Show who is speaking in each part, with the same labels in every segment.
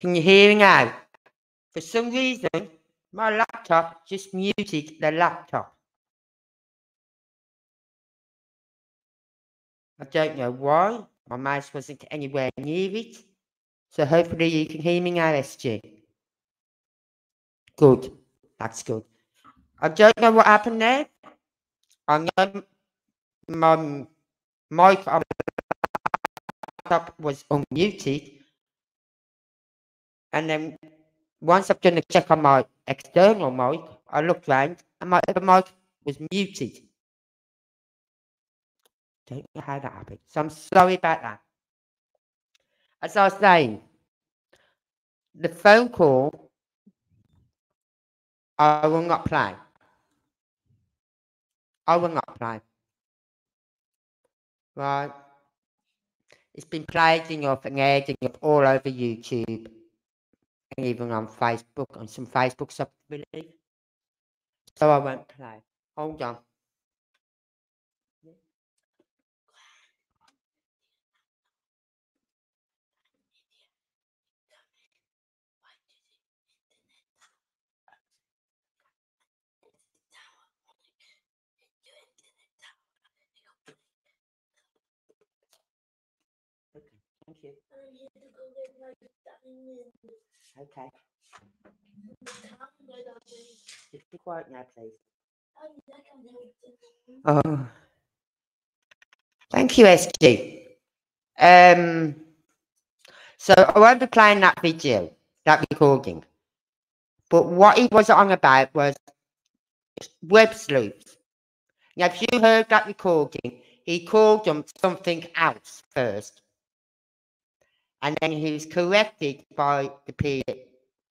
Speaker 1: Can you hear me now? For some reason, my laptop just muted the laptop. I don't know why. My mouse wasn't anywhere near it. So hopefully you can hear me now, SG. Good. That's good. I don't know what happened there. I know my mic on laptop was unmuted. And then once I've done a check on my external mic, I looked around and my other mic was muted. Don't know how that happened. So I'm sorry about that. As I was saying, the phone call I will not play. I will not play. Right. It's been playing up and airing up all over YouTube even on Facebook, on some Facebook stuff, I. So I won't play. Hold on. Thank you. Okay. Just be quiet now, please. Oh. Thank you, SG. Um, so I won't be playing that video, that recording. But what he was on about was web sleuths. Now, if you heard that recording, he called them something else first. And then he was corrected by the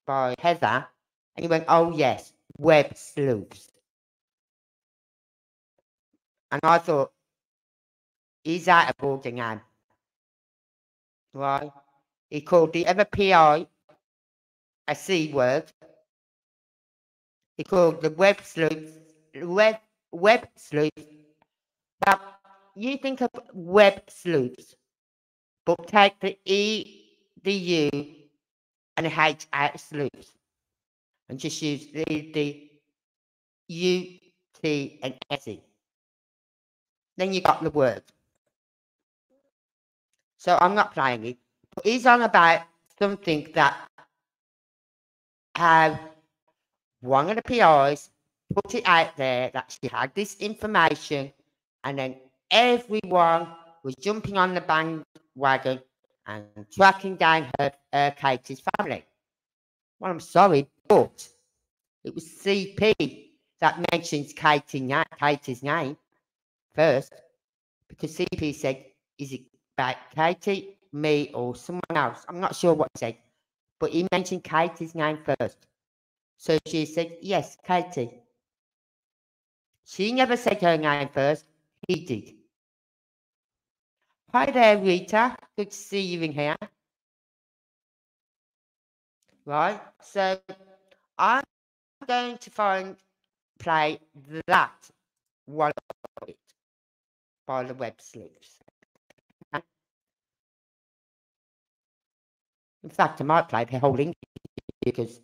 Speaker 1: by Heather, and he went, "Oh yes, web sleuths." And I thought, he's out of order now. Right? He called the other PI a C word. He called the web sleuth web web sleuth. But you think of web sleuths, but take the E, the U, and the H out of sleuths, and just use the the U, T, and S. E. Then you got the word. So I'm not playing it. But he's on about something that how one of the PIs put it out there that she had this information and then everyone was jumping on the bandwagon and tracking down her, Katie's family. Well, I'm sorry, but it was CP that mentions Katie, Katie's name first because CP said, is it about Katie, me, or someone else? I'm not sure what he said, but he mentioned Katie's name first. So she said, yes, Katie. She never said her name first, he did. Hi there, Rita. Good to see you in here. Right, so I'm going to find play that one by the web sleuths. In fact, I might play the whole thing because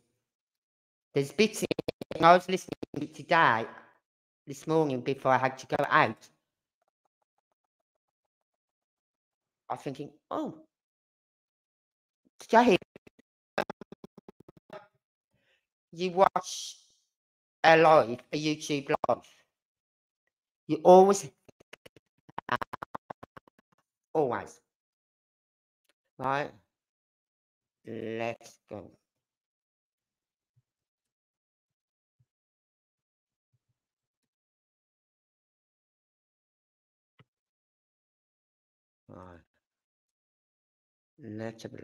Speaker 1: there's bits in I was listening to today, this morning before I had to go out. Was thinking, oh, hear? You watch a live, a YouTube live. You always, always, right? Let's go. Let's have a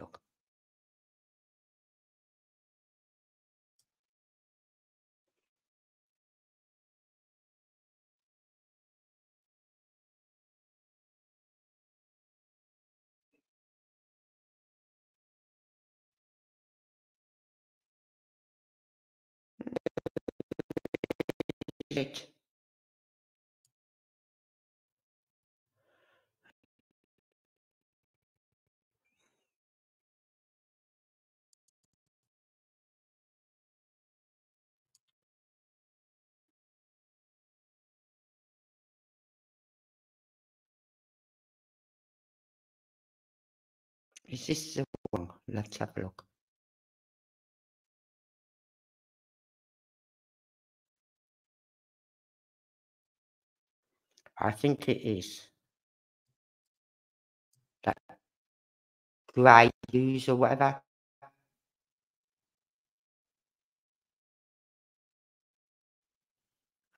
Speaker 1: It. Is this the one? Let's have a look. I think it is. That Grey Hughes or whatever.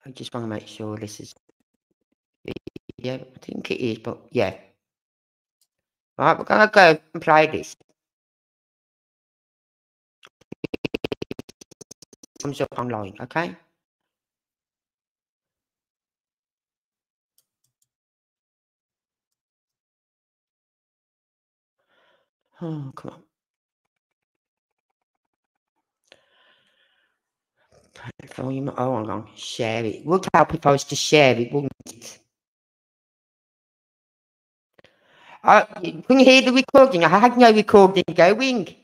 Speaker 1: I just want to make sure this is. Yeah, I think it is, but yeah. Right, we're gonna go and play this. Comes up online, okay? Oh, come on. Volume. Oh, hang on. Share it. Would help if I was to share it, wouldn't it? Uh, can you hear the recording? I had no recording going.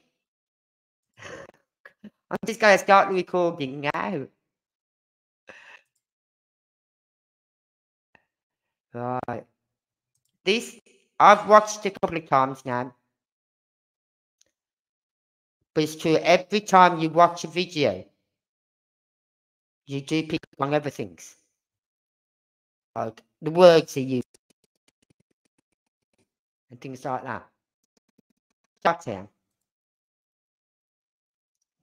Speaker 1: I'm just going to start the recording now. Right. This, I've watched a couple of times now. But it's true, every time you watch a video, you do pick up on other things. Like the words he used and things like that. Shut him.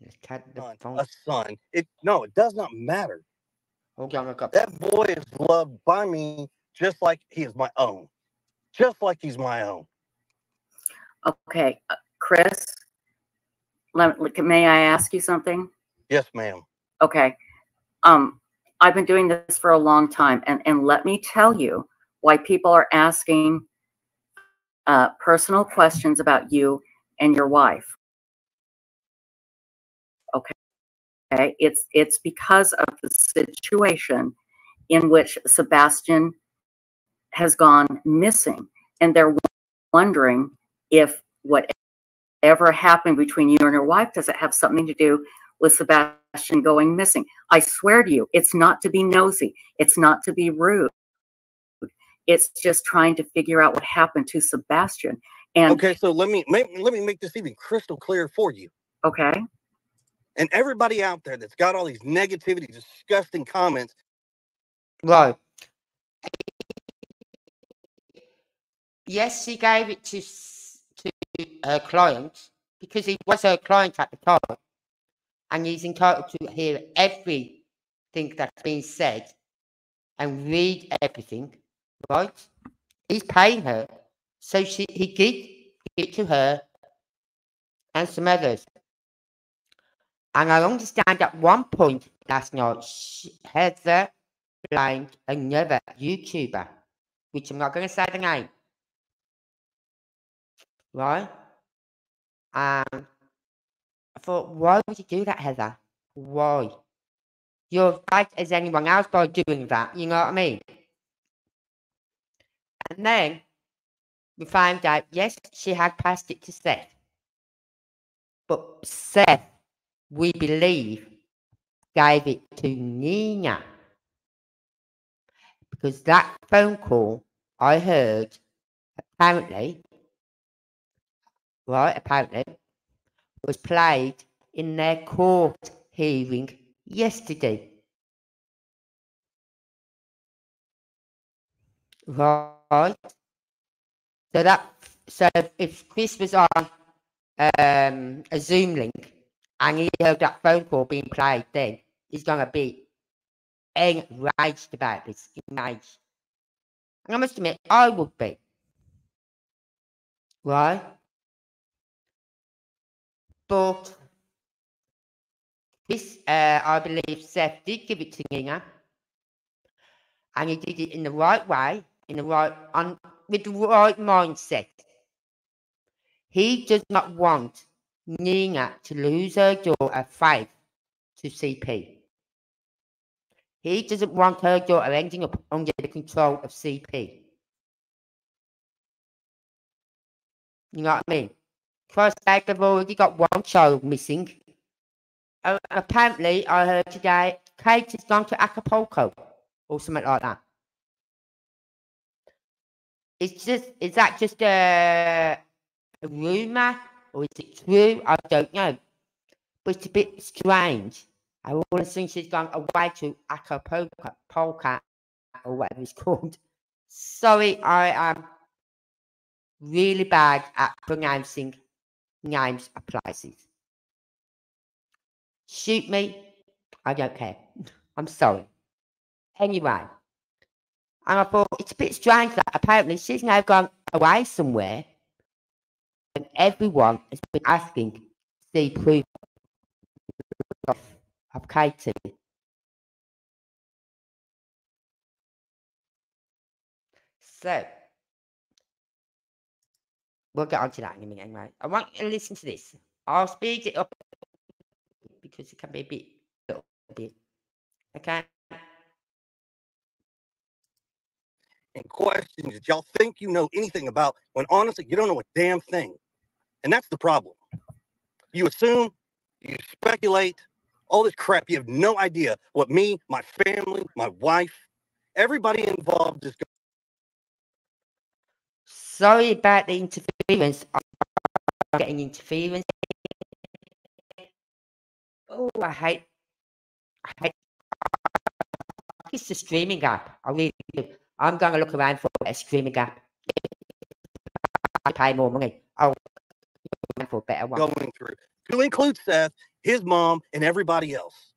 Speaker 1: Let's cut the phone.
Speaker 2: a son. It no, it does not matter.
Speaker 1: Hold on, look up.
Speaker 2: That boy is loved by me just like he is my own. Just like he's my own.
Speaker 3: Okay, uh, Chris, let, let- may I ask you something?
Speaker 2: Yes, ma'am.
Speaker 3: Okay. Um, I've been doing this for a long time, and, and let me tell you why people are asking uh, personal questions about you and your wife. Okay. Okay. It's it's because of the situation in which Sebastian has gone missing, and they're wondering if whatever happened between you and your wife does it have something to do with Sebastian going missing. I swear to you, it's not to be nosy. It's not to be rude. It's just trying to figure out what happened to Sebastian. And
Speaker 2: Okay, so let me make, let me make this even crystal clear for you.
Speaker 3: okay,
Speaker 2: And everybody out there that's got all these negativity, disgusting comments,
Speaker 1: Right. Yes, she gave it to to her client because he was her client at the time, and he's entitled to hear everything that's been said and read everything. Right? He's paying her, so she he did give it to her and some others. And I understand at one point last night, Heather blamed another YouTuber, which I'm not going to say the name. Right? And I thought, why would you do that, Heather? Why? You're as bad as anyone else by doing that, you know what I mean? And then we found out, yes, she had passed it to Seth. But Seth, we believe, gave it to Nina because that phone call I heard apparently, right, apparently, was played in their court hearing yesterday. Right. So that so if Chris was on um, a Zoom link and he heard that phone call being played, then he's gonna be enraged about this. Enraged. And I must admit, I would be. Right? But this, uh, I believe Seth did give it to Nina. And he did it in the right way, in the right, on, with the right mindset. He does not want Nina to lose her daughter, Faith, to CP. He doesn't want her daughter ending up under the control of CP. You know what I mean? Like they've already got one child missing. Uh, apparently, I heard today Kate has gone to Acapulco or something like that. It's just, is that just a, a rumour or is it true? I don't know. But it's a bit strange. I all of think she's gone away to Acapulco, Polka, or whatever it's called. Sorry, I am really bad at pronouncing names of places. Shoot me, I don't care. I'm sorry. Anyway, and I thought it's a bit strange that apparently she's now gone away somewhere and everyone has been asking to see proof of, of Katie. So, we'll get on to that in a minute anyway. I want you to listen to this. I'll speed it up because it can be a bit, little bit. Okay?
Speaker 4: And questions that y'all think you know anything about when honestly you don't know a damn thing. And that's the problem. You assume, you speculate, all this crap. You have no idea what me, my family, my wife, everybody involved is going.
Speaker 1: Sorry about the interference. I'm getting interference. Oh, I hate, I hate. It's the streaming app. I really do. I'm going to look around for a streaming app. I pay more money. I'll look for a better one.
Speaker 4: going through to include Seth, his mom, and everybody else.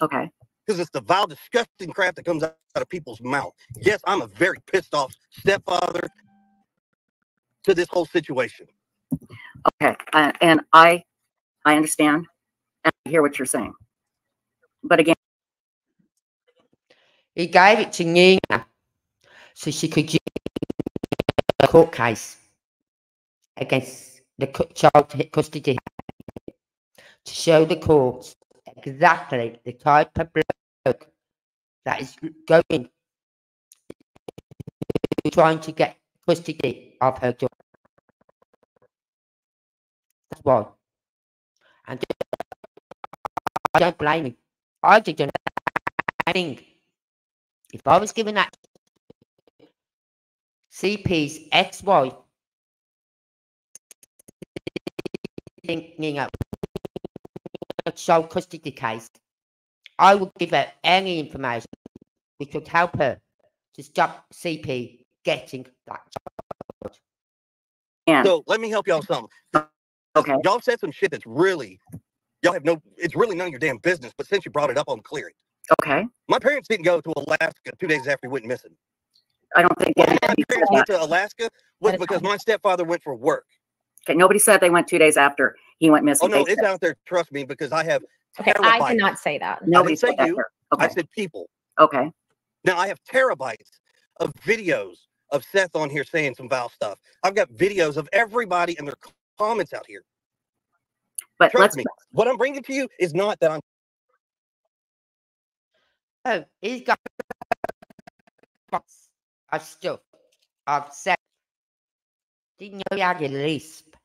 Speaker 3: Okay.
Speaker 4: Because it's the vile, disgusting crap that comes out of people's mouth. Yes, I'm a very pissed off stepfather to this whole situation.
Speaker 3: Okay. Uh, and I, I understand and I hear what you're saying. But again,
Speaker 1: He gave it to Nina so she could use a court case against the child custody to show the courts exactly the type of bloke that is going trying to get custody of her daughter. That's why. And I don't blame him. I didn't think if I was given that CP's ex-wife thinking of a child custody case, I would give her any information which would help her to stop CP getting that child.
Speaker 3: and
Speaker 4: So let me help y'all something.
Speaker 3: okay.
Speaker 4: Y'all said some shit that's really, y'all have no, it's really none of your damn business. But since you brought it up, I'm clear it.
Speaker 3: Okay.
Speaker 4: My parents didn't go to Alaska two days after we went missing.
Speaker 3: I don't think
Speaker 4: Why
Speaker 3: that
Speaker 4: my
Speaker 3: you said
Speaker 4: parents
Speaker 3: that.
Speaker 4: went to Alaska was because my stepfather went for work.
Speaker 3: Okay. Nobody said they went two days after he went missing.
Speaker 4: Oh
Speaker 3: missing.
Speaker 4: no, it's
Speaker 3: said-
Speaker 4: out there. Trust me, because I have.
Speaker 5: Okay, I
Speaker 4: terabytes.
Speaker 5: did not say that.
Speaker 3: Nobody
Speaker 4: say
Speaker 3: said that.
Speaker 4: you.
Speaker 3: here.
Speaker 4: I said people.
Speaker 3: Okay.
Speaker 4: Now I have terabytes of videos of Seth on here saying some foul stuff. I've got videos of everybody and their comments out here.
Speaker 3: But
Speaker 4: Trust
Speaker 3: let's
Speaker 4: me. What I'm bringing to you is not that I'm.
Speaker 1: Oh, he's got stuff of sex. Didn't know he had a lisp.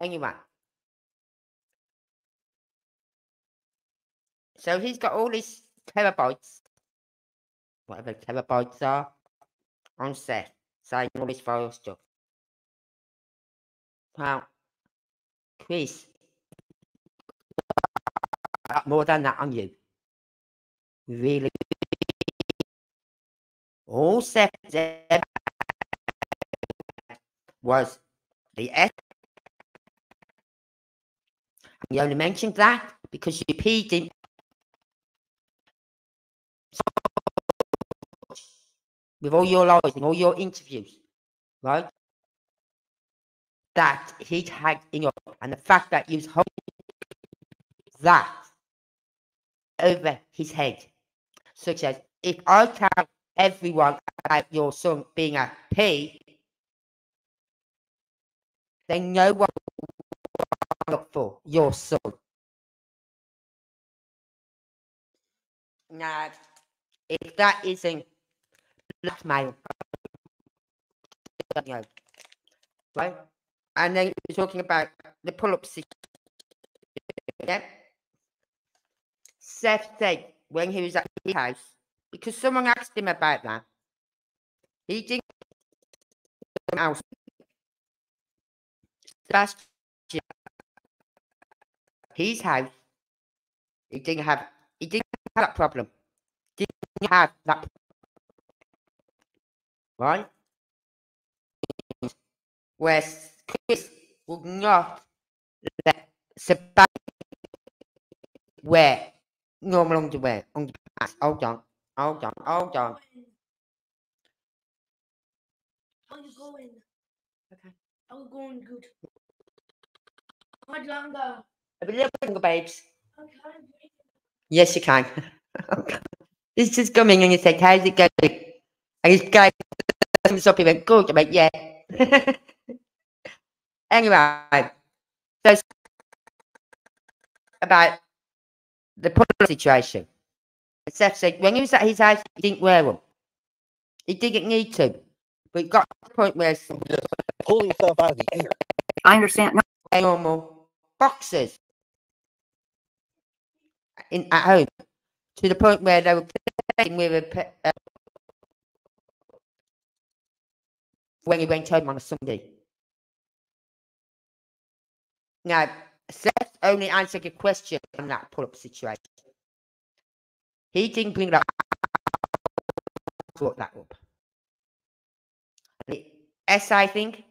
Speaker 1: Anyway. So he's got all these terabytes, whatever terabytes are, on set, saying all this file stuff. Now, Chris, more than that on you really all said was the S. You only mentioned that because you peed in with all your lies and all your interviews, right? That he had in your and the fact that you was holding that over his head such as if I tell everyone about your son being a P, then no one will look for your son. Now, if that isn't blackmail, you know, right? And then we're talking about the pull-up system. Yeah. Seth said when he was at his house, because someone asked him about that, he didn't else. Sebastian, his house, he didn't have, he didn't have that problem. Didn't have that, right? Whereas Chris would not let Sebastian wear normal underwear, underpants. Hold on, on, hold on.
Speaker 6: How you going?
Speaker 1: Okay.
Speaker 6: I'm going good. Much longer.
Speaker 1: A little bit, babes. Yes, you can. He's just coming and he said, How's it going? And he's going, thumbs up. He went, Good. I went, Yeah. anyway, so about the political situation. Seth said, when he was at his house, he didn't wear them. He didn't need to. But it got to the point where s-
Speaker 2: Pulling stuff out of the air.
Speaker 3: I understand. No,
Speaker 1: normal boxers in at home to the point where they were playing with a uh, when he went home on a Sunday. Now, Seth only answered a question on that pull-up situation. He didn't bring that brought that up. The SI thing,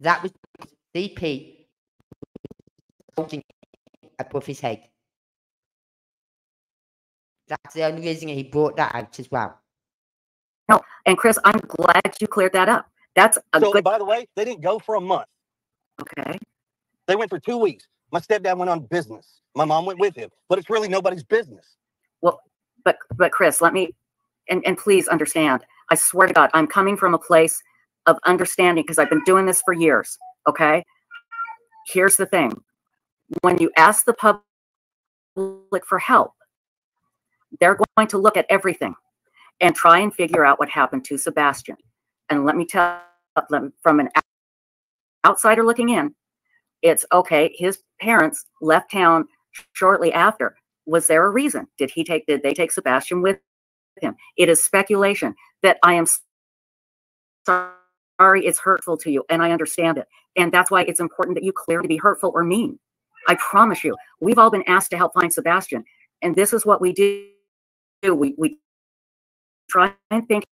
Speaker 1: that was CP holding it above his head. That's the only reason he brought that out as well.
Speaker 3: No, and Chris, I'm glad you cleared that up. That's a
Speaker 2: So,
Speaker 3: good.
Speaker 2: by the way, they didn't go for a month.
Speaker 3: Okay.
Speaker 2: They went for two weeks. My stepdad went on business. My mom went with him, but it's really nobody's business.
Speaker 3: But but chris let me and, and please understand. I swear to god i'm coming from a place of understanding because i've been doing this for years okay? Here's the thing. When you ask the public for help they're going to look at everything and try and figure out what happened to sebastian. And let me tell them from an outsider looking in it's okay his parents left town shortly after was there a reason? Did he take did they take Sebastian with him? It is speculation that I am sorry it's hurtful to you and I understand it. And that's why it's important that you clear to be hurtful or mean. I promise you, we've all been asked to help find Sebastian. And this is what we do. We we try and think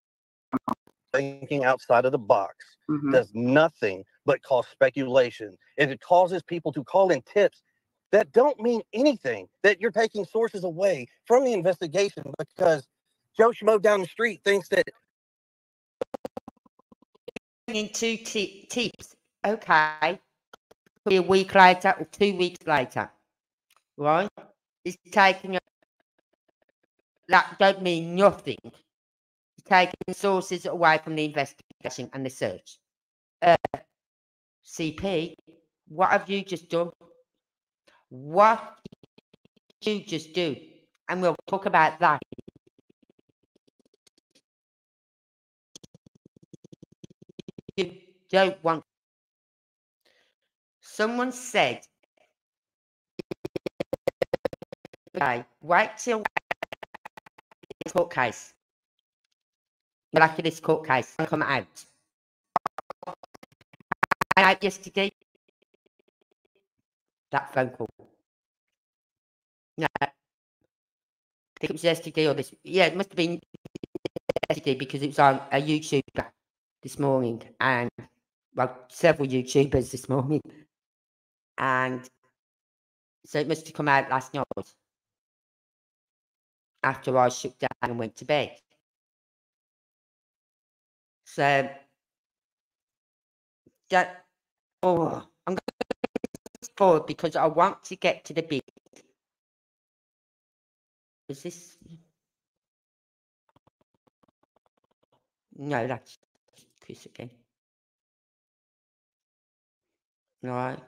Speaker 2: Thinking outside of the box
Speaker 3: Mhm.
Speaker 2: does nothing but cause speculation. And it causes people to call in tips that don't mean anything, that you're taking sources away from the investigation because Joe Schmo down the street thinks that
Speaker 1: In two tips, okay, could be a week later or two weeks later, right? It's taking a, that don't mean nothing. Taking sources away from the investigation and the search. Uh, CP, what have you just done? What did you just do? And we'll talk about that. You don't want. Someone said, okay, wait till court case. After this court case come out. I out yesterday. That phone call. No. I think it was yesterday or this. Yeah, it must have been yesterday because it was on a YouTuber this morning and, well, several YouTubers this morning. And so it must have come out last night after I shut down and went to bed. So that oh I'm going to forward because I want to get to the bit. Is this no that's Chris again. Right.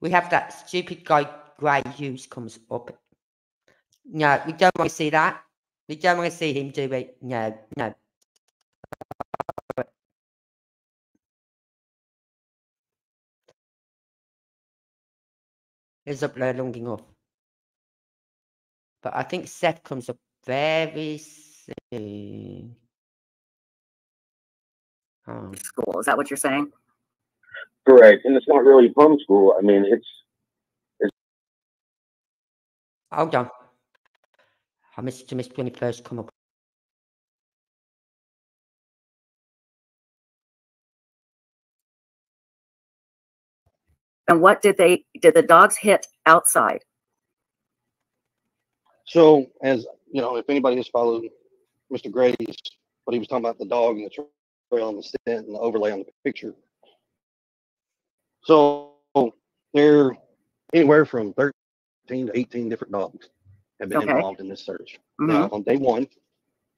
Speaker 1: We have that stupid guy Grey Hughes comes up. No, we don't want to see that. We don't want to see him do it. No, no. Is up there long enough. But I think Seth comes up very soon. Oh.
Speaker 3: school. Is that what you're saying?
Speaker 7: Correct. And it's not really homeschool. I mean, it's
Speaker 1: Hold on. I missed to miss when it first come up.
Speaker 3: And what did they, did the dogs hit outside?
Speaker 4: So, as you know, if anybody has followed Mr. Grady's, what he was talking about the dog and the trail and the stent and the overlay on the picture. So, there anywhere from 13 to 18 different dogs have been
Speaker 3: Okay.
Speaker 4: involved in this search.
Speaker 3: Mhm.
Speaker 4: Now, on day one,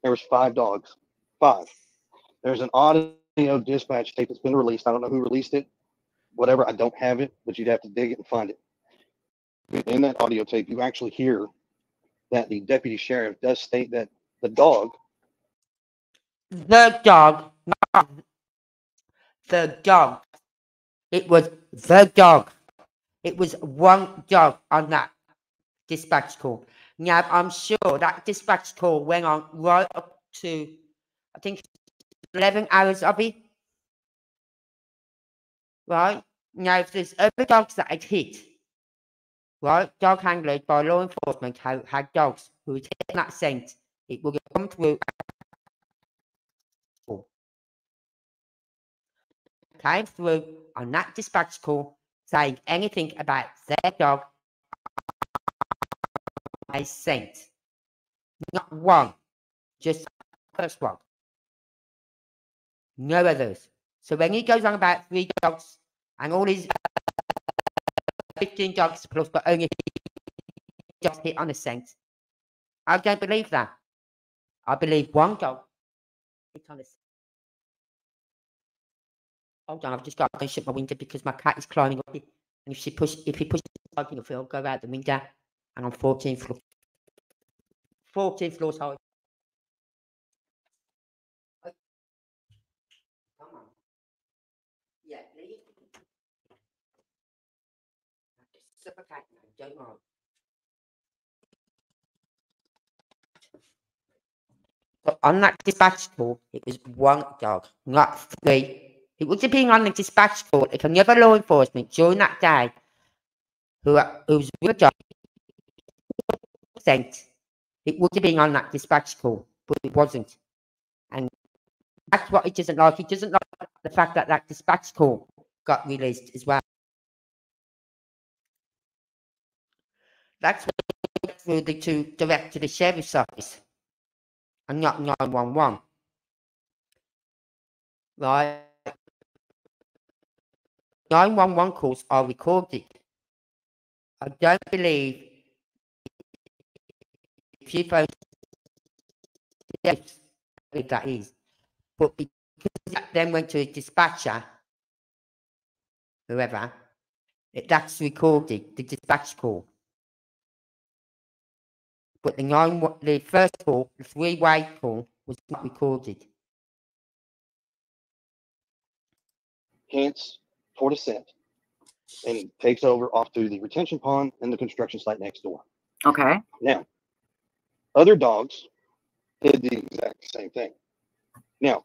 Speaker 4: there was five dogs. Five. There's an audio dispatch tape that's been released. I don't know who released it. Whatever, I don't have it, but you'd have to dig it and find it. In that audio tape, you actually hear that the deputy sheriff does state that the dog,
Speaker 1: The dog, the dog. It was the dog. It was one dog on that dispatch call. Now, I'm sure that dispatch call went on right up to, I think, 11 hours it. Right? Now, if there's other dogs that had hit, right, dog handlers by law enforcement who had dogs who had hit that scent, it have come through came through on that dispatch call saying anything about their dog I sent. Not one, just first one. No others. So when he goes on about three dogs and all his 15 dogs plus, but only just hit on a scent, I don't believe that. I believe one dog hit on a scent. Hold on, I've just got to shut my window because my cat is climbing up. And if she push, if he pushes open the field, go out the window. And I'm 14th floor. 14th floor high. Oh. Come on. Yeah, leave. Just don't worry. So on that dispatch call, it was one dog, not three. It would have been on the dispatch call if another law enforcement during that day who who's with a dog sent, it would have been on that dispatch call, but it wasn't. And that's what he doesn't like. He doesn't like the fact that that dispatch call got released as well. That's what the to direct to the sheriff's office and not 911. Right? 911 calls are recorded. I don't believe if you phone if that is, but because that then went to a dispatcher, whoever, that's recorded, the dispatch call. But the nine, the first call, the three-way call, was not recorded.
Speaker 4: hence for descent, and he takes over off to the retention pond and the construction site next door.
Speaker 3: Okay.
Speaker 4: Now, other dogs did the exact same thing. Now,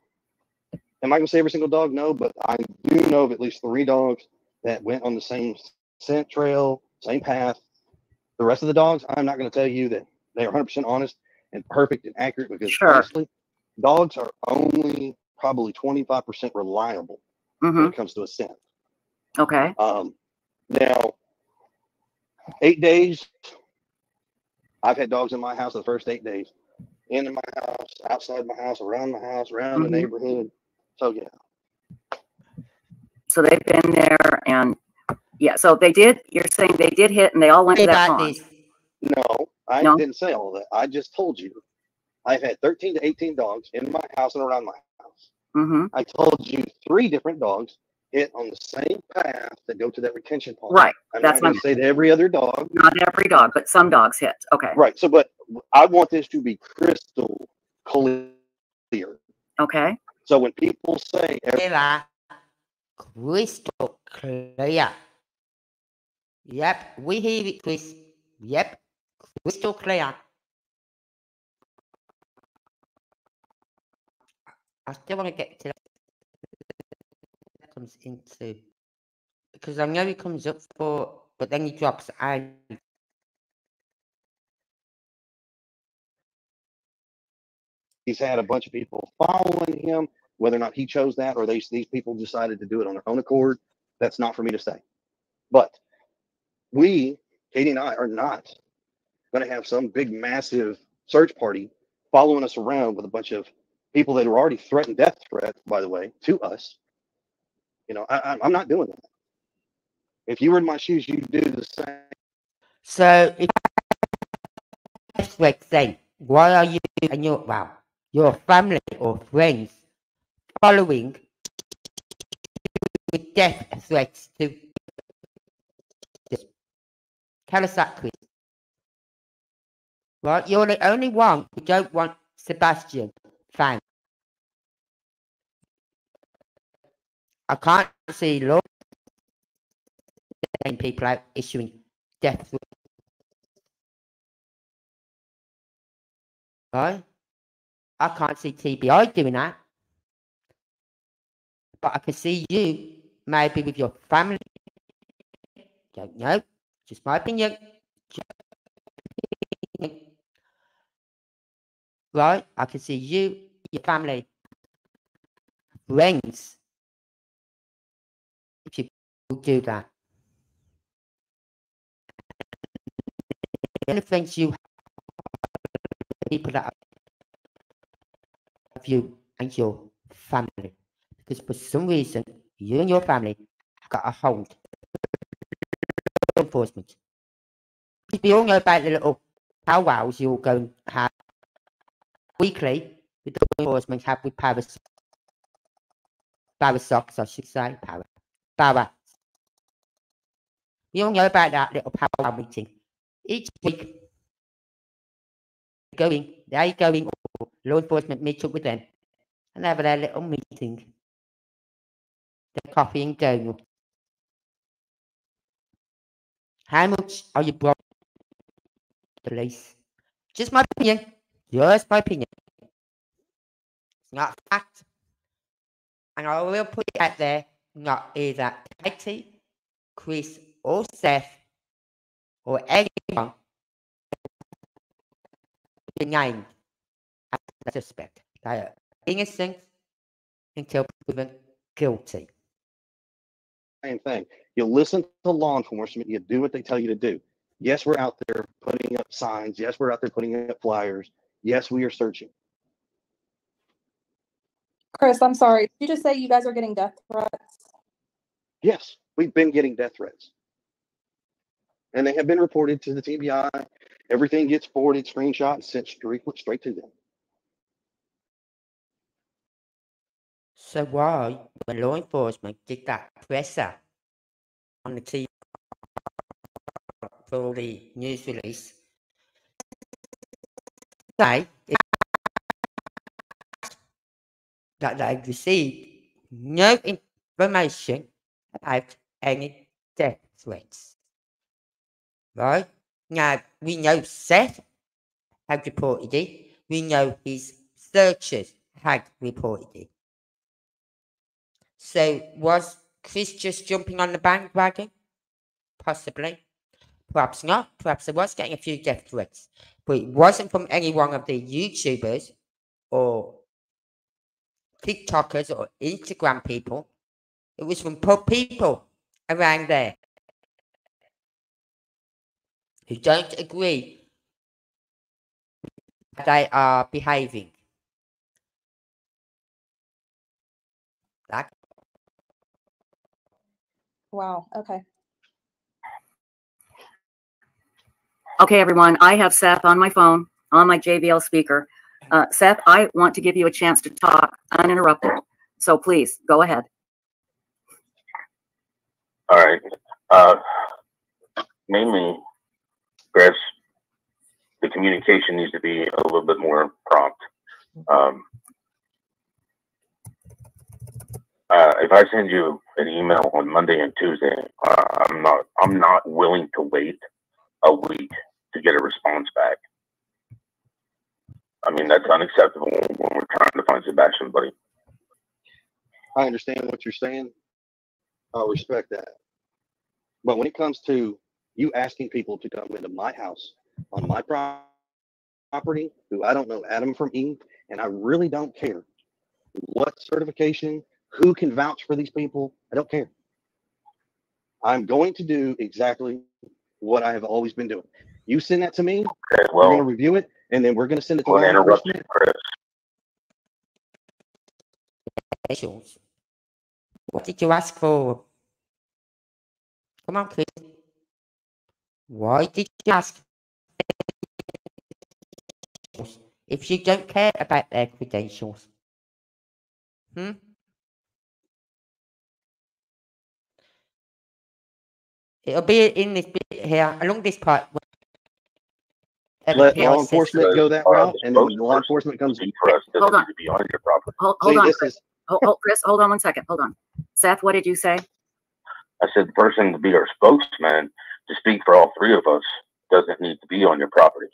Speaker 4: am I going to say every single dog? No, but I do know of at least three dogs that went on the same scent trail, same path. The rest of the dogs, I'm not going to tell you that they are 100% honest and perfect and accurate because
Speaker 3: Sure.
Speaker 4: honestly, dogs are only probably 25% reliable when
Speaker 3: hmm
Speaker 4: it comes to a scent.
Speaker 3: Okay.
Speaker 4: Um, now, eight days. I've had dogs in my house the first eight days, in my house, outside my house, around my house, around
Speaker 3: Mhm.
Speaker 4: the neighborhood. So yeah,
Speaker 3: So they've been there and, yeah, so they did, you're saying they did hit and they all went to that
Speaker 1: About
Speaker 3: pond?
Speaker 1: this,
Speaker 4: no, I
Speaker 3: No?
Speaker 4: didn't say all that. I just told you I've had 13 to 18 dogs in my house and around my house.
Speaker 3: hmm
Speaker 4: I told you three different dogs hit on the same path that go to that retention pond.
Speaker 3: Right.
Speaker 4: I'm
Speaker 3: that's
Speaker 4: not going
Speaker 3: my-
Speaker 4: to say that every other dog.
Speaker 3: Not every dog, but some dogs hit. Okay.
Speaker 4: Right. So, but I want this to be crystal clear.
Speaker 3: Okay.
Speaker 4: So when people say every
Speaker 1: crystal clear. Yep, we hear it, Chris. Yep, crystal clear. I still want to get to that. comes into because I know he comes up for, but then he drops out.
Speaker 4: He's had a bunch of people following him, whether or not he chose that or they, these people decided to do it on their own accord. That's not for me to say. But we, Katie and I, are not going to have some big, massive search party following us around with a bunch of people that are already threatened death threats, by the way, to us. You know, I, I'm not doing that. If you were in my shoes, you'd do the same.
Speaker 1: So if that's like saying, why are you and your well, your family or friends following with death threats to tell us that. Right, you're the only one who don't want Sebastian Thanks. I can't see law people out issuing death. Right? I can't see TBI doing that. But I can see you, maybe with your family. Don't know. Just my opinion. Right? I can see you, your family, friends. If you do that. any friends you people that of you and your family. Because for some reason, you and your family got a hold enforcement. We all know about the little powwows you all go and have weekly with the law enforcement, have with Paris. Paris socks, I should say. Paris. Paris. We all know about that little powwow meeting. Each week, going, they going, law enforcement meet up with them and have their little meeting. The coffee and donut. How much are you brought police? Just my opinion. Just my opinion. It's not fact. And I will put it out there, not either Katie, Chris, or Seth, or anyone named as a suspect. They are innocent until proven guilty.
Speaker 4: same thing. You listen to law enforcement, you do what they tell you to do. Yes, we're out there putting up signs. Yes, we're out there putting up flyers. Yes, we are searching.
Speaker 8: Chris, I'm sorry. Did you just say you guys are getting death threats?
Speaker 4: Yes, we've been getting death threats. And they have been reported to the TBI. Everything gets forwarded, screenshot, and sent straight, straight to them.
Speaker 1: So why, when law enforcement did that presser on the TV for the news release, say that they received no information about any death threats. Right? Now, we know Seth had reported it. We know his searchers had reported it. So was Chris just jumping on the bandwagon? Possibly. Perhaps not. Perhaps there was getting a few death threats. But it wasn't from any one of the YouTubers or TikTokers or Instagram people. It was from people around there who don't agree they are behaving. That
Speaker 8: Wow. Okay.
Speaker 3: Okay, everyone, I have Seth on my phone, on my JBL speaker. Uh, Seth, I want to give you a chance to talk uninterrupted. So please, go ahead.
Speaker 7: All right. Uh, mainly, perhaps the communication needs to be a little bit more prompt. Um, uh, if I send you an email on Monday and Tuesday, uh, I'm not I'm not willing to wait a week to get a response back. I mean that's unacceptable when we're trying to find Sebastian, buddy.
Speaker 4: I understand what you're saying. I respect that. But when it comes to you asking people to come into my house on my property, who I don't know Adam from Eve, and I really don't care what certification, who can vouch for these people, I don't care. I'm going to do exactly what I have always been doing. You send that to me,
Speaker 7: Okay,
Speaker 4: we're going to review it, and then we're going to send it to
Speaker 7: we'll interrupt you. Chris.
Speaker 1: Credentials. What did you ask for? Come on, Chris. Why did you ask? If you don't care about their credentials. Hmm? It'll be in this bit here, along this part.
Speaker 4: Let law enforcement go that route, and then when law enforcement comes,
Speaker 7: Speak for us doesn't
Speaker 3: Hold on.
Speaker 7: need to be on your property.
Speaker 3: Hold, hold
Speaker 4: see,
Speaker 3: on, Chris.
Speaker 4: is,
Speaker 3: Hold, hold, Chris, hold on one second. Hold on. Seth, what did you say?
Speaker 7: I said the person to be our spokesman to speak for all three of us doesn't need to be on your property.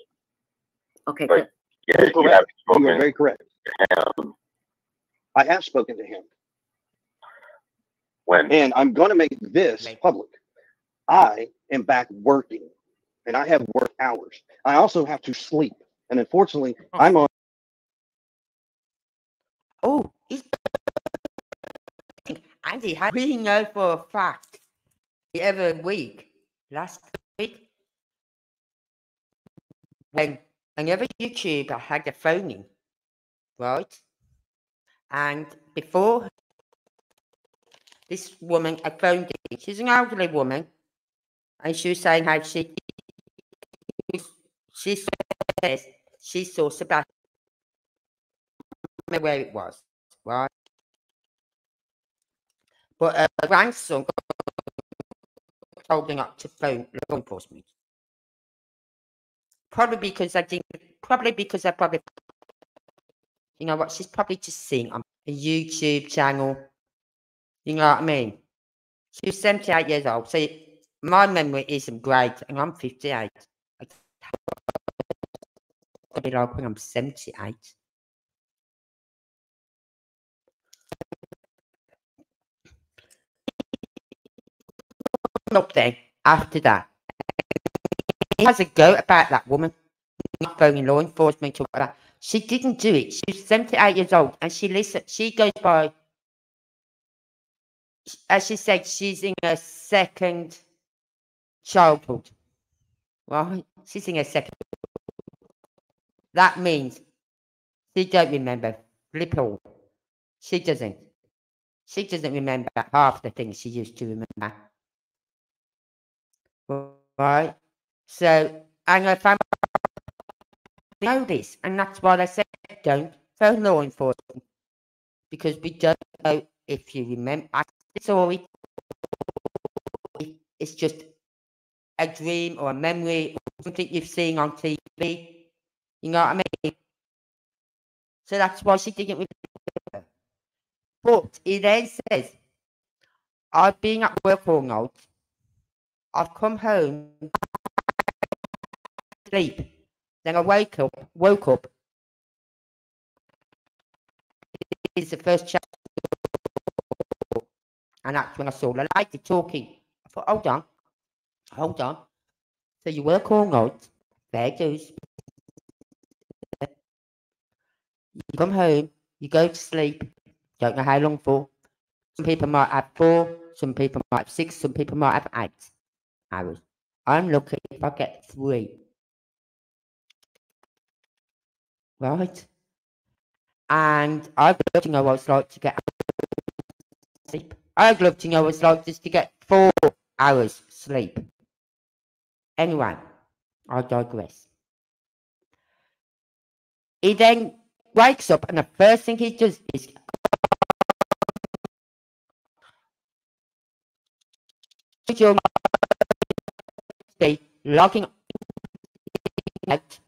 Speaker 3: Okay,
Speaker 7: But-
Speaker 3: good.
Speaker 7: Yeah, you
Speaker 4: Correct.
Speaker 7: have
Speaker 4: you are
Speaker 7: spoken
Speaker 4: very correct.
Speaker 7: to him
Speaker 4: I have spoken to him,
Speaker 7: when
Speaker 4: and I'm going to make this public. I am back working, and I have work hours. I also have to sleep, and unfortunately,
Speaker 1: Oh.
Speaker 4: I'm on.
Speaker 1: Oh, he's Andy, how do you know for a fact the other week, last week, when another YouTuber had a phoning, right? And before this woman had phoned in, she's an elderly woman, and she was saying how she she says she saw Sebastian where it was, right? But her grandson her not to phone law enforcement. Probably because I didn't, probably because I probably, you know what, she's probably just seeing on a YouTube channel. You know what I mean? She was 78 years old. So my memory isn't great, and I'm 58. I'll be like when I'm 78. up then after that. He has a go about that woman not phoning law enforcement or whatever. She didn't do it. She was 78 years old and she listen she goes by as she said, she's in her second childhood. Right? She's in her second. That means she don't remember flip all. She doesn't. She doesn't remember half the things she used to remember. Right? So, and her family know this, and that's why I said don't phone law enforcement because we don't know if you remember. I sorry, it's just a dream or a memory or something you've seen on TV. You know what I mean? So that's why she didn't remember. But he then says, I've been at work all night. I've come home, sleep. Then I wake up, woke up. It's the first chapter. And that's when I saw the lady talking. I thought, hold on, hold on. So you work all night, fair dues. You come home, you go to sleep, don't know how long for. Some people might have four, some people might have six, some people might have eight hours. I'm lucky if I get three. Right? And I'd love to know what it's like to get sleep. I'd love to know what it's like just to get four hours sleep. Anyway, I digress. He then wakes up and the first thing he does is your logging out,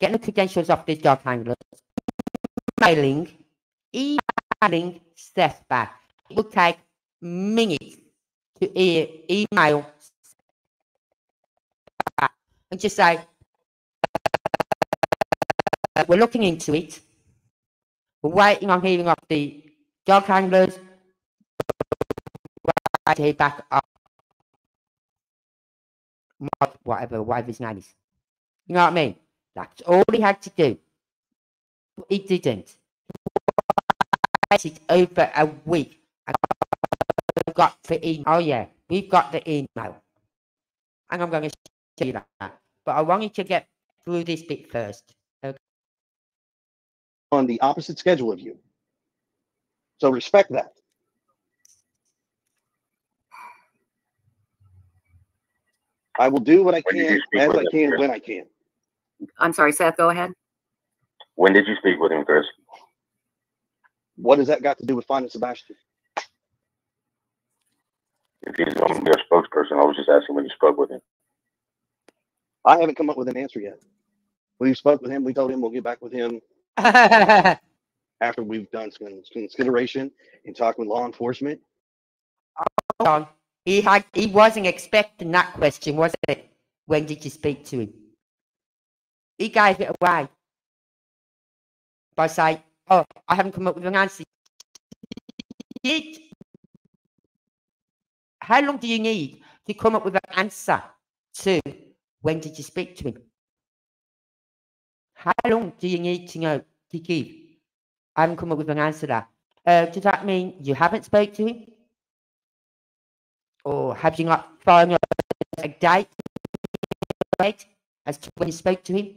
Speaker 1: getting the credentials off these dark handlers, emailing, emailing Steph back. It will take minutes to e- email and just say, we're looking into it. We're waiting on hearing off the dog handlers. I hear back up whatever, whatever his name is. You know what I mean? That's all he had to do. But he didn't. Waited over a week. I got the email. Oh yeah, we've got the email. And I'm going to show you that. But I wanted to get through this bit first. Okay.
Speaker 4: on the opposite schedule of you. So respect that. I will do what I
Speaker 7: When
Speaker 4: can as I can when I can.
Speaker 3: I'm sorry, Seth, go ahead.
Speaker 7: When did you speak with him, Chris?
Speaker 4: What has that got to do with finding Sebastian?
Speaker 7: If he's going to be our spokesperson, I was just asking when you spoke with him.
Speaker 4: I haven't come up with an answer yet. We spoke with him. We told him we'll get back with him after we've done some consideration and talk with law enforcement.
Speaker 1: on. He had he wasn't expecting that question, was it? When did you speak to him? He gave it away by saying, Oh, I haven't come up with an answer. How long do you need to come up with an answer to when did you speak to him? How long do you need to know to give? I haven't come up with an answer to that. Uh, does that mean you haven't spoke to him? Or have you not found a date date as to when you spoke to him?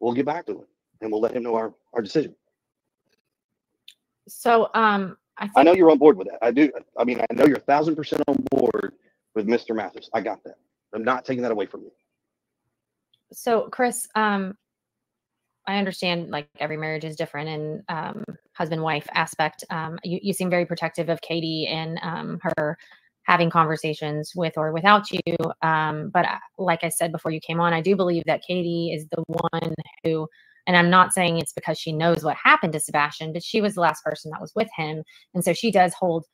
Speaker 4: We'll get back to him and we'll let him know our, our decision.
Speaker 5: So, um, I
Speaker 4: I know you're on board with that. I do. I mean, I know you're a thousand percent on board with Mr. Mathis. I got that. I'm not taking that away from you.
Speaker 5: so Chris, um, I understand like every marriage is different and, um, husband wife aspect. Um, you, you seem very protective of Katie and, um, her having conversations with or without you. Um, but I- like I said before you came on, I do believe that Katie is the one who, and I'm not saying it's because she knows what happened to Sebastian, but she was the last person that was with him. And so she does hold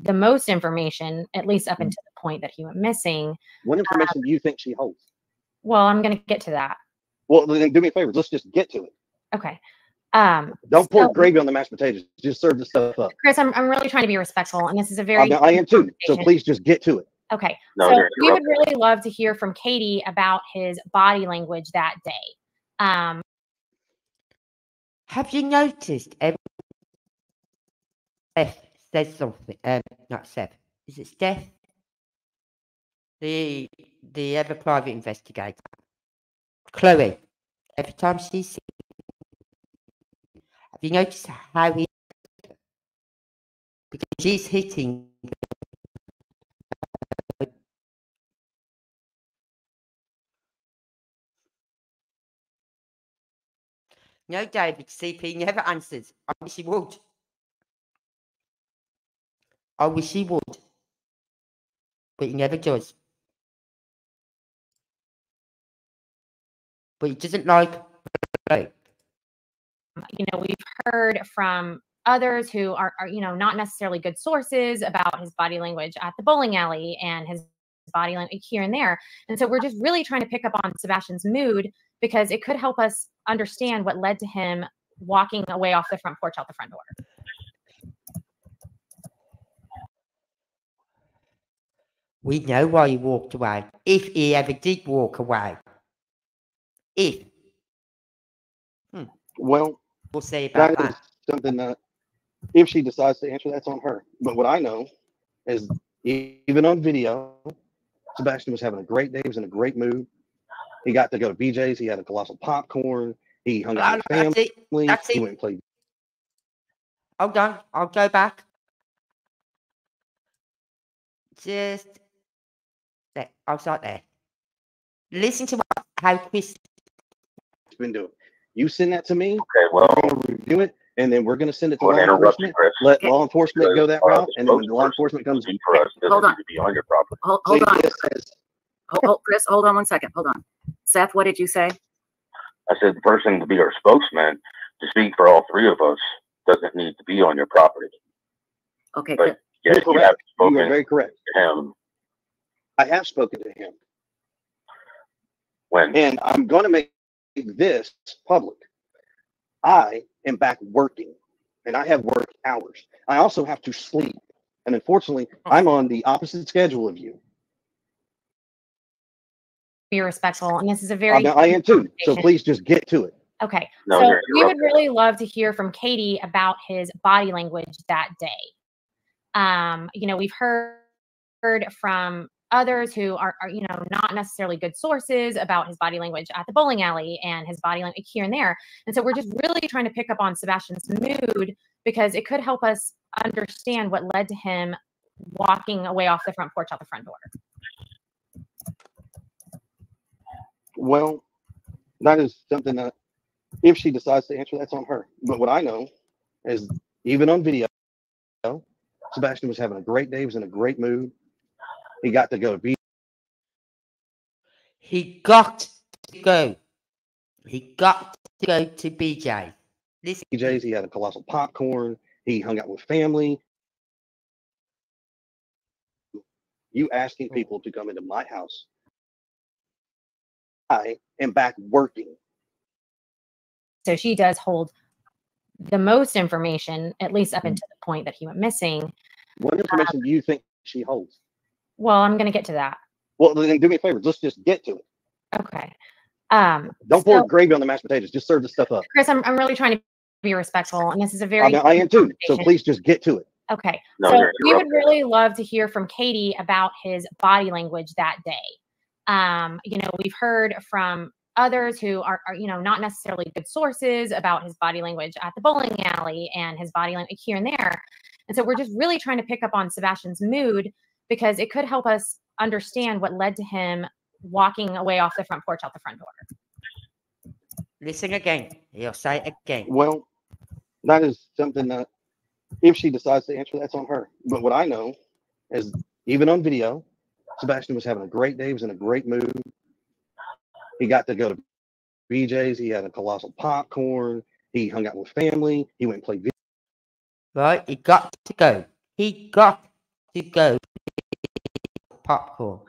Speaker 5: the most information, at least up until the point that he went missing.
Speaker 4: What information do you think she holds?
Speaker 5: Well, I'm going to get to that.
Speaker 4: Well, then do me a favor. Let's just get to it.
Speaker 5: Okay. Um,
Speaker 4: Don't pour
Speaker 5: So-
Speaker 4: gravy on the mashed potatoes. Just serve the stuff up.
Speaker 5: Chris, I'm, I'm really trying to be respectful, and this is a very
Speaker 4: I am too. So please just get to it.
Speaker 5: okay.
Speaker 7: No,
Speaker 5: so we would really love to hear from Katie about his body language that day. Um,
Speaker 1: Have you noticed every Steph says something? Um, not Seth. Is it Steph? The the ever private investigator. Chloe. Every time she sees have you noticed how he because she's hitting No, David, CP never answers. I wish he would. I wish he would. But he never does. But he doesn't like.
Speaker 5: You know, we've heard from others who are, are, you know, not necessarily good sources about his body language at the bowling alley and his body language here and there. And so we're just really trying to pick up on Sebastian's mood because it could help us understand what led to him walking away off the front porch out the front door.
Speaker 1: We know why he walked away. If he ever did walk away. If. Hmm.
Speaker 4: Well,
Speaker 1: We'll see about
Speaker 4: that is
Speaker 1: that.
Speaker 4: something that if she decides to answer, that's on her. But what I know is even on video, Sebastian was having a great day. He was in a great mood. He got to go to BJ's. He had a colossal popcorn. He hung out with
Speaker 1: Ah, That's it.
Speaker 4: family.
Speaker 1: that's
Speaker 4: He
Speaker 1: it.
Speaker 4: went and played.
Speaker 1: Hold on. I'll go back. Just. There. I'll start there. Listen to what, how Chris
Speaker 4: been doing. You send that to me.
Speaker 7: Okay, well,
Speaker 4: We're gonna review it, and then we're gonna send it to law
Speaker 7: going you,
Speaker 4: enforcement.
Speaker 7: Chris.
Speaker 4: Let law enforcement go that
Speaker 7: uh,
Speaker 4: route, and then when law enforcement comes,
Speaker 7: speak for us
Speaker 3: Hold on.
Speaker 7: need to be on your property.
Speaker 3: Hold, hold on,
Speaker 4: says-
Speaker 3: hold, hold- Chris, hold on one second. Hold on. Seth, what did you say?
Speaker 7: I said the person to be our spokesman to speak for all three of us doesn't need to be on your property.
Speaker 3: Okay,
Speaker 7: But-
Speaker 3: good.
Speaker 7: Yes,
Speaker 4: You're
Speaker 7: you
Speaker 4: correct.
Speaker 7: have
Speaker 4: You are very correct.
Speaker 7: to him
Speaker 4: I have spoken to him,
Speaker 7: when
Speaker 4: and I'm gonna make this public. I am back working and I have work hours. I also have to sleep. And unfortunately, oh. I'm on the opposite schedule of you.
Speaker 5: Be respectful, and this is a very
Speaker 4: I am too. So please just get to it.
Speaker 5: Okay.
Speaker 7: No,
Speaker 5: so
Speaker 7: you're-
Speaker 5: we
Speaker 7: you're
Speaker 5: would really love to hear from Katie about his body language that day. Um, you know, we've heard heard from others who are, are, you know, not necessarily good sources about his body language at the bowling alley and his body language here and there. And so we're just really trying to pick up on Sebastian's mood because it could help us understand what led to him walking away off the front porch out the front door.
Speaker 4: Well, that is something that if she decides to answer, that's on her. But what I know is even on video, Sebastian was having a great day, he was in a great mood. He got to go to
Speaker 1: He got to go. He got to go to BJ. Listen,
Speaker 4: BJ's, he had a colossal popcorn, he hung out with family. You asking oh. people to come into my house. I am back working.
Speaker 5: So she does hold the most information, at least up until the point that he went missing.
Speaker 4: What information do you think she holds?
Speaker 5: Well, I'm going to get to that.
Speaker 4: Well, then do me a favor. Let's just get to it.
Speaker 5: Okay. Um,
Speaker 4: Don't pour
Speaker 5: So-
Speaker 4: gravy on the mashed potatoes. Just serve the stuff up.
Speaker 5: Chris, I'm, I'm really trying to be respectful, and this is a very
Speaker 4: mean, I am too. So please just get to it.
Speaker 5: Okay.
Speaker 7: No,
Speaker 5: so we would really love to hear from Katie about his body language that day. Um, you know, we've heard from others who are, are, you know, not necessarily good sources about his body language at the bowling alley and his body language here and there. And so we're just really trying to pick up on Sebastian's mood because it could help us understand what led to him walking away off the front porch out the front door.
Speaker 1: listen again. You'll say again.
Speaker 4: Well, that is something that if she decides to answer, that's on her. But what I know is even on video, Sebastian was having a great day, he was in a great mood. He got to go to BJ's, he had a colossal popcorn, he hung out with family, he went and played video.
Speaker 1: Right? He got to go. He got to go. Popcorn.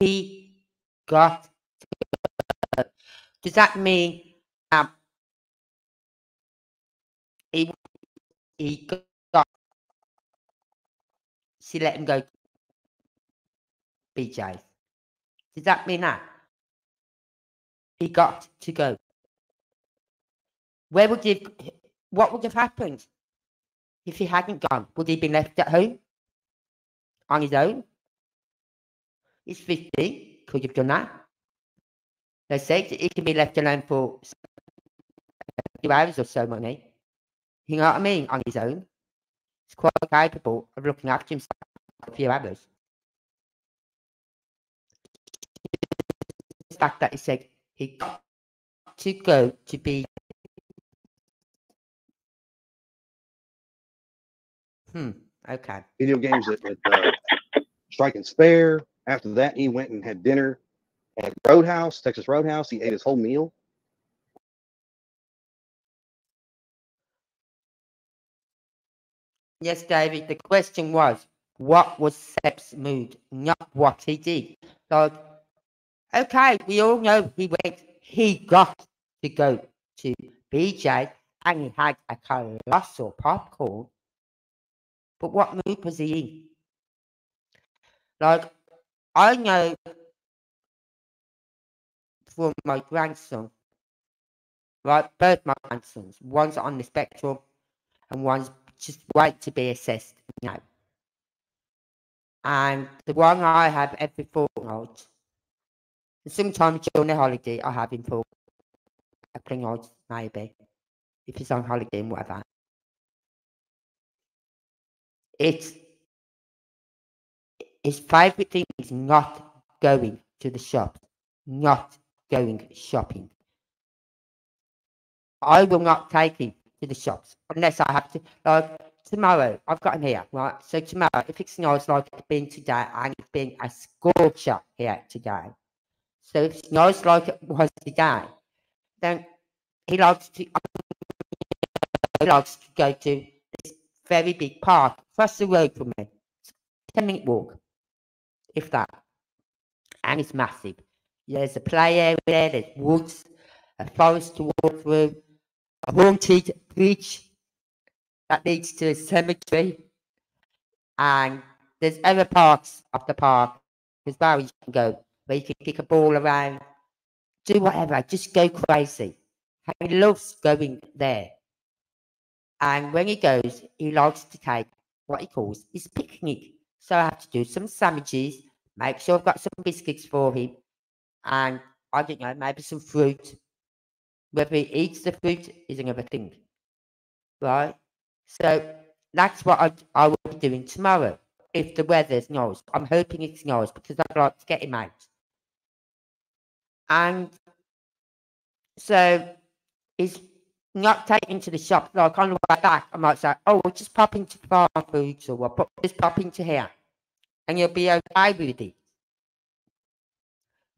Speaker 1: He got to go. Does that mean um he he got she let him go BJ's? Does that mean that? He got to go. Where would he what would have happened? If he hadn't gone, would he been left at home? On his own? He's 50, could you have done that. They say he can be left alone for a few hours or so, money. You know what I mean? On his own. He's quite capable of looking after himself for a few hours. Fact that he said he got to go to be Hmm. Okay.
Speaker 4: video games at, at uh, Strike and Spare. After that, he went and had dinner at Roadhouse, Texas Roadhouse. He ate his whole meal.
Speaker 1: Yes, David. The question was, what was Seb's mood, not what he did. Like, okay, we all know he went. He got to go to BJ and he had a colossal popcorn. But what mood was he in? Like, I know from my grandson, right? Both my grandsons, one's on the spectrum and one's just wait to be assessed you now. And the one I have every fortnight, and sometimes during the holiday, I have him for a couple of maybe, if he's on holiday and whatever. It's his favourite thing is not going to the shops, not going shopping. I will not take him to the shops unless I have to. Like tomorrow, I've got him here, right? So tomorrow, if it's nice like it's been today, and it's been a scorcher here today. So it's like it was today, then he likes to. He likes to go to this very big park across the road from me. Ten minute walk, if that. And it's massive. There's a play area there, there's woods, a forest to walk through, a haunted bridge that leads to a cemetery. And there's other parts of the park as well you can go where you can kick a ball around, do whatever, just go crazy. He loves going there. And when he goes, he likes to take what he calls his picnic. So I have to do some sandwiches, make sure I've got some biscuits for him, and I don't know, maybe some fruit. Whether he eats the fruit is another thing. Right? So that's what I, I will be doing tomorrow if the weather's nice. I'm hoping it's nice because I'd like to get him out. And so he's not taken to the shop. Like on the way back, I might say, oh, we'll just pop into Farm Foods or we'll just pop into here. And you'll be okay with it.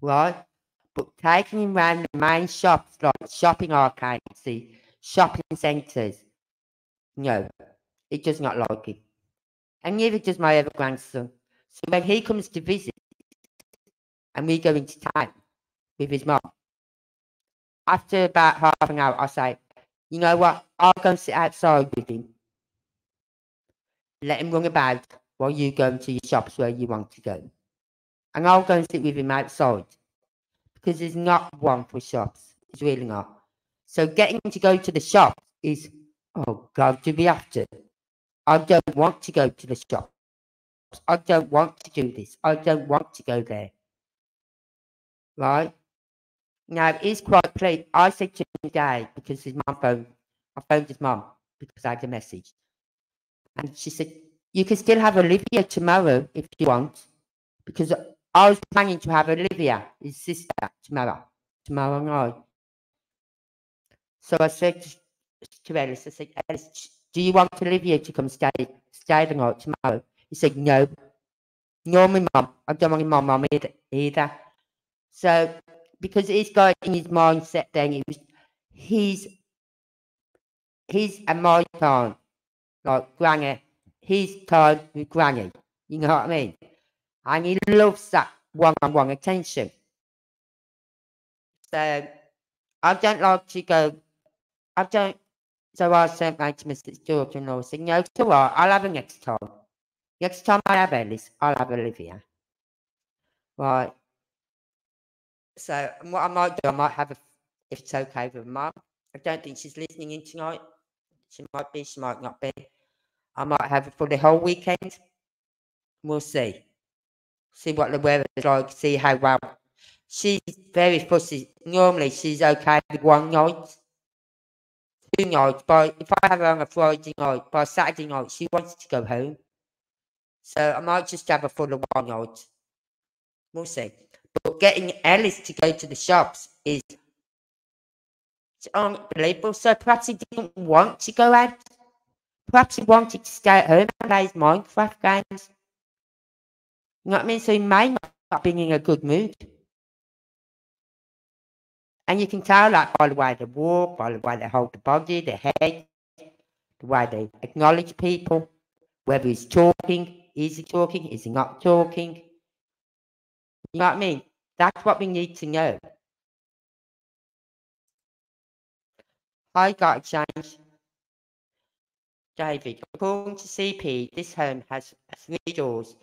Speaker 1: Right? But taking him around the main shops, like shopping arcades, see, shopping centres, no, he does not like it. And neither does my other grandson. So when he comes to visit and we go into town with his mom, after about half an hour, I say, you know what? I'll go and sit outside with him. Let him run about while you go to your shops where you want to go. And I'll go and sit with him outside. Because there's not one for shops. It's really not. So getting to go to the shops is, oh God, do we have to? I don't want to go to the shops. I don't want to do this. I don't want to go there. Right? Now, is quite clear. I said to him today, because his mum phoned, I phoned his mum because I had a message. And she said, You can still have Olivia tomorrow if you want. Because I was planning to have Olivia, his sister, tomorrow, tomorrow night. So I said to Ellis, I said, Ellis, do you want Olivia to come stay, stay the night tomorrow? He said, No. Nor my mum. I don't want my mum either. So because he's got in his mindset then he was he's he's a my time. Like granny. He's time with granny. You know what I mean? And he loves that one on one attention. So I don't like to go I don't so I sent my to Mr. Stewart and I said, No, so what? I'll have a next time. Next time I have Ellis, I'll have Olivia. Right. So what I might do, I might have a, if it's okay with mum. I don't think she's listening in tonight. She might be, she might not be. I might have it for the whole weekend. We'll see. See what the weather is like, see how well. She's very fussy. Normally she's okay with one night, two nights, but if I have her on a Friday night, by Saturday night, she wants to go home. So I might just have her for the one night. We'll see. But getting Ellis to go to the shops is unbelievable. So perhaps he didn't want to go out. Perhaps he wanted to stay at home and play his Minecraft games. You know what I mean? So he may not be in a good mood. And you can tell that by the way they walk, by the way they hold the body, the head, the way they acknowledge people, whether he's talking, is he talking, is he not talking. You know what I mean? That's what we need to know. Hi, got exchange. David, according to CP, this home has three doors,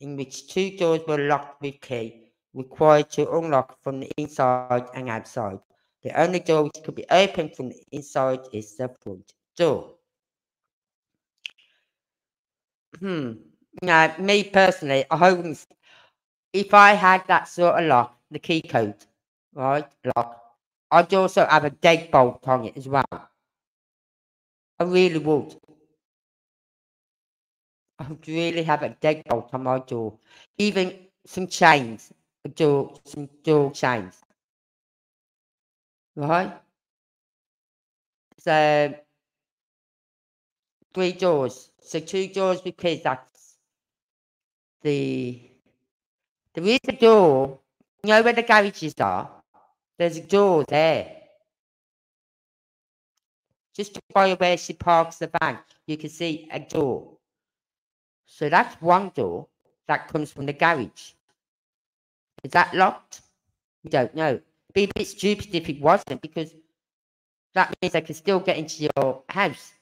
Speaker 1: in which two doors were locked with key, required to unlock from the inside and outside. The only door which could be opened from the inside is the front door. Hmm. Now, me personally, I wouldn't if I had that sort of lock, the key code, right, lock, I'd also have a deadbolt on it as well. I really would. I would really have a deadbolt on my door. Even some chains, a door, some door chains. Right? So, three doors. So two doors because that's the there is a door. You know where the garages are? There's a door there. Just by where she parks the van, you can see a door. So that's one door that comes from the garage. Is that locked? We don't know. Be a bit stupid if it wasn't because that means they can still get into your house.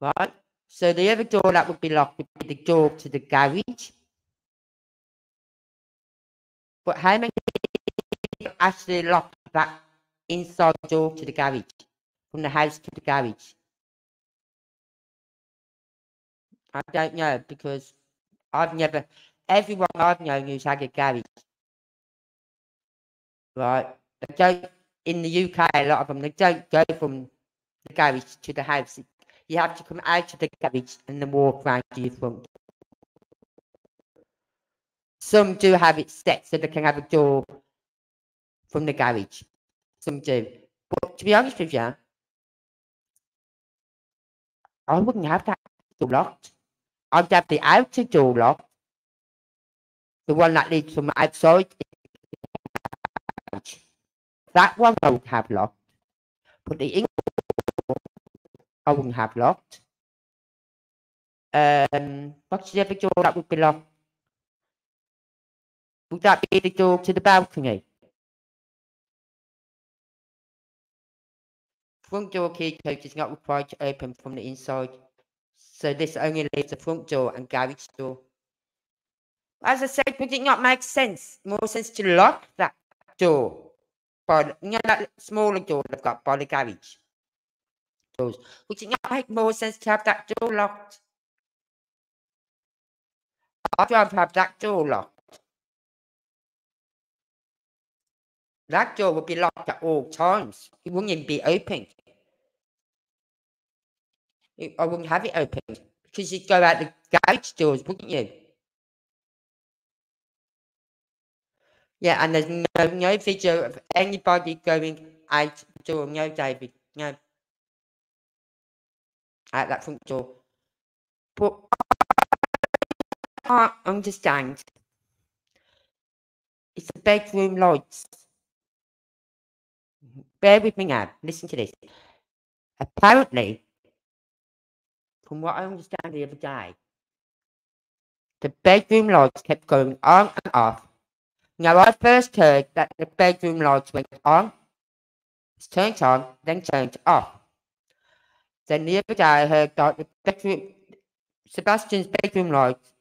Speaker 1: Right? So the other door that would be locked would be the door to the garage. But how many actually lock that inside door to the garage? From the house to the garage? I don't know because I've never, everyone I've known who's had a garage, right? They don't, in the UK, a lot of them, they don't go from the garage to the house. You have to come out of the garage and then walk round to your front. Some do have it set so they can have a door from the garage. Some do. But to be honest with you, I wouldn't have that door locked. I'd have the outer door locked. The one that leads from outside. That one I would have locked. But the inner I wouldn't have locked. Um, what's the other door that would be locked? Would that be the door to the balcony? Front door key code is not required to open from the inside. So this only leaves the front door and garage door. As I said, would it not make sense, more sense to lock that door? By, you know, that smaller door they've got by the garage doors. Would it not make more sense to have that door locked? I'd rather have that door locked. That door would be locked at all times. It wouldn't even be open. It- I wouldn't have it open because you'd go out the garage doors, wouldn't you? Yeah, and there's no, no video of anybody going out the door. No, David. No. Out that front door. But I can't understand. It's the bedroom lights. Bear with me now. Listen to this. Apparently, from what I understand the other day, the bedroom lights kept going on and off. Now, I first heard that the bedroom lights went on, it's turned on, then turned off. Then the other day, I heard that the bedroom, Sebastian's bedroom lights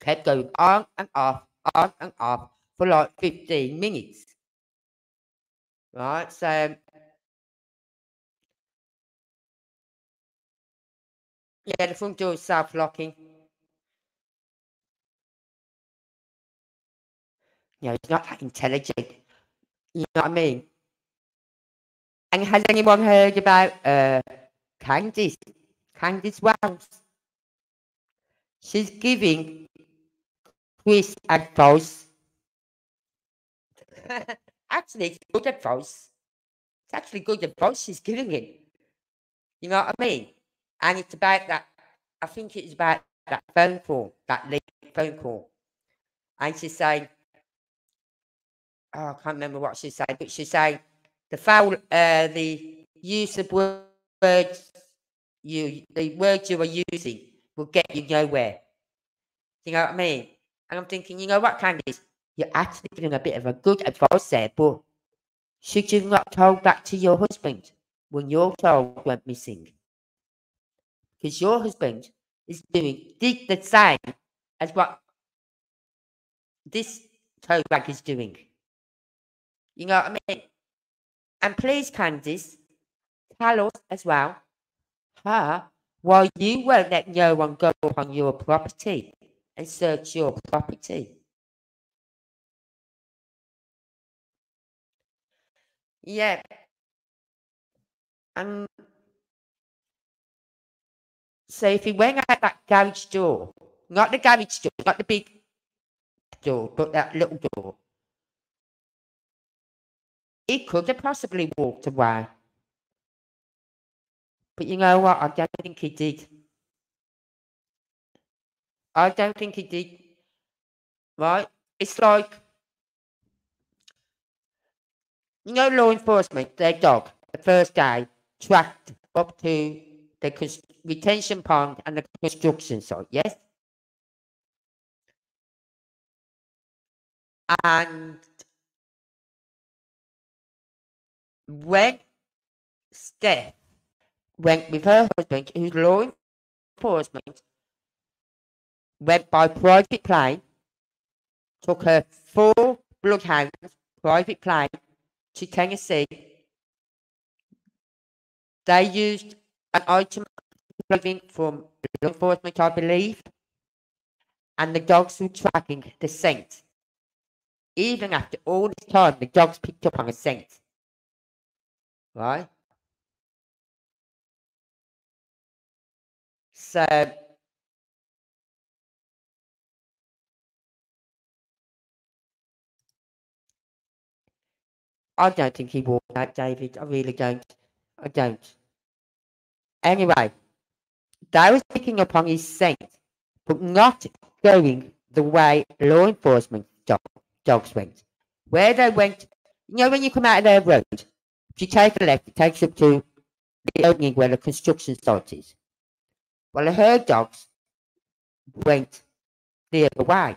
Speaker 1: kept going on and off, on and off for like 15 minutes. Right, so yeah, the front door is self-locking. You know, not that intelligent. You know what I mean? And has anyone heard about uh Candice? Candice Wells? She's giving Chris advice. Actually, it's good advice. It's actually good advice she's giving him. You know what I mean? And it's about that. I think it's about that phone call, that late phone call. And she's saying, oh, I can't remember what she said, but she's saying the foul, uh, the use of words, you, the words you are using will get you nowhere. You know what I mean? And I'm thinking, you know what, Candice, you're actually giving a bit of a good advice there, but should you not told that to your husband when your child went missing? Because your husband is doing the same as what this toe rag is doing. You know what I mean? And please, Candice, tell us as well, her, why you won't let no one go on your property and search your property. Yeah. And so if he went out that garage door, not the garage door, not the big door, but that little door, he could have possibly walked away. But you know what? I don't think he did. I don't think he did. Right? It's like, know, law enforcement, their dog, the first day, tracked up to the retention pond and the construction site, yes? And when Steph went with her husband, who's law enforcement, went by private plane, took her four bloodhounds, private plane, to Tennessee. They used an item clothing from law enforcement, I believe, and the dogs were tracking the scent. Even after all this time, the dogs picked up on a scent. Right? So I don't think he walked out, David. I really don't. I don't. Anyway, they was picking up on his scent, but not going the way law enforcement dog, dogs went. Where they went, you know, when you come out of their road, if you take a left, it takes you up to the opening where the construction site is. Well, her dogs went the other way.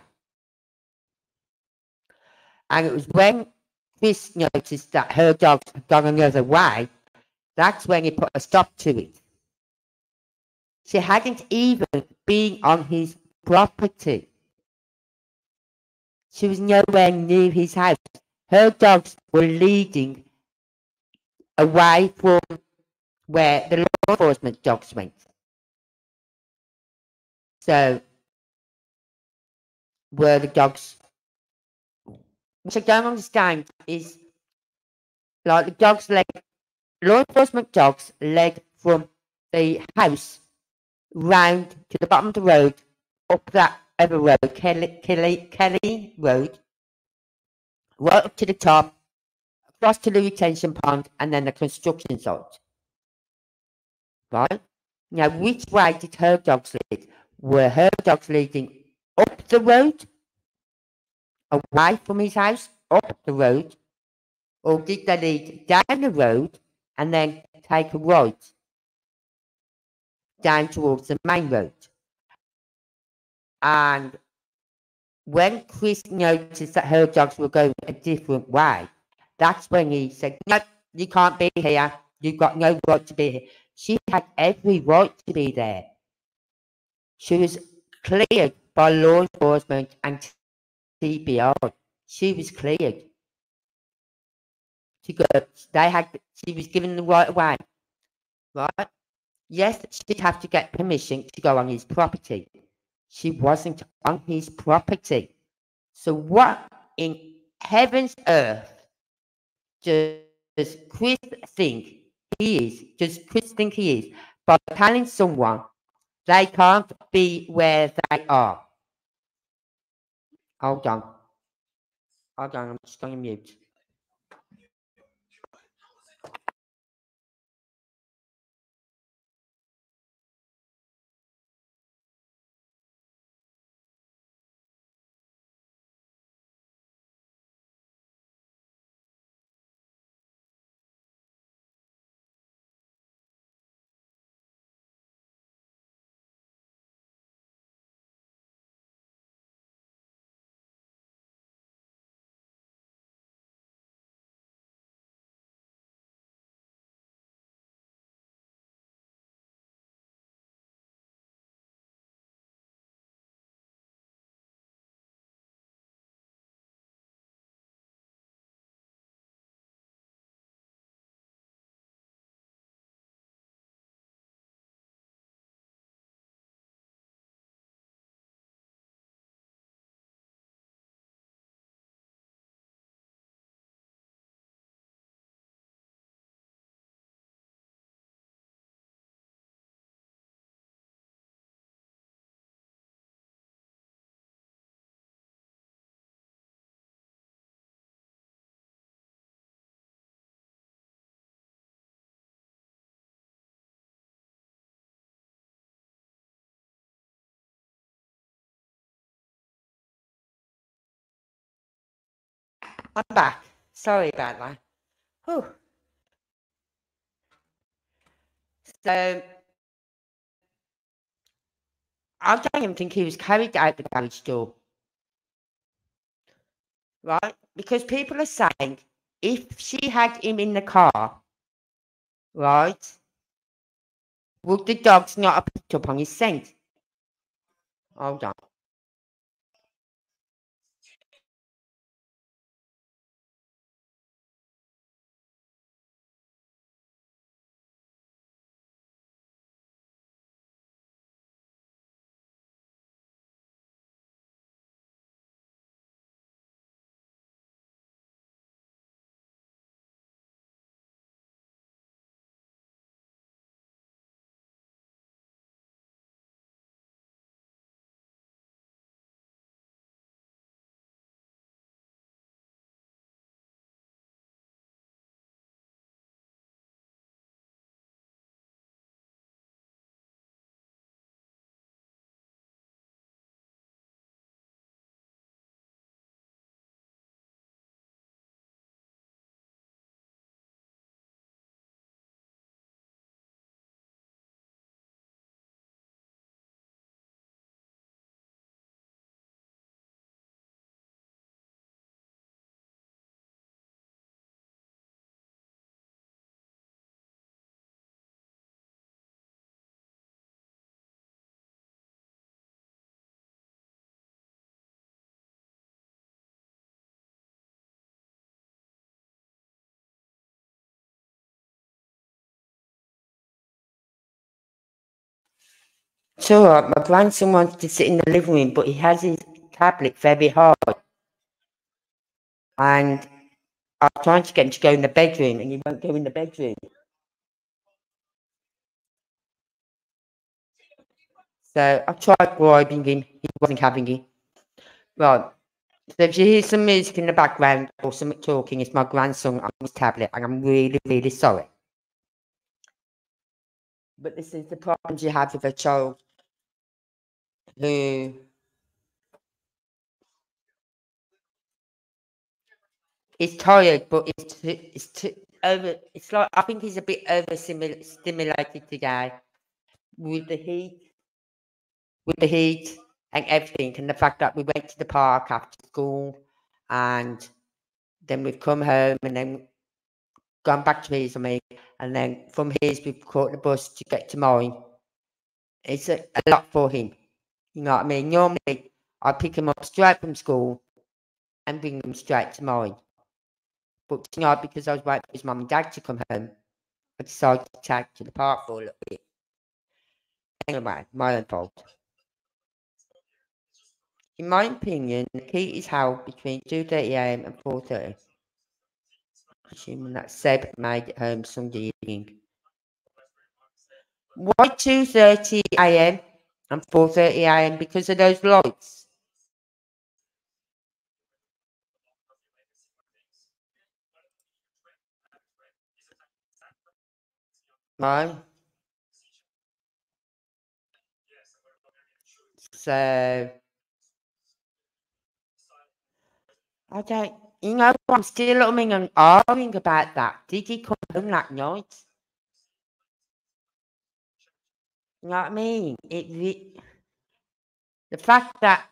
Speaker 1: And it was when Chris noticed that her dogs had gone another way, that's when he put a stop to it. She hadn't even been on his property. She was nowhere near his house. Her dogs were leading away from where the law enforcement dogs went. So, were the dogs, which I don't understand, is like the dogs led, law enforcement dogs led from the house round to the bottom of the road, up that other road, Kelly, Kelly, Kelly Road, right up to the top, across to the retention pond, and then the construction site. Right? Now, which way did her dogs lead? Were her dogs leading up the road, away from his house, up the road, or did they lead down the road and then take a right down towards the main road? And when Chris noticed that her dogs were going a different way, that's when he said, No, you can't be here. You've got no right to be here. She had every right to be there. She was cleared by law enforcement and CPR. She was cleared. She got, they had, she was given the right away. Right? Yes, she'd have to get permission to go on his property. She wasn't on his property. So what in heaven's earth does Chris think he is? Does Chris think he is by telling someone they can't be where they are? Hold on. Hold on, I'm back. Sorry about that. Whew. So I don't even think he was carried out the garage door. Right? Because people are saying if she had him in the car, right? Would the dogs not have picked up on his scent? Hold on. So uh, my grandson wants to sit in the living room, but he has his tablet very hard. And I'm trying to get him to go in the bedroom, and he won't go in the bedroom. So I tried bribing him, he wasn't having it. Right. So if you hear some music in the background or something talking, it's my grandson on his tablet, and I'm really, really sorry. But this is the problems you have with a child Eh. who is tired, but it's too, it's too over. It's like I think he's a bit overstimulated today with the heat, with the heat and everything, and the fact that we went to the park after school, and then we've come home, and then gone back to his me, and then from his we've caught the bus to get to mine. It's a, a lot for him. You know what I mean? Normally, I pick them up straight from school and bring them straight to mine. But tonight, because I was waiting for his mum and dad to come home, I decided to take to the park for a little bit. Anyway, my own fault. In my opinion, the key is held between 2.30am and 4.30. Assuming that Seb made it home Sunday evening. Why 2.30am? And 4.30 a.m. because of those lights. Right. So, I don't, you know, I'm still umming and arguing about that. Did he come home that night? You know what I mean? It, the fact that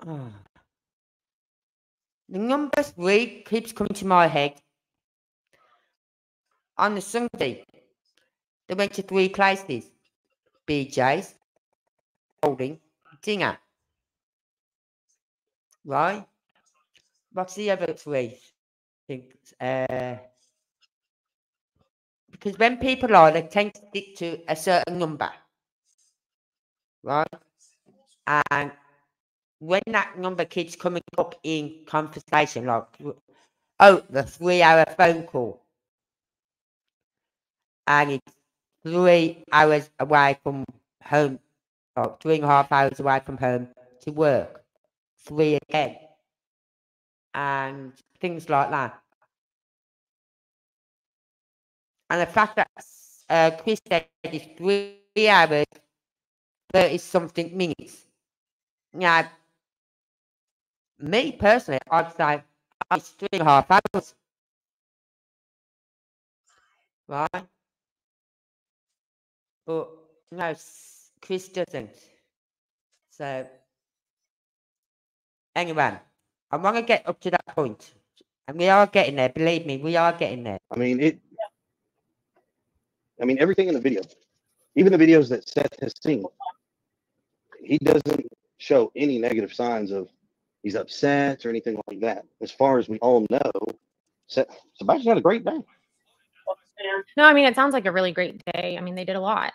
Speaker 1: the number three keeps coming to my head. On the Sunday, they went to three places: BJ's, Holding, Dinger. Right? What's the other three things? Uh, because when people are, they tend to stick to a certain number, right? And when that number keeps coming up in conversation, like, oh, the three hour phone call, and it's three hours away from home, or three and a half hours away from home to work, three again, and things like that. And the fact that uh, Chris said it's three hours, 30 something minutes. Now, me personally, I'd say it's three and a half hours. Right? But no, Chris doesn't. So, anyway, I want to get up to that point. And we are getting there. Believe me, we are getting there.
Speaker 4: I mean, it. I mean, everything in the video, even the videos that Seth has seen, he doesn't show any negative signs of he's upset or anything like that. As far as we all know, Seth, Sebastian had a great day.
Speaker 5: No, I mean, it sounds like a really great day. I mean, they did a lot.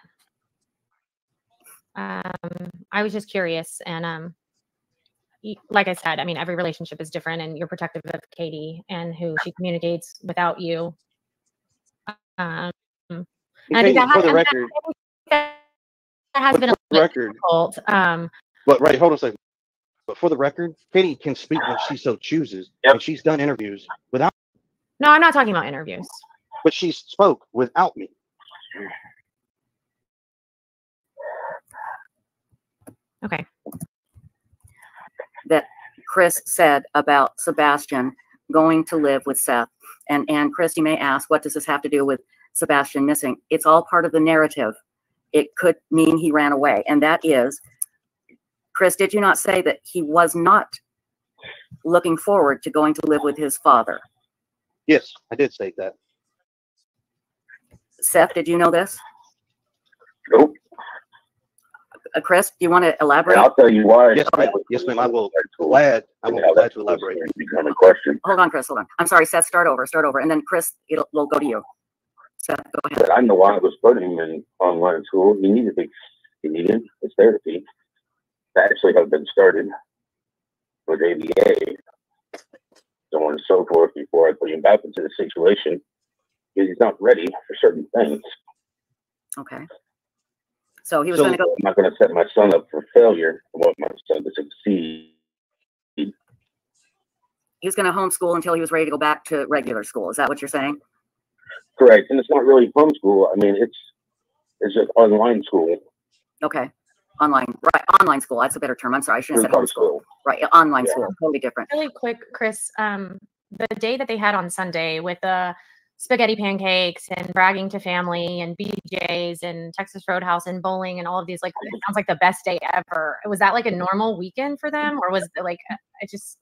Speaker 5: Um, I was just curious, and um, like I said, I mean, every relationship is different, and you're protective of Katie and who she communicates without you. Um, and I
Speaker 4: Okay,
Speaker 5: that,
Speaker 4: for
Speaker 5: has,
Speaker 4: the record,
Speaker 5: that that has been a
Speaker 4: for the record,
Speaker 5: difficult. Um,
Speaker 4: but right, hold on a second. But for the record, Katie can speak when she so chooses,
Speaker 7: Yep.
Speaker 4: and she's done interviews without,
Speaker 5: no, I'm not talking about interviews.
Speaker 4: but she spoke without me.
Speaker 5: Okay.
Speaker 3: that Chris said about Sebastian going to live with Seth. And, and Chris, you may ask, what does this have to do with Sebastian missing? It's all part of the narrative. It could mean he ran away. And that is, Chris, did you not say that he was not looking forward to going to live with his father?
Speaker 4: Yes, I did state that.
Speaker 3: Seth, did you know this?
Speaker 7: Nope.
Speaker 3: Uh, Chris, do you want to
Speaker 7: And
Speaker 3: elaborate?
Speaker 7: I'll tell you why.
Speaker 4: Yes, ma'am. Yes, ma'am. I will glad. I will
Speaker 7: How
Speaker 4: glad to elaborate.
Speaker 7: Become a question.
Speaker 3: Hold on, Chris, hold on. I'm sorry, Seth, start over, start over. And then Chris, it'll, we'll go to you. Seth, go ahead.
Speaker 7: But I know why I was putting him in online school. He needed to, he needed his therapy. That actually have been started with ABA, so on and so forth, before I put him back into the situation. Because he's not ready for certain things.
Speaker 3: Okay. So he was
Speaker 4: So-
Speaker 3: going to go
Speaker 7: I'm not gonna set my son up for failure. I want my son to succeed.
Speaker 3: he was going to homeschool until he was ready to go back to regular school. Is that what you're saying?
Speaker 7: Correct, and it's not really homeschool. I mean, it's, it's just online school,
Speaker 3: Okay. Online, right? Online school. That's a better term. I'm sorry. I shouldn't have said homeschool.
Speaker 7: school.
Speaker 3: Right. Online
Speaker 7: Yeah.
Speaker 3: school. Totally different.
Speaker 5: really quick, Chris, um, the day that they had on Sunday with the spaghetti pancakes and bragging to family and BJ's and Texas Roadhouse and bowling and all of these, like, it sounds like the best day ever. Was that like a normal weekend for them, or was it like, I just,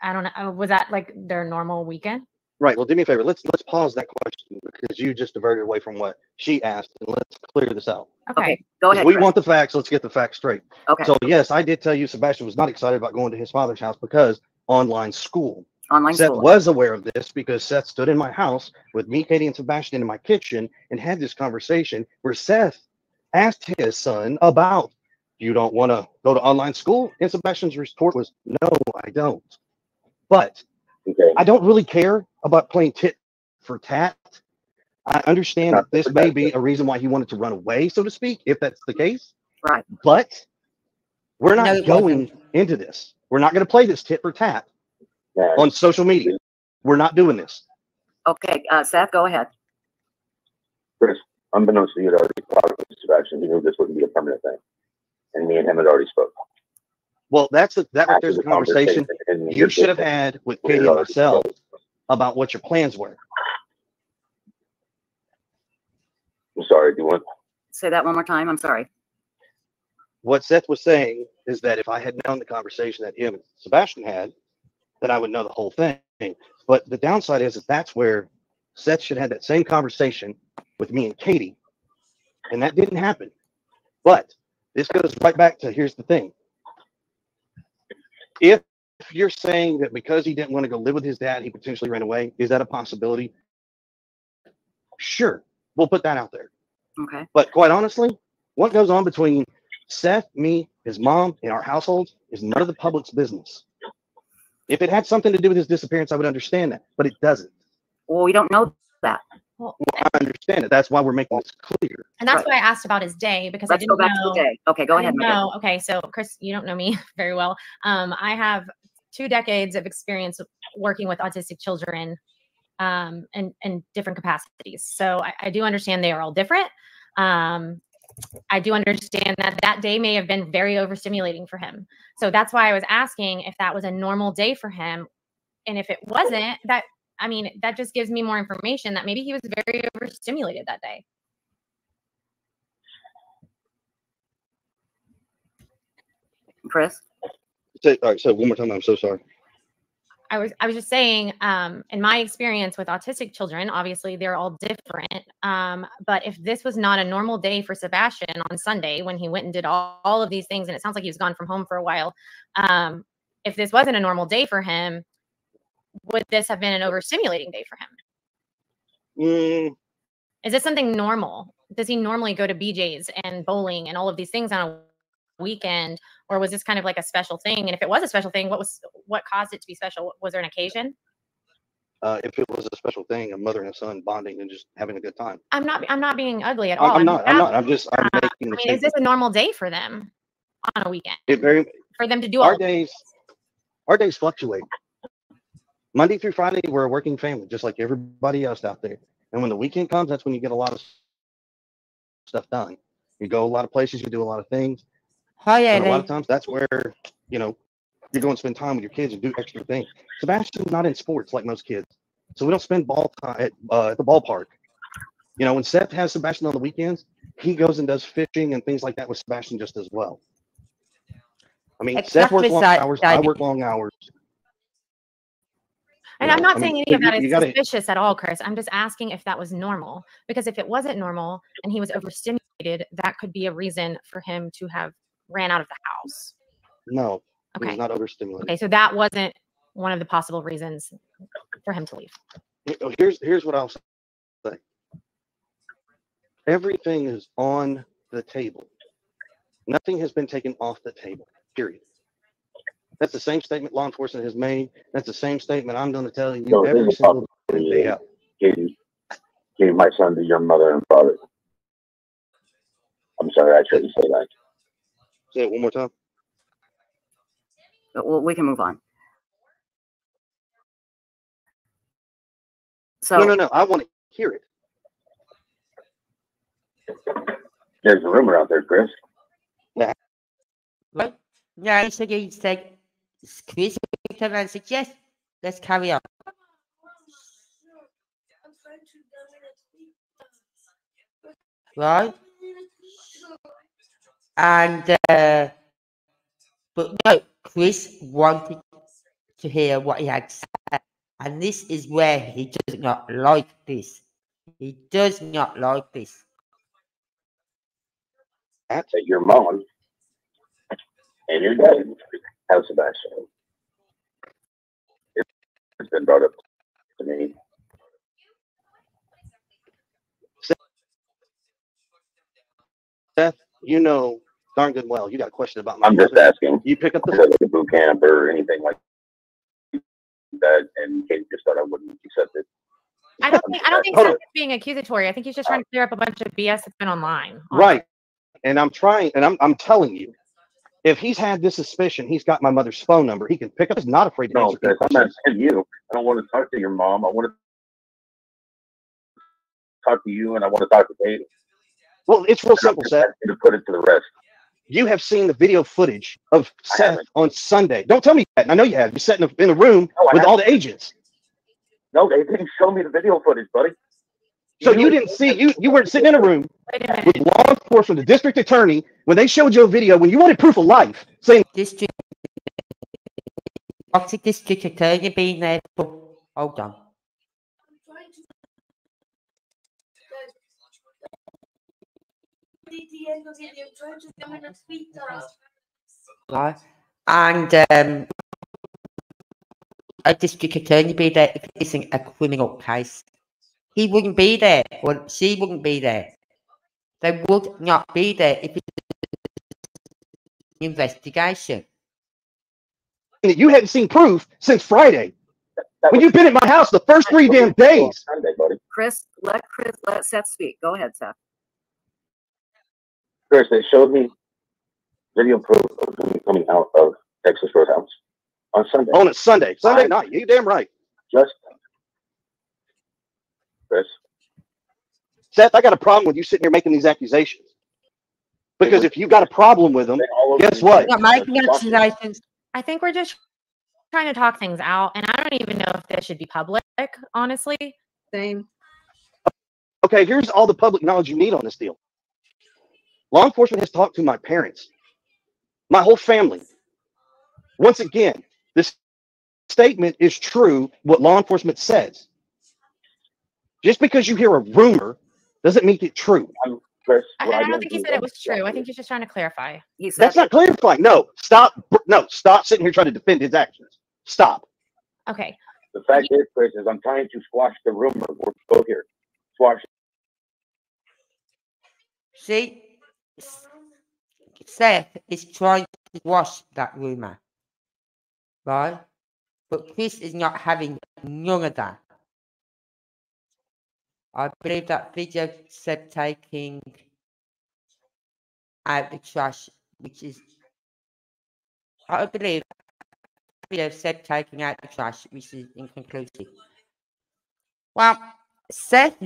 Speaker 5: I don't know, uh, was that like their normal weekend?
Speaker 4: Right. Well, do me a favor. Let's let's pause that question because you just diverted away from what she asked, and let's clear this out.
Speaker 5: Okay.
Speaker 3: Okay. Go
Speaker 4: 'Cause
Speaker 3: ahead.
Speaker 4: We
Speaker 3: Chris.
Speaker 4: want the facts. Let's get the facts straight.
Speaker 3: Okay.
Speaker 4: So yes, I did tell you Sebastian was not excited about going to his father's house because online school.
Speaker 3: Online
Speaker 4: Seth
Speaker 3: school.
Speaker 4: was aware of this because Seth stood in my house with me, Katie, and Sebastian in my kitchen and had this conversation where Seth asked his son about, "You don't want to go to online school?" And Sebastian's retort was, "No, I don't." But
Speaker 7: Okay,
Speaker 4: I don't really care about playing tit for tat. I understand that this may be a reason why he wanted to run away, so to speak, if that's the case.
Speaker 3: Right.
Speaker 4: But we're not
Speaker 1: No,
Speaker 4: going
Speaker 1: wasn't.
Speaker 4: into this. We're not going to play this tit for tat
Speaker 7: now,
Speaker 4: on social media. We're not doing this.
Speaker 3: Okay. Uh, Seth, go ahead.
Speaker 7: Chris, unbeknownst to you, had already talked with Sebastian, he knew this wouldn't be a permanent thing. And me and him had already spoke.
Speaker 4: Well, that's a, that there's a
Speaker 7: the
Speaker 4: conversation you should have had with Katie and
Speaker 7: already
Speaker 4: myself about what your plans were.
Speaker 7: I'm sorry, do you want,
Speaker 3: Say that one more time. I'm sorry.
Speaker 4: What Seth was saying is that if I had known the conversation that him and Sebastian had, then I would know the whole thing. But the downside is that that's where Seth should have had that same conversation with me and Katie, and that didn't happen. But this goes right back to here's the thing. If you're saying that because he didn't want to go live with his dad, he potentially ran away, is that a possibility? Sure, we'll put that out there.
Speaker 3: Okay.
Speaker 4: But quite honestly, what goes on between Seth, me, his mom, and our household is none of the public's business. If it had something to do with his disappearance, I would understand that, but it doesn't.
Speaker 3: Well, we don't know that.
Speaker 5: Well,
Speaker 4: I understand it. That's why we're making this clear.
Speaker 5: and that's
Speaker 3: Right.
Speaker 5: why I asked about his day because I
Speaker 3: Let's go
Speaker 5: didn't
Speaker 3: back
Speaker 5: know.
Speaker 3: to the day. Okay. Go
Speaker 5: I
Speaker 3: ahead.
Speaker 5: didn't
Speaker 3: Megan.
Speaker 5: know. Okay, so Chris, you don't know me very well. Um, I have two decades of experience working with autistic children um, in, in different capacities. So I, I do understand they are all different. Um, I do understand that that day may have been very overstimulating for him. So that's why I was asking if that was a normal day for him. And if it wasn't, that, I mean, that just gives me more information that maybe he was very overstimulated that day.
Speaker 3: Chris.
Speaker 4: Say, all right, so one more time, I'm so sorry.
Speaker 5: I was I was just saying, um, in my experience with autistic children, obviously they're all different. Um, but if this was not a normal day for Sebastian on Sunday when he went and did all, all of these things, and it sounds like he was gone from home for a while, um, if this wasn't a normal day for him, would this have been an overstimulating day for him?
Speaker 4: Mm,
Speaker 5: Is this something normal? Does he normally go to BJ's and bowling and all of these things on a weekend, or was this kind of like a special thing? And if it was a special thing, what was what caused it to be special? Was there an occasion?
Speaker 4: uh, if it was a special thing, a mother and a son bonding and just having a good time.
Speaker 5: I'm not. I'm not being ugly at all.
Speaker 4: I'm not. I'm not. I'm just. I'm
Speaker 5: uh,
Speaker 4: making
Speaker 5: I mean, is this a normal day for them on a weekend
Speaker 4: It very
Speaker 5: for them to do
Speaker 4: our days. Our days fluctuate. Monday through Friday, we're a working family, just like everybody else out there. And when the weekend comes, that's when you get a lot of stuff done. You go a lot of places, you do a lot of things.
Speaker 1: Hi,
Speaker 4: And a lot of times, that's where you know you're going to spend time with your kids and do extra things. Sebastian's not in sports like most kids, so we don't spend ball time at, uh, at the ballpark. You know, when Seth has Sebastian on the weekends, he goes and does fishing and things like that with Sebastian just as well. I mean, Seth works long hours. I work long hours.
Speaker 5: And
Speaker 4: you
Speaker 5: I'm not
Speaker 4: I
Speaker 5: saying
Speaker 4: mean,
Speaker 5: any of
Speaker 4: you-
Speaker 5: that is
Speaker 4: you gotta-
Speaker 5: suspicious at all, Chris. I'm just asking if that was normal. Because if it wasn't normal and he was overstimulated, that could be a reason for him to have ran out of the house.
Speaker 4: No,
Speaker 5: Okay.
Speaker 4: he's not overstimulated.
Speaker 5: Okay. So that wasn't one of the possible reasons for him to leave.
Speaker 4: Oh, Here's here's what I'll say. Everything is on the table. Nothing has been taken off the table. Period. That's the same statement law enforcement has made. That's the same statement I'm going to tell you
Speaker 7: So
Speaker 4: every single day.
Speaker 7: Yeah.
Speaker 4: out.
Speaker 7: Gave, gave my son to your mother and father. I'm sorry, I shouldn't say that.
Speaker 4: Say it one more time.
Speaker 3: But well, we can move on. So
Speaker 4: No, no, no. I want to hear it.
Speaker 7: There's a rumor out there, Chris.
Speaker 1: Right? Yeah, so he said, Chris looked at her and yes, let's carry on. Right? And, uh, but no, Chris wanted to hear what he had said. And this is where he does not like this. He does not like this.
Speaker 7: That your mom and your dad have Sebastian. It's been brought up to me.
Speaker 4: Seth, you know darn good well. You got a question about my
Speaker 7: I'm just
Speaker 4: mother.
Speaker 7: asking.
Speaker 4: You pick up the
Speaker 7: it like a boot camp or anything like that? And Kate just thought I wouldn't accept it.
Speaker 5: I don't think I don't think
Speaker 4: Hold
Speaker 5: Seth is being accusatory. I think he's just trying to clear up a bunch of BS that's been online.
Speaker 4: right. And I'm trying, and I'm I'm telling you, if he's had this suspicion, he's got my mother's phone number. He can pick up. He's not afraid to
Speaker 7: No,
Speaker 4: answer
Speaker 7: I'm not saying you. I don't want to talk to your mom. I want to talk to you, and I want to talk to Kate.
Speaker 4: Well, it's real simple, Seth.
Speaker 7: To put it to the rest.
Speaker 4: You have seen the video footage of Seth on Sunday. Don't tell me that. I know you have. You're sitting in the room
Speaker 7: No,
Speaker 4: with all the agents.
Speaker 7: No, they didn't show me the video footage, buddy.
Speaker 4: So you didn't see you you weren't sitting in a room
Speaker 5: a
Speaker 4: with law enforcement, the district attorney, when they showed you a video when you wanted proof of life, saying
Speaker 1: District, what's district attorney been there for? Hold on.
Speaker 6: I'm trying to. Guys. The, the end of it, I'm trying to dominate speed task.
Speaker 1: right? And um, a district attorney be there if it isn't a criminal case. He wouldn't be there, or she wouldn't be there. They would not be there if it's an investigation.
Speaker 4: you hadn't seen proof since Friday.
Speaker 7: That
Speaker 4: When you've been at my house the first three damn days.
Speaker 7: Sunday, buddy.
Speaker 3: Chris, let Chris let Seth speak. Go ahead, Seth.
Speaker 7: Chris, they showed me video proof of them coming out of Texas Roadhouse on Sunday.
Speaker 4: On a Sunday, Sunday
Speaker 7: I-
Speaker 4: night. You damn right.
Speaker 7: Just Chris,
Speaker 4: Seth, I got a problem with you sitting here making these accusations. Because if you've got a problem with them,
Speaker 7: they all over
Speaker 4: Guess
Speaker 7: the-
Speaker 4: what?
Speaker 1: Not accusations.
Speaker 5: I think we're just trying to talk things out, and I don't even know if this should be public. Honestly,
Speaker 8: Same.
Speaker 4: okay, here's all the public knowledge you need on this deal. Law enforcement has talked to my parents, my whole family. Once again, this statement is true, what law enforcement says. Just because you hear a rumor doesn't make it true.
Speaker 7: Chris,
Speaker 5: I,
Speaker 7: what
Speaker 5: I
Speaker 7: I'd
Speaker 5: don't think he said it was true. I think he's just trying to clarify.
Speaker 3: He said
Speaker 4: That's not clarifying. No, stop. No, stop sitting here trying to defend his actions. Stop.
Speaker 5: Okay.
Speaker 7: The fact is, Chris, is I'm trying to squash the rumor. We're both here. Squash.
Speaker 1: See, Seth is trying to squash that rumor, right? But Chris is not having none of that. I believe that video said taking out the trash, which is, I believe video said taking out the trash, which is inconclusive. Well, Seth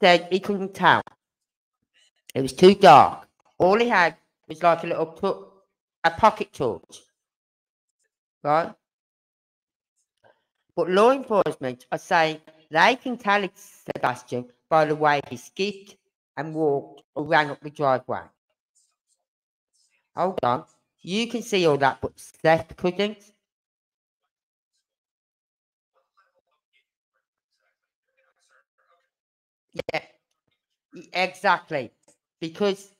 Speaker 1: said he couldn't tell. It was too dark. All he had was like a little a pocket torch. Right? But law enforcement are saying they can tell it's Sebastian by the way he skipped and walked or ran up the driveway. Hold on. You can see all that, but Seth couldn't. Yeah, exactly. Because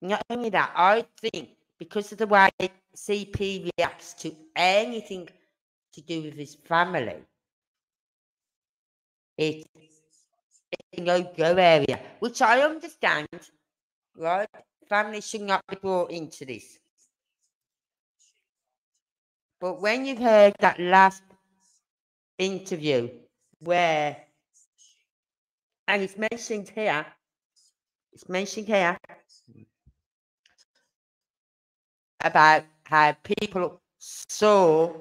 Speaker 1: not only that, I think because of the way CP reacts to anything to do with his family, it's a no-go area, which I understand, right? Family should not be brought into this. But when you've heard that last interview where, and it's mentioned here, it's mentioned here about how people saw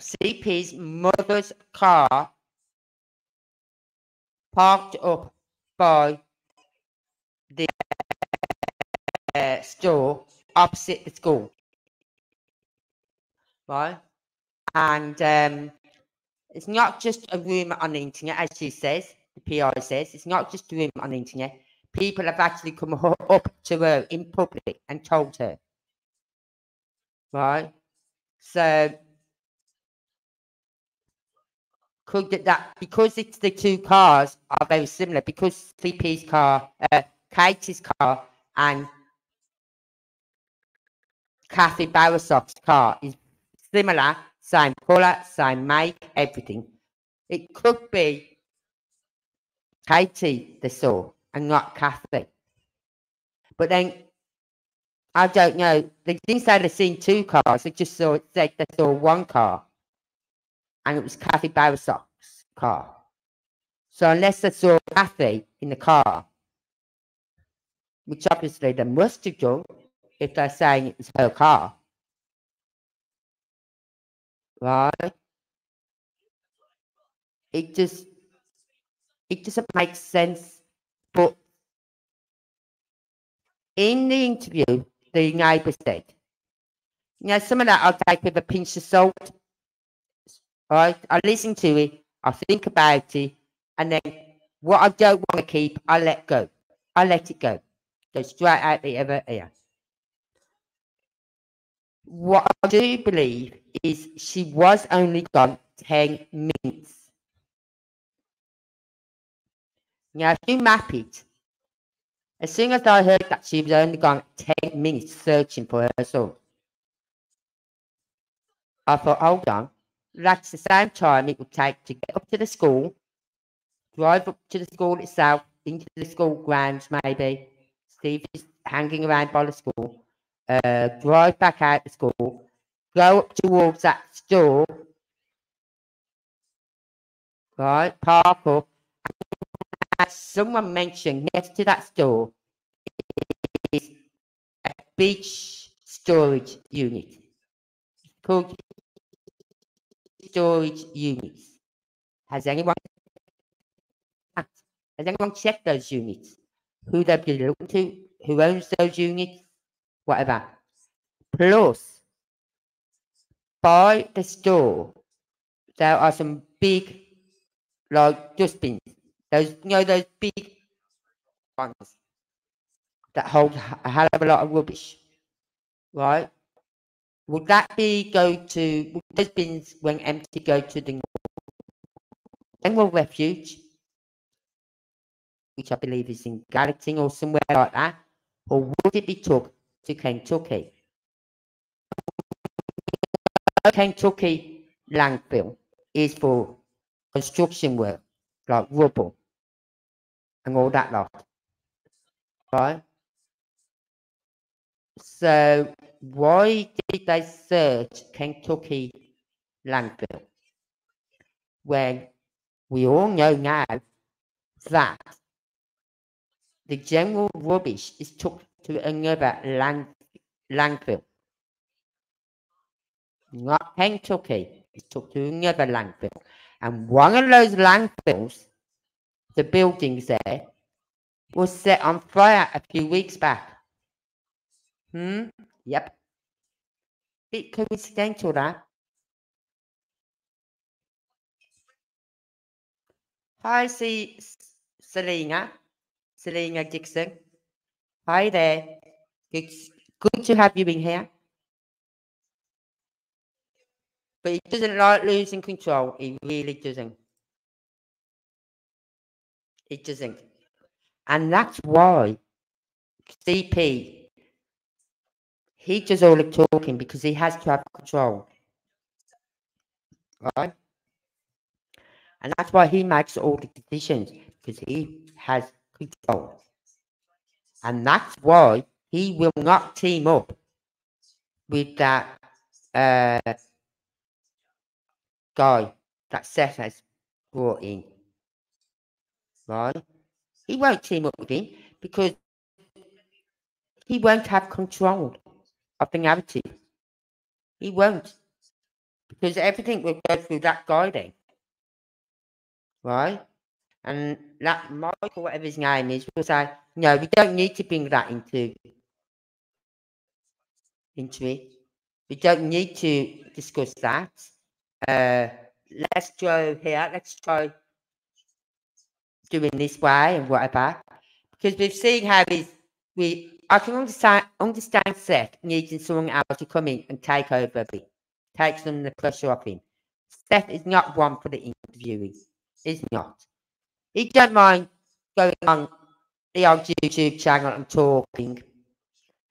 Speaker 1: CP's mother's car parked up by the uh, store opposite the school. Right? And um, it's not just a rumour on the internet, as she says, the PI says, it's not just a rumour on the internet. People have actually come up to her in public and told her. Right? So, could that, because it's the two cars are very similar, because CP's car, uh, Katie's car, and Kathy Barasov's car is similar, same colour, same make, everything. It could be Katie they saw and not Kathy. But then I don't know. They didn't say they seen two cars. They just saw said they saw one car, and it was Kathy Barasov's car. So unless they saw Kathy in the car, which obviously they must have done if they're saying it was her car, right? It just it doesn't make sense. But in the interview, the neighbour said, you know, some of that I'll take with a pinch of salt. Right? I listen to it, I think about it, and then what I don't want to keep, I let go. I let it go. Go straight out the other ear. What I do believe is she was only gone 10 minutes. Now, if you map it, as soon as I heard that she was only gone 10 minutes searching for her son, I thought, hold on, that's the same time it would take to get up to the school, drive up to the school itself, into the school grounds maybe, if he's hanging around by the school, uh, drive back out the school, go up towards that store, right, park up, as someone mentioned next to that store is a beach storage unit. Called storage units. Has anyone ah, has anyone checked those units? Who they belong to? Who owns those units? Whatever. Plus, by the store, there are some big, like dustbins those, you know, those big ones that hold a hell of a lot of rubbish, right? Would that be go to, would those bins when empty go to the general refuge, which I believe is in Gallatin or somewhere like that, or would it be took to Kentucky? Kentucky landfill is for construction work, like rubble and all that lot. Right? So why did they search Kentucky landfill? When we all know now that the general rubbish is took to another land, landfill. Not Kentucky, it's took to another landfill. And one of those landfills, the buildings there, was set on fire a few weeks back. Hmm? Yep. Bit coincidental that. Hi, see Selena. Selena Dixon. Hi there. It's good to have you in here. But he doesn't like losing control. He really doesn't. He doesn't. And that's why CP, he does all the talking because he has to have control. Right? And that's why he makes all the decisions because he has control. And that's why he will not team up with that uh, guy that Seth has brought in. Right? He won't team up with him because he won't have control the narrative. He won't. Because everything will go through that guiding. Right? And that Michael, whatever his name is, will say, no, we don't need to bring that into into it. We don't need to discuss that. Uh, let's go here. Let's try doing this way and whatever. Because we've seen how he's, we, I can understand, understand Seth needing someone else to come in and take over a bit, take some of the pressure off him. Seth is not one for the interviewing. He's not. He don't mind going on the old YouTube channel and talking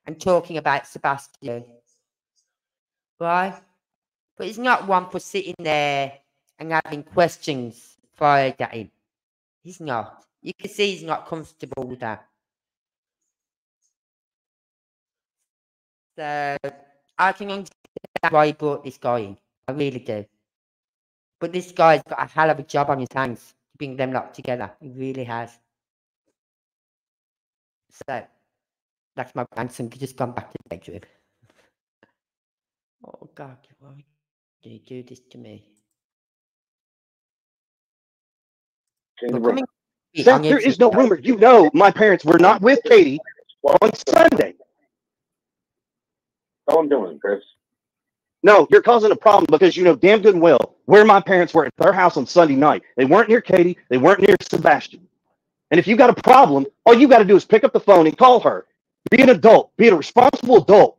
Speaker 1: and talking about Sebastian. Right? But he's not one for sitting there and having questions fired at him. He's not. You can see he's not comfortable with that. So I can understand why he brought this guy in. I really do. But this guy's got a hell of a job on his hands to bring them lot together. He really has. So that's my grandson. He just gone back to the bedroom. Oh God, why do you do this to me?
Speaker 7: In the
Speaker 1: We're
Speaker 7: room.
Speaker 1: coming
Speaker 4: there is no rumor. You know, my parents were not with Katie on Sunday.
Speaker 7: All I'm doing, Chris.
Speaker 4: No, you're causing a problem because you know damn good and well where my parents were at their house on Sunday night. They weren't near Katie. They weren't near Sebastian. And if you got a problem, all you got to do is pick up the phone and call her. Be an adult. Be a responsible adult,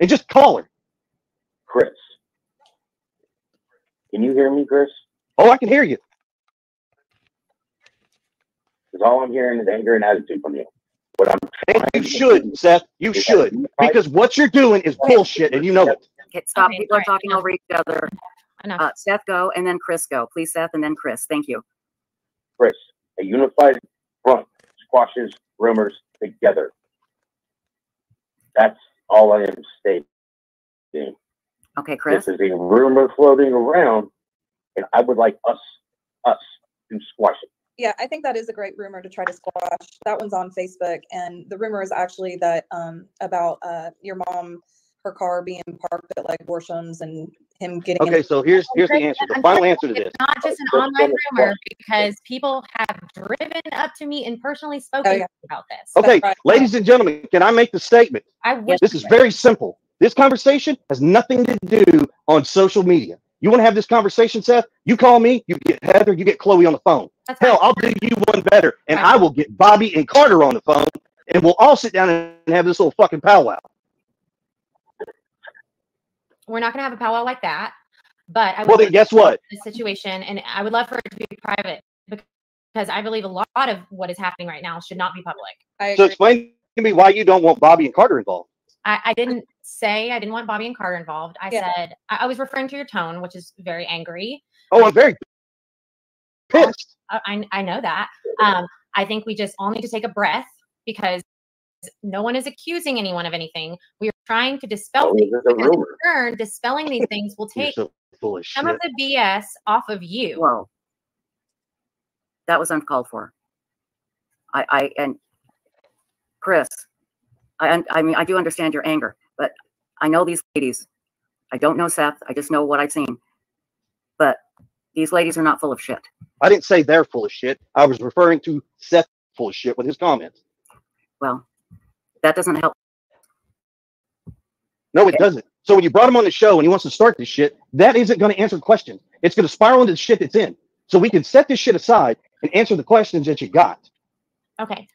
Speaker 4: and just call her.
Speaker 7: Chris. Can you hear me, Chris?
Speaker 4: Oh, I can hear you.
Speaker 7: Because all I'm hearing is anger and attitude from you. What I'm
Speaker 4: And you should, Seth. You should. Because what you're doing is bullshit, and you know it.
Speaker 3: Okay, stop.
Speaker 5: Okay,
Speaker 3: People are
Speaker 5: sorry,
Speaker 3: talking over each other.
Speaker 5: Enough.
Speaker 3: Uh, Seth, go, and then Chris, go. Please, Seth, and then Chris. Thank you.
Speaker 7: Chris, a unified front squashes rumors together. That's all I am stating.
Speaker 3: Okay, Chris.
Speaker 7: This is a rumor floating around, and I would like us, us to squash it.
Speaker 8: Yeah, I think that is a great rumor to try to squash. That one's on Facebook, and the rumor is actually that um about uh your mom, her car being parked at like Worshams and him getting. in-
Speaker 4: Okay, so here's here's the answer. The final answer to this.
Speaker 5: It's not just an
Speaker 7: Let's
Speaker 5: online
Speaker 7: go to
Speaker 5: rumor because people have driven up to me and personally spoken
Speaker 8: Oh, yeah.
Speaker 5: about this.
Speaker 4: Okay,
Speaker 8: right.
Speaker 4: ladies and gentlemen, can I make the statement?
Speaker 5: I wish
Speaker 4: This is very simple. This conversation has nothing to do on social media. You want to have this conversation, Seth? You call me, you get Heather, you get Chloe on the phone.
Speaker 5: That's
Speaker 4: Hell,
Speaker 5: fine.
Speaker 4: I'll do you one better, and I will get Bobby and Carter on the phone, and we'll all sit down and have this little fucking powwow.
Speaker 5: we're not going to have a powwow like that. But I would
Speaker 4: Well, then guess what?
Speaker 5: The situation, and I would love for it to be private because I believe a lot of what is happening right now should not be public.
Speaker 8: I
Speaker 4: So
Speaker 8: agree.
Speaker 4: explain to me why you don't want Bobby and Carter involved.
Speaker 5: I, I didn't say I didn't want Bobby and Carter involved. I
Speaker 8: Yeah.
Speaker 5: said I, I was referring to your tone, which is very angry.
Speaker 4: Oh, I'm very pissed.
Speaker 5: I, I I know that. Um, I think we just all need to take a breath because no one is accusing anyone of anything. We are trying to dispel
Speaker 7: Oh,
Speaker 5: things
Speaker 7: a
Speaker 5: because in turn, dispelling these things will take
Speaker 4: so of
Speaker 5: some
Speaker 4: shit.
Speaker 5: of the BS off of you.
Speaker 3: Whoa. That was uncalled for. I, I, and Chris, I, I mean, I do understand your anger, but I know these ladies. I don't know Seth. I just know what I've seen. But these ladies are not full of shit.
Speaker 4: I didn't say they're full of shit. I was referring to Seth full of shit with his comments.
Speaker 3: Well, that doesn't help.
Speaker 4: No, it doesn't. So when you brought him on the show and he wants to start this shit, that isn't going to answer questions. It's going to spiral into the shit that's in. So we can set this shit aside and answer the questions that you got.
Speaker 5: Okay.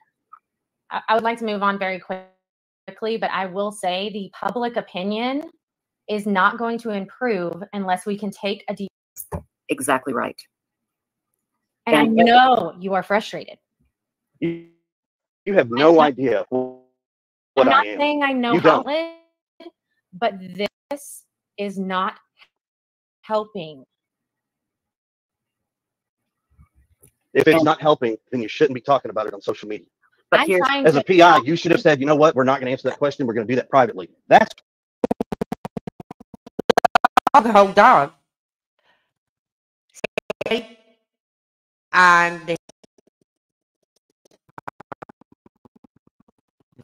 Speaker 5: I, I would like to move on very quick- quickly, but I will say the public opinion is not going to improve unless we can take a deep.
Speaker 3: Exactly right.
Speaker 5: And I know you are frustrated.
Speaker 4: You, you have no
Speaker 5: not-
Speaker 4: idea wh-
Speaker 5: I'm
Speaker 4: what
Speaker 5: not
Speaker 4: I am.
Speaker 5: saying I know
Speaker 4: You don't.
Speaker 5: but this is not helping.
Speaker 4: If it's
Speaker 3: And-
Speaker 4: not helping, then you shouldn't be talking about it on social media.
Speaker 3: But
Speaker 5: I'm
Speaker 3: here's,
Speaker 4: As a PI, you should have said, you know what, we're not going to answer that question. We're going to do that privately. That's
Speaker 1: hold on. See? And this,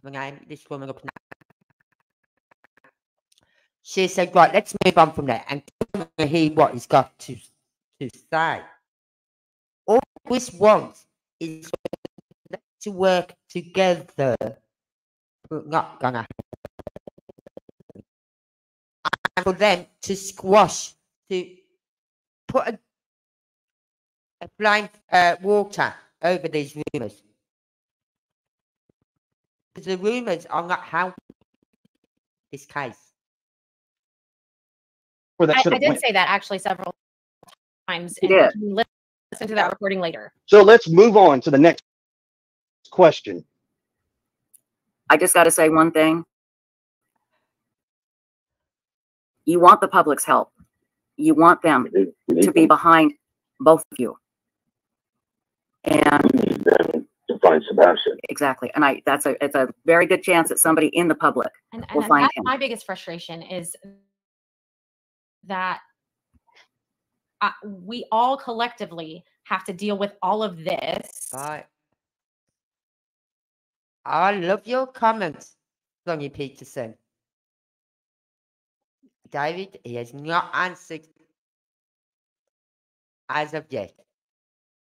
Speaker 1: bring in this woman up now. She said, right, let's move on from there and hear what he's got to, to say. All this wants is for them to work together, but not gonna and for them to squash, to put a, a blind uh, water over these rumours. Because the rumours are not helping this case.
Speaker 4: where that
Speaker 5: I, I did
Speaker 4: went.
Speaker 5: say that actually several times.
Speaker 3: You
Speaker 5: and
Speaker 3: did.
Speaker 5: you can Listen to that recording later.
Speaker 4: So let's move on to the next question.
Speaker 3: I just got to say one thing. You want the public's help. You want them
Speaker 7: We need, we
Speaker 3: to be behind both of you. And
Speaker 7: we need them to find Sebastian.
Speaker 3: exactly. And I, that's a, it's a very good chance that somebody in the public.
Speaker 5: And,
Speaker 3: We'll
Speaker 5: and
Speaker 3: find
Speaker 5: that's
Speaker 3: him.
Speaker 5: my biggest frustration is that uh, we all collectively have to deal with all of this.
Speaker 1: Right. I love your comments, Sonny Peterson. David, he has not answered as of yet.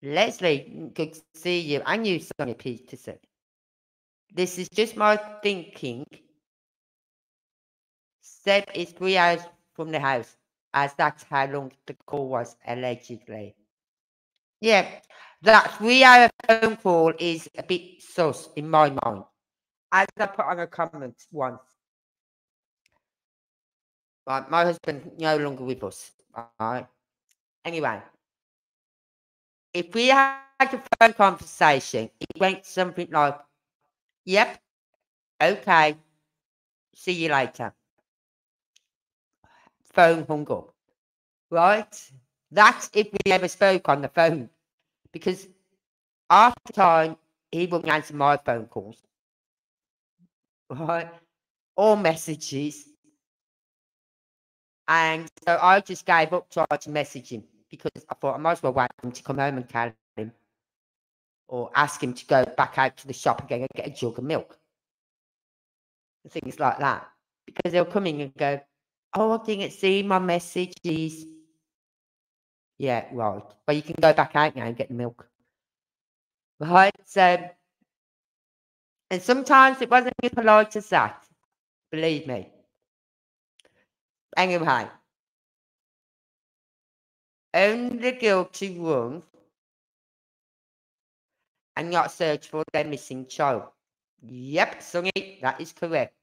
Speaker 1: Leslie, good to see you, I you, Sonny Peterson. This is just my thinking. Seb is three hours from the house, as that's how long the call was, allegedly. Yeah, that three hour phone call is a bit sus in my mind. As I put on a comment once. Right, my husband no longer with us. Right. Anyway. If we had a phone conversation, it went something like, Yep, okay. See you later. Phone hung up. Right? That's if we ever spoke on the phone. Because half the time he wouldn't answer my phone calls. Right? Or messages. And so I just gave up trying to message him because I thought I might as well wait for him to come home and tell him. Or ask him to go back out to the shop again and get a jug of milk. And things like that. Because they'll come in and go, Oh, I didn't see my messages. Yeah, right. But you can go back out now and get the milk. Right? So, and sometimes it wasn't as polite as that. Believe me. Anyway, only the guilty run and not search for their missing child. Yep, Sonny, that is correct.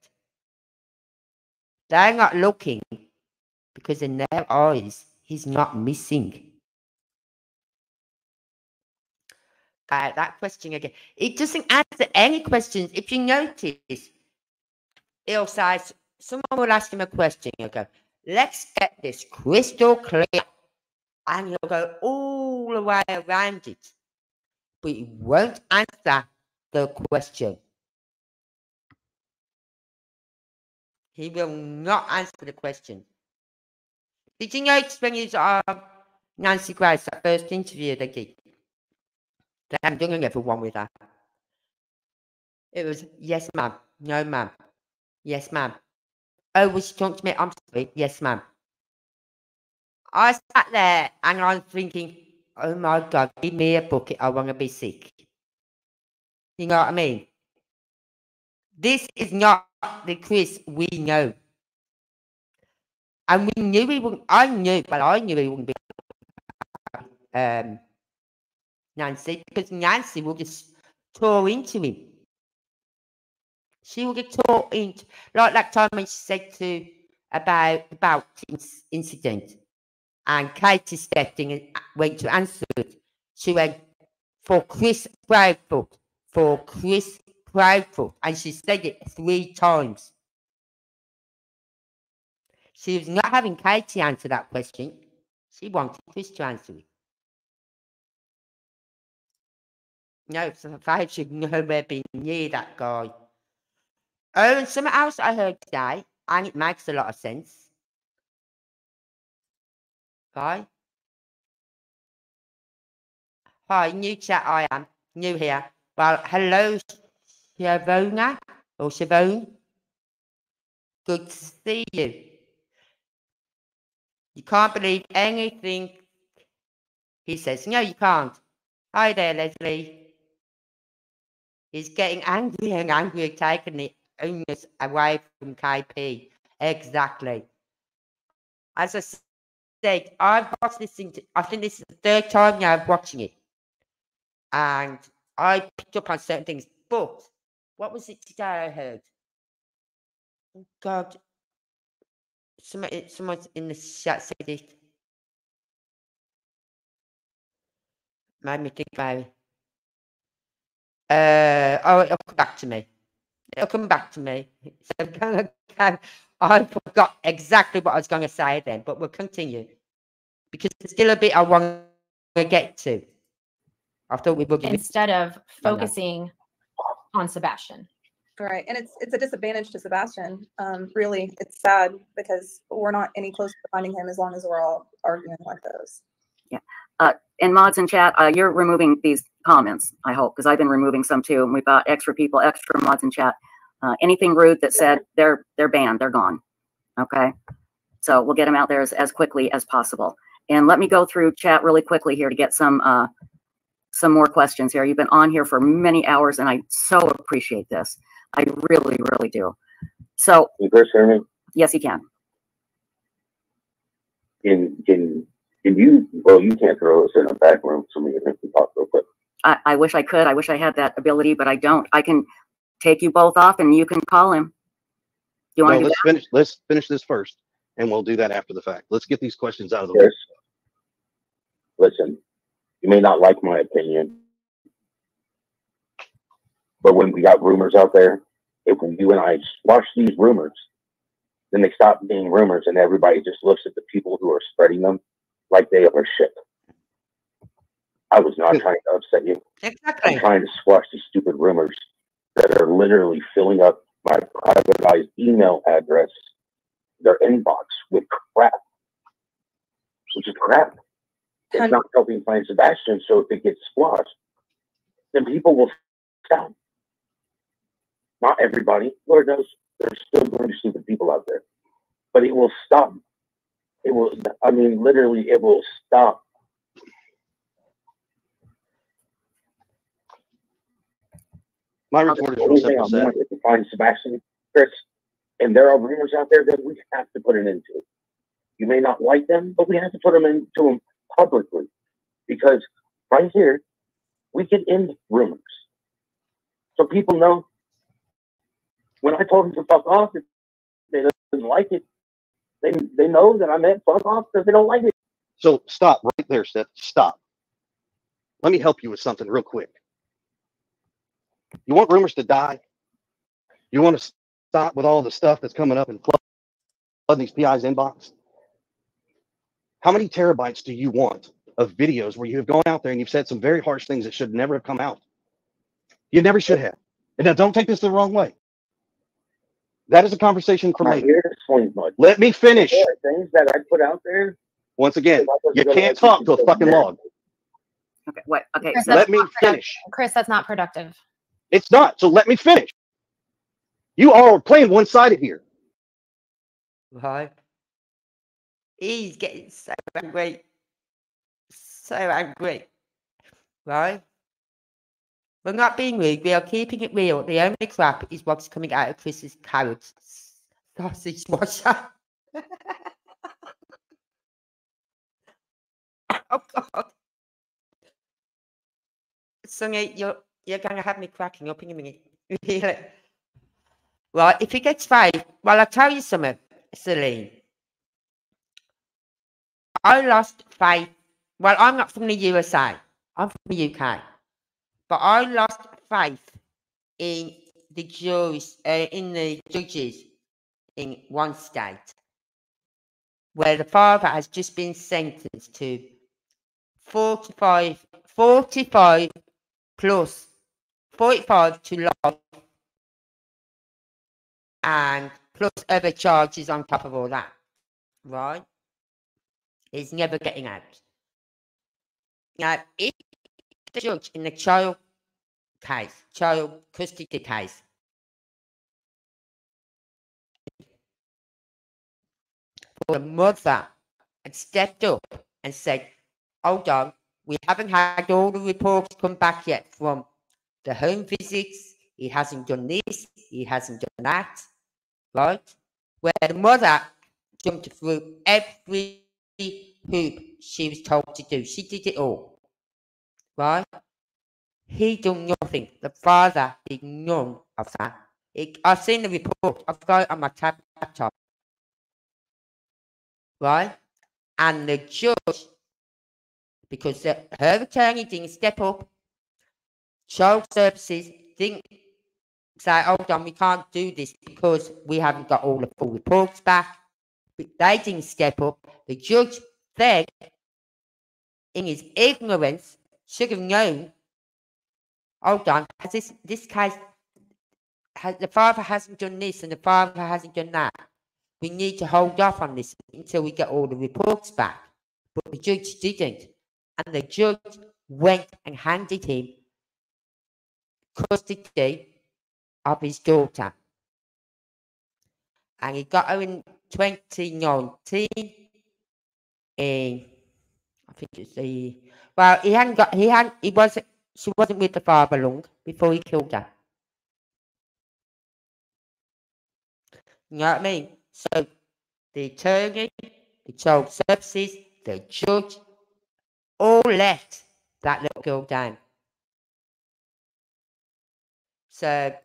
Speaker 1: They're not looking because in their eyes, he's not missing. Uh, that question again. It doesn't answer any questions. If you notice, he'll say, someone will ask him a question. He'll go, let's get this crystal clear. And he'll go all the way around it. But he won't answer the question. He will not answer the question. Did you notice when you saw Nancy Grace, that first interview they did? They haven't done another one with her. It was, yes, ma'am. No, ma'am. Yes, ma'am. Oh, was she talking to me? I'm sorry. Yes, ma'am. I sat there and I was thinking, oh my God, give me a bucket. I want to be sick. You know what I mean? This is not the Chris we know. And we knew he wouldn't, I knew, well, I knew he wouldn't be um, Nancy because Nancy would just tore into him. She will get tore into, like that time when she said to about about bout incident and Katie stepped in and went to answer it. She went, for Chris Proudfoot, for Chris Proudfoot. And she said it three times. She was not having Katie answer that question. She wanted Chris to answer it. No, I should nowhere be near that guy. Oh, and something else I heard today, and it makes a lot of sense. Right? Hi, new chat I am, new here. Well, hello, Shavona, or Shavone. Good to see you. You can't believe anything he says. No, you can't. Hi there, Leslie. He's getting angry and angrier, taking the onus away from KP. Exactly. As I said, I've watched this thing, I think this is the third time now I'm watching it. And I picked up on certain things. But what was it today I heard? Oh, God. Someone, someone in the chat said it. Made me think about it. Uh, oh, it'll come back to me. It'll come back to me. So kind of, I forgot exactly what I was going to say then, but we'll continue because there's still a bit I want to get to. I thought we would.
Speaker 5: instead of focusing on Sebastian.
Speaker 8: Right, and it's it's a disadvantage to Sebastian. Um, really, it's sad because we're not any closer to finding him as long as we're all arguing like those. Yeah.
Speaker 3: And mods in chat, uh, you're removing these comments, I hope, because I've been removing some too. And we've got extra people, extra mods in chat. Uh, anything rude that said they're they're banned, they're gone. Okay, so we'll get them out there as, as quickly as possible. And let me go through chat really quickly here to get some uh, some more questions here. You've been on here for many hours, and I so appreciate this. I really, really do. So
Speaker 7: Can Chris hear me?
Speaker 3: yes, you can.
Speaker 7: Can, can, can you, well, you can't throw us in a back room so we and him can talk real quick.
Speaker 3: I, I wish I could. I wish I had that ability, but I don't. I can take you both off and you can call him. You
Speaker 4: No,
Speaker 3: want to
Speaker 4: let's finish, let's finish this first and we'll do that after the fact. Let's get these questions out of the way.
Speaker 7: Listen, you may not like my opinion, but when we got rumors out there, if you and I squash these rumors, then they stop being rumors and everybody just looks at the people who are spreading them like they are shit. I was not trying to upset you.
Speaker 1: Exactly.
Speaker 7: I'm trying to squash these stupid rumors that are literally filling up my privatized email address, their inbox with crap, which is crap. It's not helping find Sebastian, so if it gets squashed, then people will stop. Not everybody, Lord knows, there's still going to be stupid people out there, but it will stop. It will, I mean, literally, it will stop.
Speaker 4: My report is
Speaker 7: The only thing
Speaker 4: simple,
Speaker 7: I
Speaker 4: Seth.
Speaker 7: want to find Sebastian, Chris, and there are rumors out there that we have to put an end to. You may not like them, but we have to put them into them publicly because right here, we can end rumors. So people know when I told him to fuck off, if they didn't like it, They they know that I meant fuck off because they don't like me.
Speaker 4: So stop right there, Seth. Stop. Let me help you with something real quick. You want rumors to die? You want to stop with all the stuff that's coming up and flood flooding these PI's inbox? How many terabytes do you want of videos where you have gone out there and you've said some very harsh things that should never have come out? You never should have. And now don't take this the wrong way. That is a conversation for
Speaker 7: My
Speaker 4: me.
Speaker 7: ears.
Speaker 4: Let me finish.
Speaker 7: There are things that I put out there.
Speaker 4: Once again,
Speaker 7: if I wasn't
Speaker 4: you can't talk to a fucking
Speaker 7: know.
Speaker 4: log.
Speaker 3: Okay, what? Okay,
Speaker 5: Chris,
Speaker 3: so
Speaker 4: Let me
Speaker 5: not productive.
Speaker 4: finish.
Speaker 5: Chris, that's not productive.
Speaker 4: It's not. So let me finish. You all are playing one sided here.
Speaker 1: right? He's getting so angry. So angry. Right? We're not being rude, we are keeping it real. The only crap is what's coming out of Chris's carrots. Sausage washer. oh god. Sonny, you're you're gonna have me cracking up in a minute. Really? Right, if he gets five, well I'll tell you something, Celine. I lost faith. Well, I'm not from the USA. I'm from the UK. But I lost faith in the juries, uh, in the judges in one state, where the father has just been sentenced to 45, 45 plus 45 to life, and plus other charges on top of all that, right? He's never getting out. Now, if judge in the child case, child custody case, the mother had stepped up and said, hold on, we haven't had all the reports come back yet from the home visits, he hasn't done this, he hasn't done that, right? Where the mother jumped through every hoop she was told to do. She did it all, right? He done nothing. The father did none of that. It, I've seen the report. I've got it on my tab laptop, right? And the judge, because the, her attorney didn't step up, child services didn't say, oh, hold on, we can't do this because we haven't got all the full reports back. But they didn't step up. The judge then, in his ignorance, should have known. Hold on, has this this case has the father hasn't done this and the father hasn't done that. We need to hold off on this until we get all the reports back. But the judge didn't. And the judge went and handed him custody of his daughter. And he got her in 2019 in I think it's the well he hadn't got he hadn't he wasn't she wasn't with the father long before he killed her. You know what I mean? So the attorney, the child services, the judge, all let that little girl down. So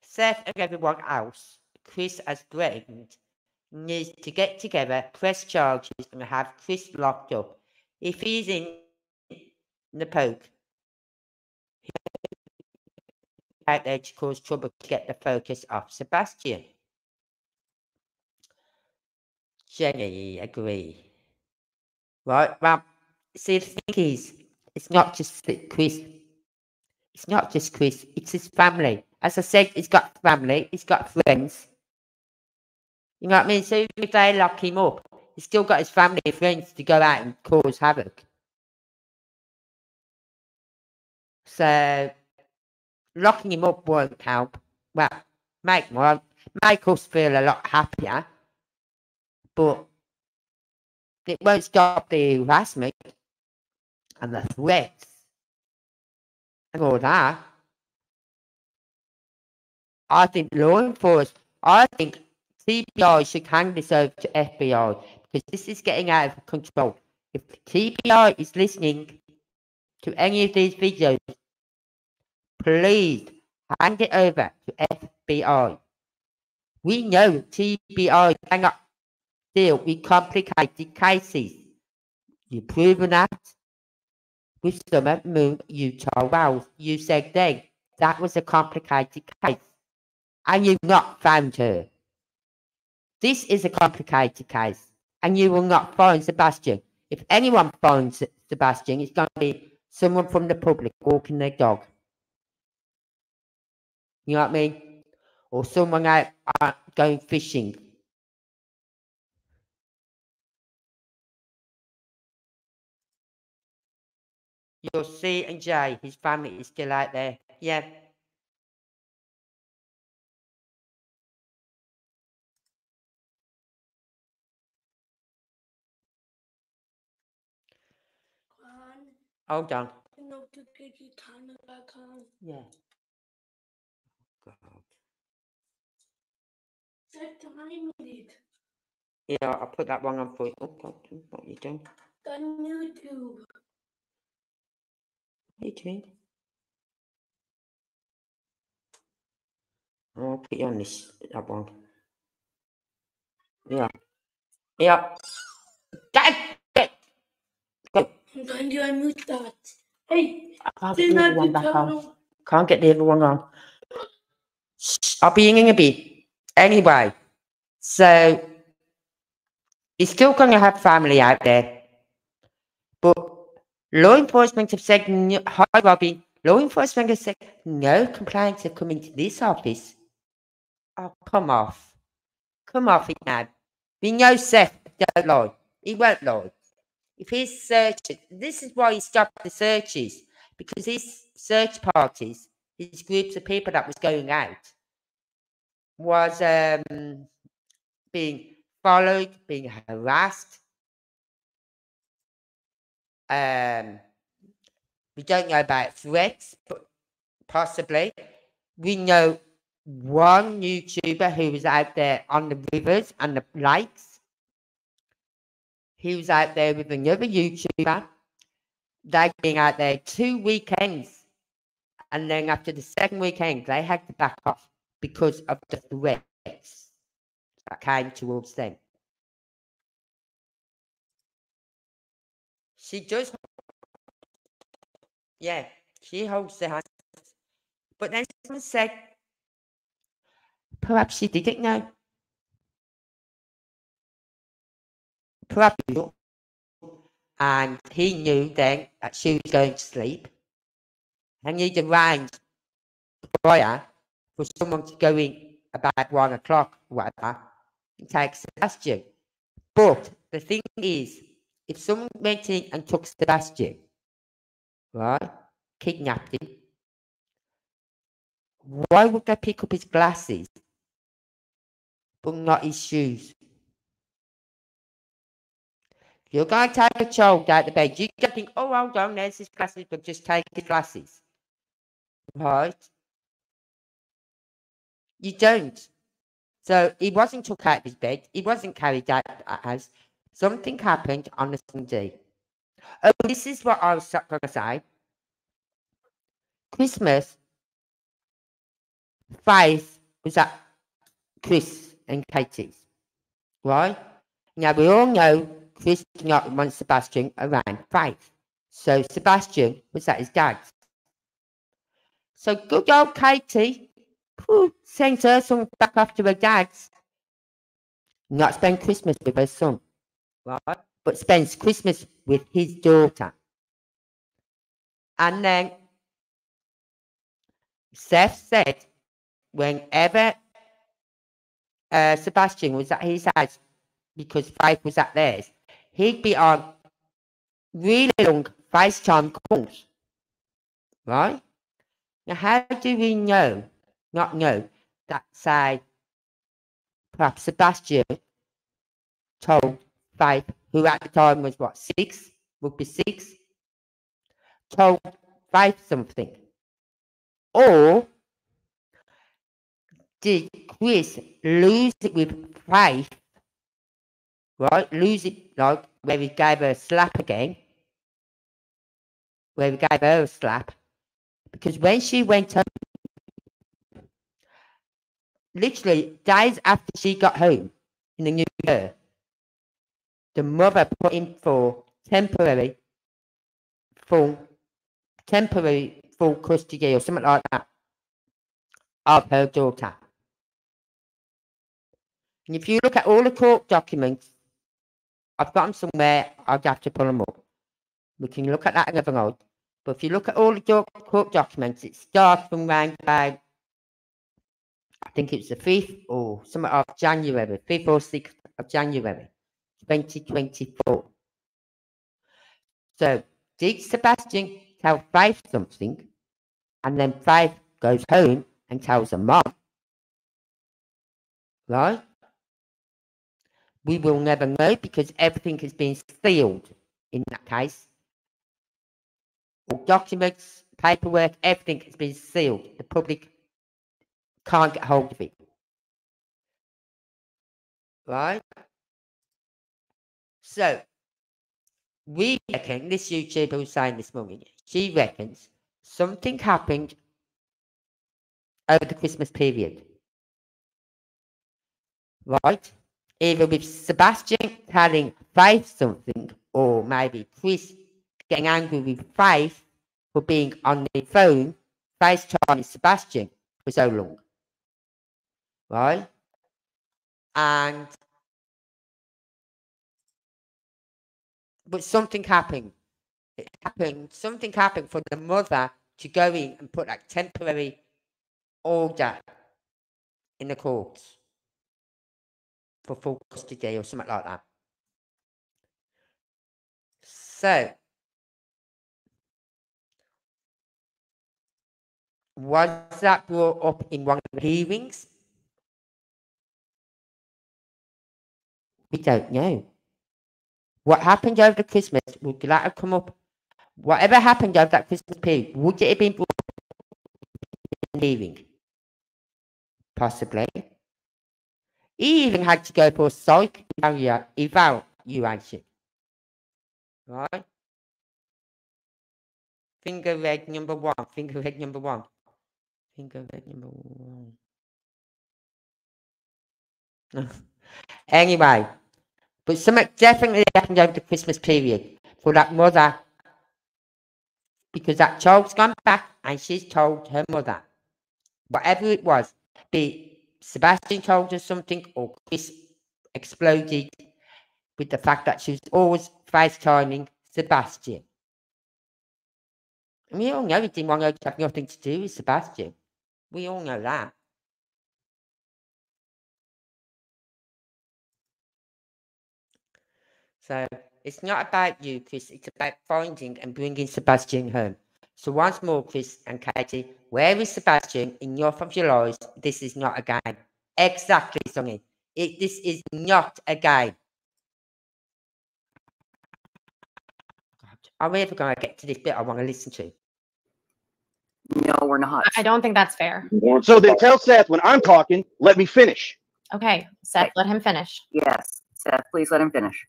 Speaker 1: Seth and everyone else, Chris has threatened, needs to get together, press charges, and have Chris locked up. If he's in the poke, out there to cause trouble to get the focus off Sebastian. Jenny agree. Right, well, see the thing is, it's not just Chris. It's not just Chris, it's his family. As I said, he's got family, he's got friends. You know what I mean? So if they lock him up, he's still got his family and friends to go out and cause havoc. So locking him up won't help. Well, make well, make us feel a lot happier, but it won't stop the harassment and the threats and all that. I think law enforcement, I think TBI should hand this over to FBI because this is getting out of control. If TBI is listening to any of these videos, please hand it over to FBI We know TBI cannot deal with complicated cases. You've proven that with Summer Moon Utah Wells. You said then that was a complicated case and you've not found her. This is a complicated case and you will not find Sebastian. If anyone finds Sebastian, it's going to be someone from the public walking their dog. You know what I mean? Or someone out, out going fishing. You'll see and Jay, his family is still out there. Yeah.
Speaker 6: Oh,
Speaker 1: Hold on.
Speaker 6: you know to get your timer back on.
Speaker 1: Yeah. Oh, God.
Speaker 6: Set time it.
Speaker 1: Yeah, I'll put that one on for you. Oh, God, what are you doing?
Speaker 6: On YouTube.
Speaker 1: What are you doing? Oh, I'll put you on this, that one. Yeah. Yeah. Dad!
Speaker 6: I'm going to unmute that. Hey,
Speaker 1: I can't get the other one back on. Can't get the other one on. I'll be in in a bit. Anyway, so you're still going to have family out there. But law enforcement have said, no, hi Robbie, law enforcement have said no complaints have come into this office. Oh, come off. Come off it now. We know Seth don't lie. He won't lie. If his search, this is why he stopped the searches, because his search parties, his groups of people that was going out, was um, being followed, being harassed. Um, we don't know about threats, but possibly. We know one YouTuber who was out there on the rivers and the lakes. He was out there with another YouTuber. They'd been out there two weekends. And then after the second weekend, they had to back off because of the threats that came towards them. She does. Yeah, she holds the hands. But then someone said, perhaps she didn't know. Perhaps. And he knew then that she was going to sleep. And he'd arranged prior for someone to go in about one o'clock, whatever, and take Sebastian. But the thing is, if someone went in and took Sebastian, right, kidnapped him, why would they pick up his glasses but not his shoes? You're going to take a child out of bed. You don't think, oh, hold on, there's his glasses, but just take his glasses. Right? You don't. So he wasn't took out of his bed. He wasn't carried out as something happened on a Sunday. Oh, this is what I was going to say. Christmas, Faith was at Chris and Katie's, right? Now we all know did not want Sebastian around Faith. So Sebastian was at his dad's. So good old Katie whew, sends her son back off to her dad's. Not spend Christmas with her son, right? But spends Christmas with his daughter. And then Seth said, whenever uh, Sebastian was at his house, because Faith was at theirs, he'd be on really long FaceTime calls. Right? Now, how do we know, not know, that say perhaps Sebastian told Faith, who at the time was what, six, would be six, told Faith something? Or did Chris lose it with Faith right? Losing, like where we gave her a slap again. Where we gave her a slap. Because when she went up, literally days after she got home in the new year, the mother put in for temporary full temporary full custody or something like that of her daughter. And if you look at all the court documents, I've got them somewhere, I'd have to pull them up. We can look at that another night. But if you look at all the court documents, it starts from around about, I think it's the 5th or something of January, 5th or 6th of January, 2024. So, did Sebastian tell Faith something? And then Faith goes home and tells her mom. Right? We will never know because everything has been sealed in that case. All documents, paperwork, everything has been sealed. The public can't get hold of it. Right? So, we reckon, this YouTuber was saying this morning, she reckons something happened over the Christmas period. Right? Either with Sebastian telling Faith something, or maybe Chris getting angry with Faith for being on the phone, FaceTiming Sebastian for so long. Right? And but something happened. It happened, something happened for the mother to go in and put like temporary order in the courts for full custody or something like that. So, was that brought up in one of the hearings? We don't know. What happened over Christmas, would that have come up? Whatever happened over that Christmas period, would it have been brought up in hearing? Possibly. He even had to go for a psych evalu- evaluation. Right? Finger red number one. Finger red number one. Finger red number one. anyway, but something definitely happened over the Christmas period for that mother because that child's gone back and she's told her mother, whatever it was, be Sebastian told her something or Chris exploded with the fact that she was always FaceTiming Sebastian. And we all know it didn't want her to have nothing to do with Sebastian. We all know that. So it's not about you, Chris. It's about finding and bringing Sebastian home. So once more, Chris and Katie, where is Sebastian in your of your lives? This is not a game. Exactly, Sonny. It, this is not a game. God, are we ever going to get to this bit I want to listen to?
Speaker 3: No, we're not.
Speaker 5: I don't think that's fair.
Speaker 4: So then tell Seth when I'm talking, let me finish.
Speaker 5: Okay, Seth, let him finish.
Speaker 3: Yes, Seth, please let him finish.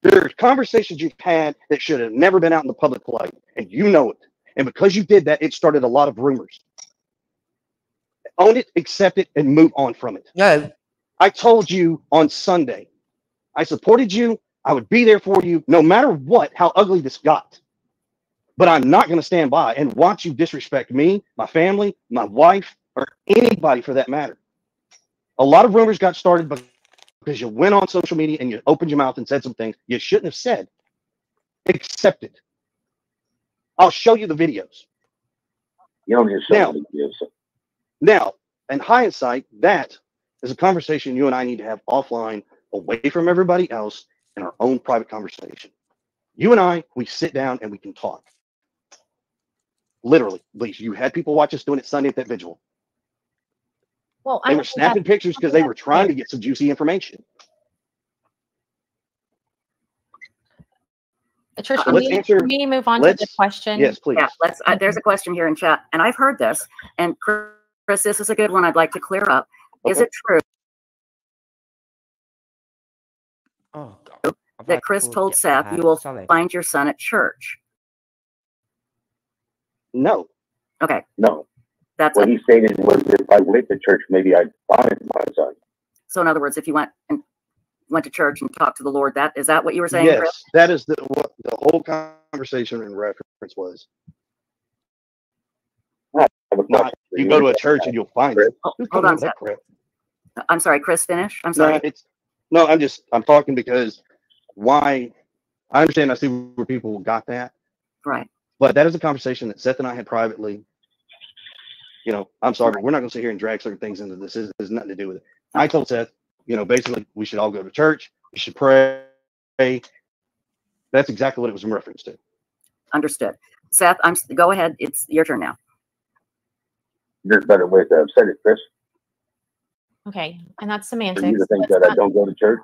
Speaker 4: There's conversations you've had that should have never been out in the public light, and you know it. And because you did that, it started a lot of rumors. Own it, accept it, and move on from it.
Speaker 1: No,
Speaker 4: I told you on Sunday, I supported you. I would be there for you no matter what, how ugly this got. But I'm not going to stand by and watch you disrespect me, my family, my wife, or anybody for that matter. A lot of rumors got started be- because you went on social media and you opened your mouth and said some things you shouldn't have said. Accept it. I'll show you the videos.
Speaker 7: You don't just say
Speaker 4: Now-
Speaker 7: it, you just-
Speaker 4: Now, in hindsight, that is a conversation you and I need to have offline, away from everybody else, in our own private conversation. You and I, we sit down and we can talk. Literally, please. You had people watch us doing it Sunday at that vigil.
Speaker 5: Well,
Speaker 4: They
Speaker 5: I
Speaker 4: were snapping pictures because they were trying to get some juicy information.
Speaker 5: Trish,
Speaker 4: Uh,
Speaker 5: can
Speaker 4: let's
Speaker 5: we,
Speaker 4: answer-
Speaker 5: can we move on to the question?
Speaker 4: Yes, please.
Speaker 3: Yeah, let's, uh, there's a question here in chat, and I've heard this, and Chris, this is a good one I'd like to clear up. Is it true
Speaker 1: oh God.
Speaker 3: That Chris
Speaker 1: to
Speaker 3: told Seth you will
Speaker 1: sorry.
Speaker 3: find your son at church?
Speaker 4: No.
Speaker 3: Okay,
Speaker 7: No,
Speaker 3: That's
Speaker 7: What
Speaker 3: it.
Speaker 7: he stated was if I went to church, maybe I'd find my son.
Speaker 3: So in other words, if you went and went to church and talked to the Lord, that is that what you were saying, Chris?
Speaker 4: Yes, that is the, what the whole conversation in reference was.
Speaker 7: I
Speaker 4: Not, you go to a church and you'll find it.
Speaker 3: Oh, hold on, Seth. I'm sorry, Chris, finish. I'm
Speaker 4: No,
Speaker 3: sorry.
Speaker 4: it's, no, I'm just, I'm talking because why, I understand, I see where people got that,
Speaker 3: Right.
Speaker 4: but that is a conversation that Seth and I had privately. You know, I'm sorry, but we're not gonna sit here and drag certain things into this. This has nothing to do with it. I told Seth, you know, basically, we should all go to church, we should pray. That's exactly what it was in reference to.
Speaker 3: Understood. Seth, I'm, go ahead. It's your turn now.
Speaker 7: There's better ways to have said it, Chris.
Speaker 5: Okay, and that's
Speaker 7: For you think
Speaker 5: Let's
Speaker 7: that I don't go to church.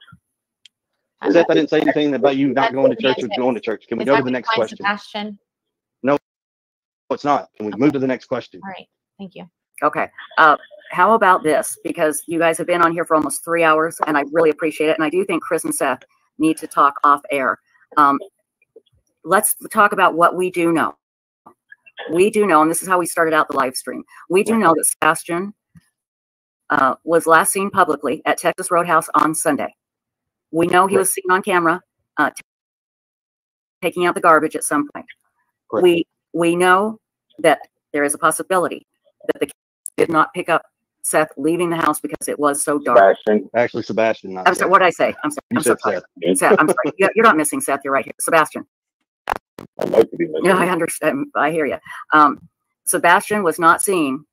Speaker 5: I'm
Speaker 4: Seth,
Speaker 5: not-
Speaker 4: I didn't say anything about you not going to church or
Speaker 5: semantics.
Speaker 4: going to church. Can we
Speaker 5: Is
Speaker 4: go to the next
Speaker 5: define
Speaker 4: question?
Speaker 5: Sebastian?
Speaker 4: No, it's not. Can we move to the next question?
Speaker 5: All right, thank you.
Speaker 3: Okay. Uh, how about this? Because you guys have been on here for almost three hours and I really appreciate it. And I do think Chris and Seth need to talk off air. Um, let's talk about what we do know. We do know, and this is how we started out the live stream. We do know that Sebastian uh, was last seen publicly at Texas Roadhouse on Sunday. We know he was seen on camera uh, taking out the garbage at some point.
Speaker 4: Correct.
Speaker 3: We we know that there is a possibility that the kids did not pick up Seth leaving the house because it was so dark.
Speaker 7: Sebastian,
Speaker 4: Actually, Sebastian, not
Speaker 3: I'm sorry, what did I say? I'm sorry.
Speaker 4: You
Speaker 3: I'm so
Speaker 4: said
Speaker 3: sorry.
Speaker 4: Seth.
Speaker 3: Seth, I'm sorry. You- You're not missing Seth. You're right here. Sebastian.
Speaker 7: I'd like to be missing.
Speaker 3: Yeah, I understand. I hear you. Um, Sebastian was not seen.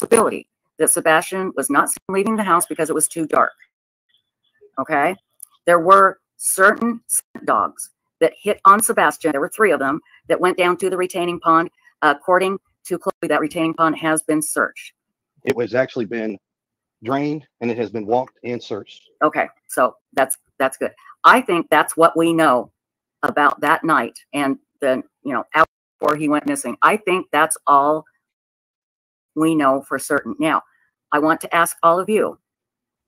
Speaker 3: Possibility that Sebastian was not seen leaving the house because it was too dark. Okay, there were certain dogs that hit on Sebastian. There were three of them that went down to the retaining pond. according to Chloe, that retaining pond has been searched.
Speaker 4: It was actually been drained and it has been walked and searched.
Speaker 3: Okay, so that's that's good. I think that's what we know about that night and then you know out before he went missing. I think that's all we know for certain. Now, I want to ask all of you,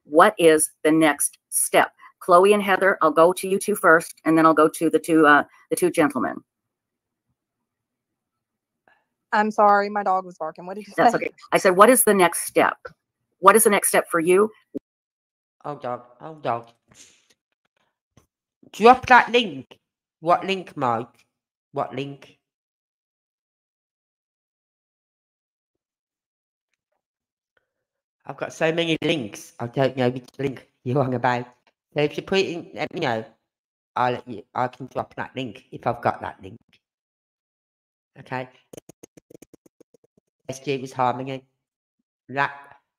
Speaker 3: what is the next step? Chloe and Heather, I'll go to you two first, and then I'll go to the two uh, the two gentlemen.
Speaker 8: I'm sorry, my dog was barking. What did you say?
Speaker 3: That's okay. I said, what is the next step? What is the next step for you?
Speaker 1: Oh, hold on, oh, hold dog. Drop that link. What link, Mike? What link? I've got so many links. I don't know which link you're on about. So if you put it in, let me know. I'll let you. I can drop that link if I've got that link. Okay. SG was harming it. That.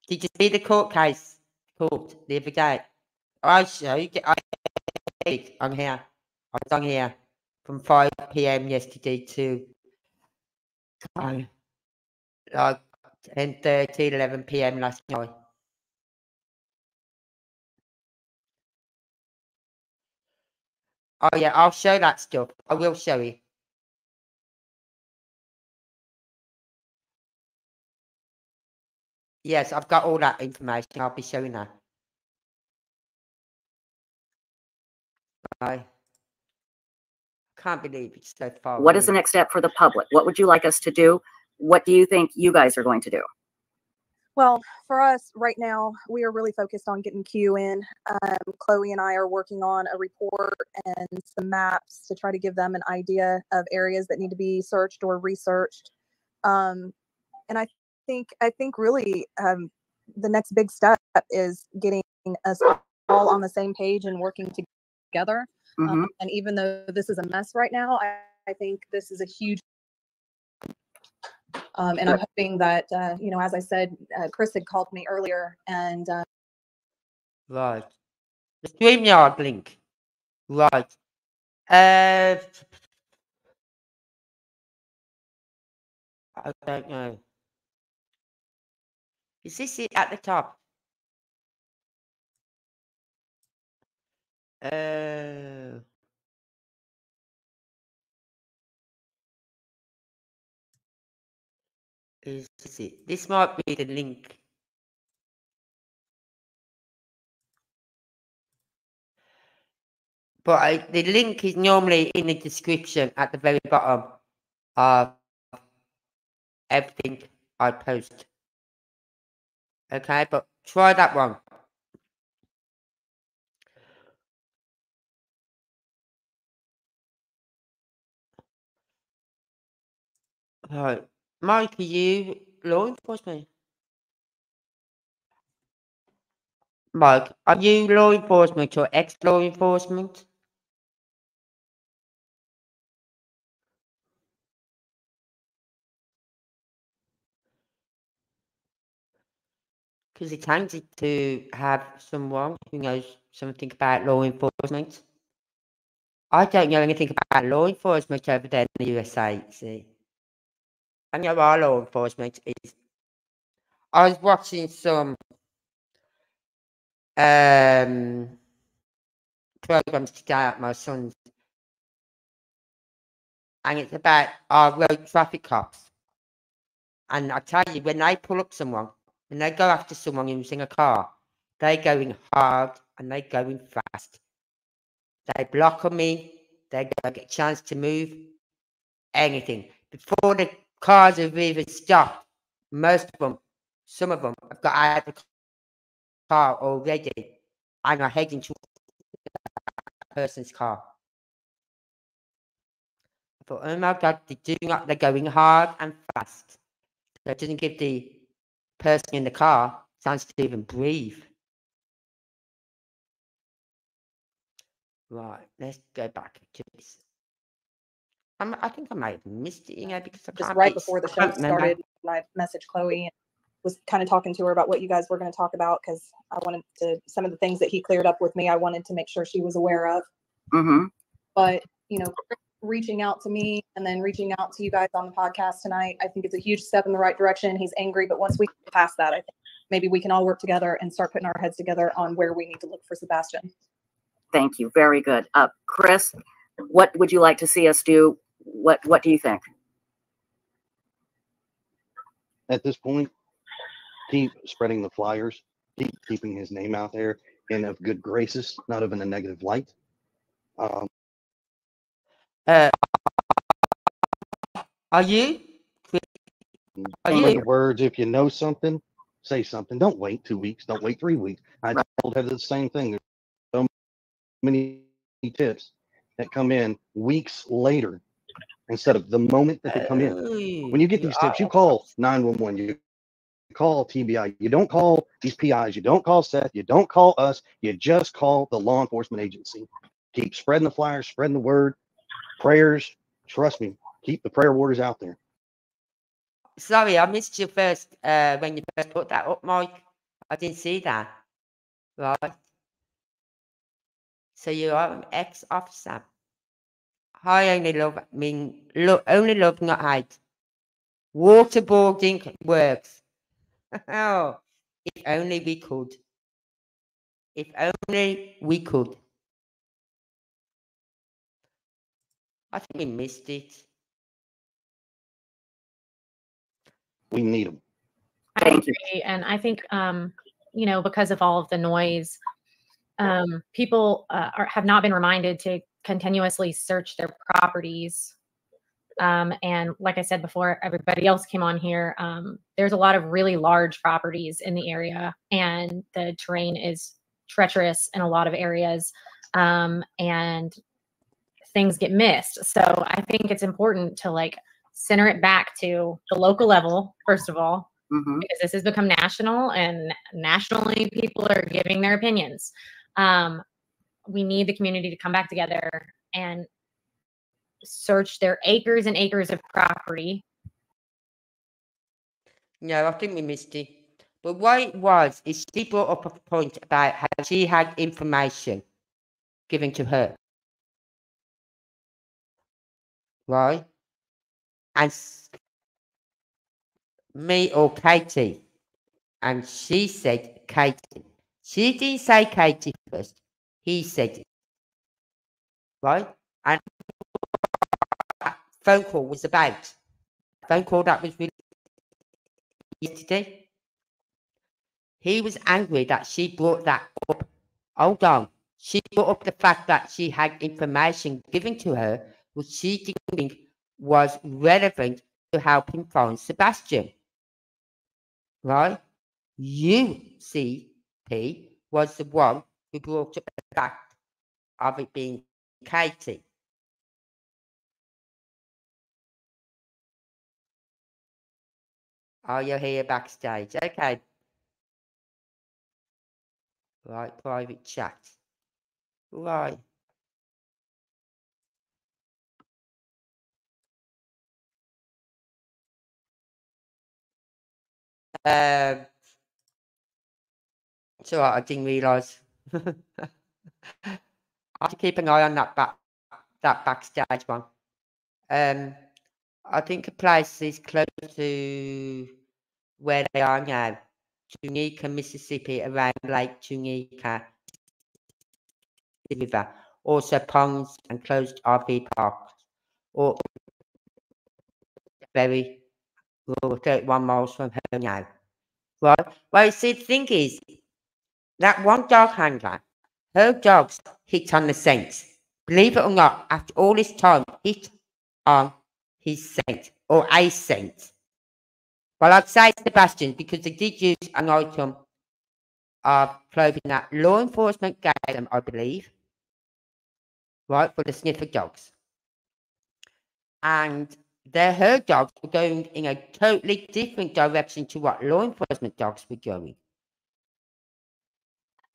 Speaker 1: Did you see the court case? Court the other day. I showed you. I did on here. I was on here from 5 p.m. yesterday to um, like 10 11 p.m. last night. Oh yeah, I'll show that stuff. I will show you. Yes, I've got all that information. I'll be showing that. I can't believe it's so far.
Speaker 3: What is the next step for the public? What would you like us to do? What do you think you guys are going to do?
Speaker 8: Well, for us right now, we are really focused on getting Q in. Um, Chloe and I are working on a report and some maps to try to give them an idea of areas that need to be searched or researched. Um, and I think I think really um, the next big step is getting us all on the same page and working together.
Speaker 3: Mhm.
Speaker 8: Um, and even though this is a mess right now, I, I think this is a huge. Um, and I'm hoping that, uh, you know, as I said, uh, Chris had called me earlier and, uh,
Speaker 1: Right. The StreamYard link. Right. Uh, I don't know. Is this it at the top? Uh, is this it? This might be the link. But I, the link is normally in the description at the very bottom of everything I post. Okay, but try that one. Right. Mike, are you law enforcement? Mike, are you law enforcement or ex-law enforcement? Because it's handy to have someone who knows something about law enforcement. I don't know anything about law enforcement over there in the USA, see. I know our law enforcement is. I was watching some um, programs today at my son's, and it's about our road traffic cops. And I tell you, when they pull up someone, when they go after someone using a car, they're going hard and they're going fast. They block on me, they don't get a chance to move, anything. Before the cars have even stopped, most of them, some of them have got out of the car already and are heading to that person's car. Thought, oh my god, they do not, they're going hard and fast. That doesn't give the person in the car chance to even breathe. Right, let's go back to this. I'm, I think I might have missed it, you know, because I
Speaker 8: just right
Speaker 1: be-
Speaker 8: before the show started, I messaged Chloe and was kind of talking to her about what you guys were going to talk about because I wanted to some of the things that he cleared up with me. I wanted to make sure she was aware of.
Speaker 3: Mm-hmm.
Speaker 8: But you know, reaching out to me and then reaching out to you guys on the podcast tonight, I think it's a huge step in the right direction. He's angry, but once we get past that, I think maybe we can all work together and start putting our heads together on where we need to look for Sebastian.
Speaker 3: Thank you. Very good. Uh, Chris, what would you like to see us do? What What do you think?
Speaker 4: At this point, keep spreading the flyers, keep keeping his name out there in of good graces, not of in a negative light. Um,
Speaker 1: Uh, are you? Are you?
Speaker 4: words, if you know something, say something. Don't wait two weeks. Don't wait three weeks. I
Speaker 3: Right.
Speaker 4: told her the same thing. There's so many tips that come in weeks later instead of the moment that they come in. When you get these tips, you call 911, you call TBI, you don't call these PIs, you don't call Seth, you don't call us, you just call the law enforcement agency. Keep spreading the flyers, spreading the word, prayers. Trust me, keep the prayer waters out there.
Speaker 1: Sorry, I missed you first uh, when you first put that up, Mike. I didn't see that. Right. So you are an ex-officer. I only love, mean, only love, not hate. Waterboarding works. oh, if only we could. If only we could. I think we missed it.
Speaker 4: We need them.
Speaker 5: I agree, and I think um, you know because of all of the noise, um, people uh, are, have not been reminded to continuously search their properties. Um, and like I said before, everybody else came on here. Um, there's a lot of really large properties in the area, and the terrain is treacherous in a lot of areas, um, and things get missed. So I think it's important to like center it back to the local level first of all
Speaker 3: hmm
Speaker 5: because this has become national and nationally people are giving their opinions. Um, we need the community to come back together and search their acres and acres of property.
Speaker 1: No, I think we missed it. But what it was is she brought up a point about how she had information given to her. Right? And me or Katie. And she said Katie. She didn't say Katie first. He said it. Right? And phone call was about. Phone call that was really yesterday. He was angry that she brought that up. Hold on. She brought up the fact that she had information given to her she didn't think was relevant to helping find Sebastian. Right? UCP was the one who brought up the fact of it being Katie. Are you're here backstage? Okay. Right, private chat. Right. Um, it's all right, I didn't realise. I have to keep an eye on that back that backstage one. Um, I think the place is close to where they are now, Tunica, Mississippi, around Lake Tunica River. Also ponds and closed RV parks. Or very rural, 31 miles from her now. Right? Well, you see, the thing is, that one dog handler, her dogs hit on the scent. Believe it or not, after all this time, hit on his scent or a scent. Well, I'd say Sebastian because they did use an item of clothing that law enforcement gave them, I believe, right, for the sniffer dogs. And their herd dogs were going in a totally different direction to what law enforcement dogs were going.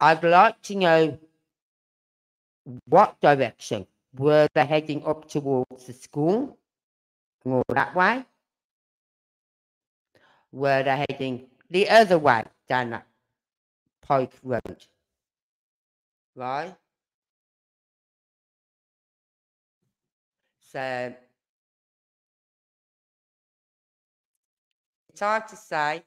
Speaker 1: I'd like to know what direction were they heading up towards the school all that way? Were they heading the other way down that Pike Road? Right? So it's hard to say.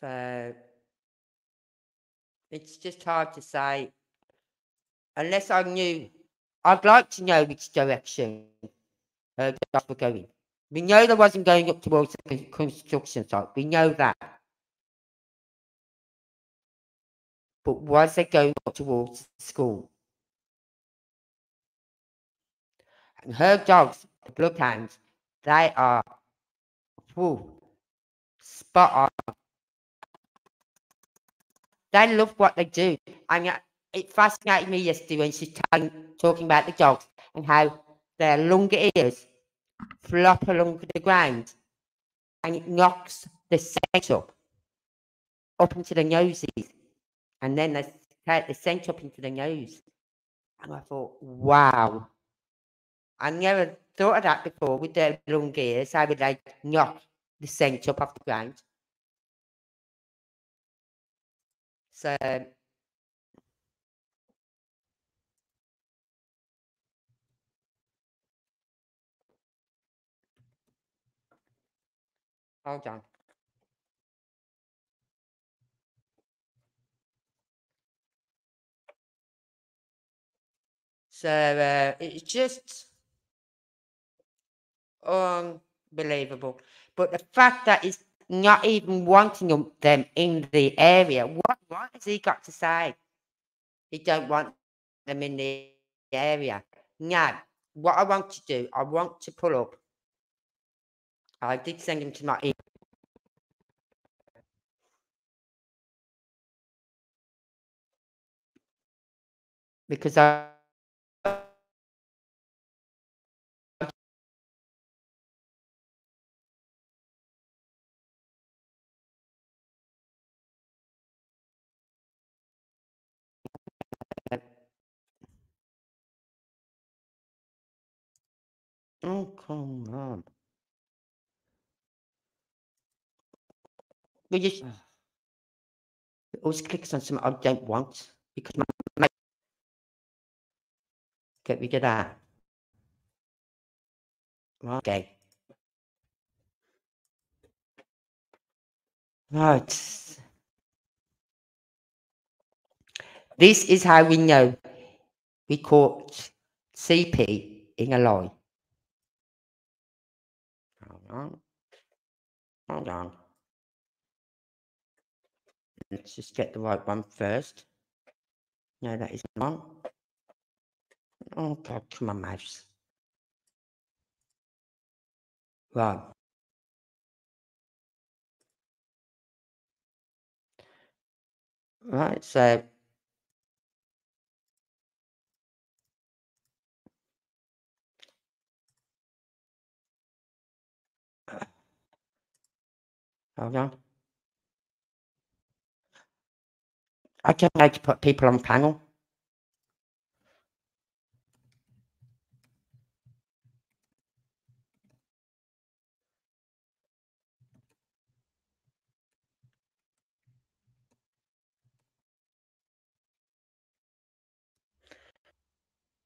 Speaker 1: So it's just hard to say unless I knew. I'd like to know which direction uh, the dogs were going. We know they wasn't going up towards the construction site. We know that. But was they going up towards the school? And her dogs, the bloodhounds, they are whew, spot on. They love what they do. And uh, it fascinated me yesterday when she's telling, talking about the dogs and how their longer ears flop along the ground and it knocks the scent up up into the noses and then they take the scent up into the nose. And I thought, wow. I never thought of that before with their long ears. How would like knock the scent up off the ground? So hold on. So uh, it's just unbelievable. But the fact that he's not even wanting them, them in the area, what, what has he got to say? He don't want them in the area. Now, what I want to do, I want to pull up. I did send him to my email. Because I Oh, come on. We just it always clicks on something I don't want because my, my get rid of that. Okay. Right. This is how we know we caught CP in a lie. Hold on. Hold on. Let's just get the right one first. No, that isn't one. Oh God, come on, mouse. Right. Right, so hold on. I can like put people on panel.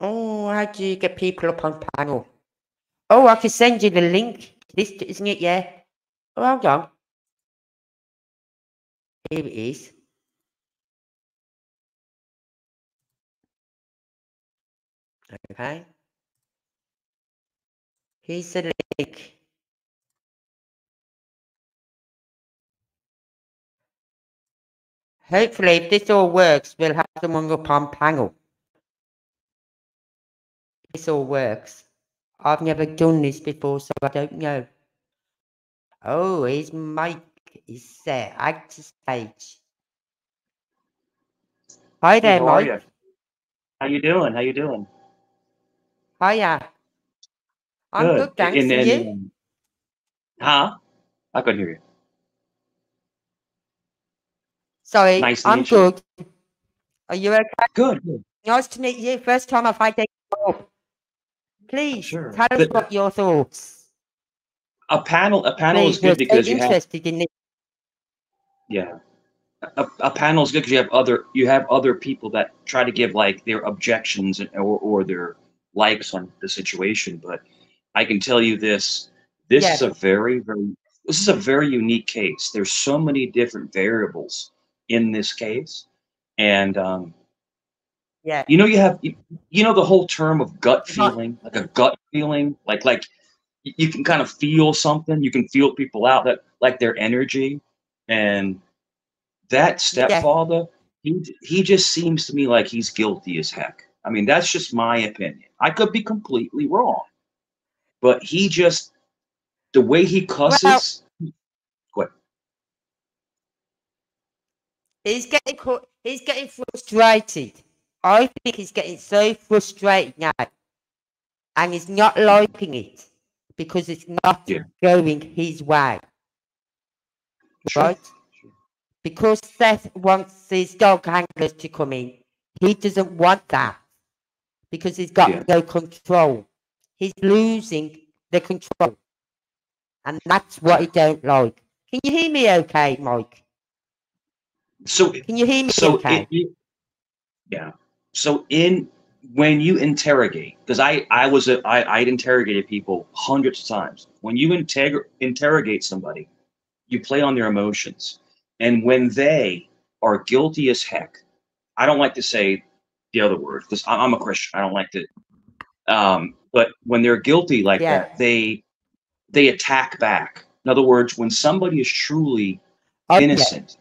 Speaker 1: Oh, how do you get people up on panel? Oh, I can send you the link. This isn't it? Yeah. Oh, hold on. Here it is. Okay. Here's the link. Hopefully, if this all works, we'll have someone up on panel. This all works. I've never done this before, so I don't know. Oh, his mic is set. Add to stage. Hi there,
Speaker 9: How are you? How you doing? How you doing?
Speaker 1: Hiya. I'm good, thanks.
Speaker 9: And
Speaker 1: you?
Speaker 9: um, huh? I couldn't hear you.
Speaker 1: Sorry,
Speaker 9: Nice to
Speaker 1: I'm
Speaker 9: meet you.
Speaker 1: good. Are you okay?
Speaker 9: Good, good.
Speaker 1: Nice to meet you. First time I've had up. Please
Speaker 9: Sure.
Speaker 1: tell us what your thoughts.
Speaker 9: A panel, a panel
Speaker 1: Please,
Speaker 9: is good because
Speaker 1: so
Speaker 9: you have,
Speaker 1: in it.
Speaker 9: yeah. A, a panel is good because you have other, you have other people that try to give like their objections or, or their likes on the situation. But I can tell you this, this is a very, very, this is a very unique case. There's so many different variables in this case. And, um,
Speaker 1: Yeah.
Speaker 9: you know you have you, you know the whole term of gut
Speaker 1: Gut.
Speaker 9: feeling like a gut feeling like like you can kind of feel something you can feel people out that like their energy and that stepfather he he just seems to me like he's guilty as heck i mean that's just my opinion i could be completely wrong but he just the way he cusses what
Speaker 1: He's getting cu- he's getting frustrated. I think he's getting so frustrated now, and he's not liking it because it's not
Speaker 9: Yeah.
Speaker 1: going his way,
Speaker 9: Sure.
Speaker 1: right? Because Seth wants his dog handlers to come in, he doesn't want that because he's got
Speaker 9: Yeah.
Speaker 1: no control. He's losing the control, and that's what he don't like. Can you hear me? Okay, Mike.
Speaker 9: so
Speaker 1: Can you hear me?
Speaker 9: so
Speaker 1: okay.
Speaker 9: it, yeah so in when you interrogate because i i was a i i'd interrogated people hundreds of times when you integ- interrogate somebody you play on their emotions and when they are guilty as heck i don't like to say the other word because i'm a christian i don't like to um but when they're guilty like
Speaker 1: Yeah.
Speaker 9: that they they attack back in other words when somebody is truly
Speaker 1: Oh, yeah.
Speaker 9: innocent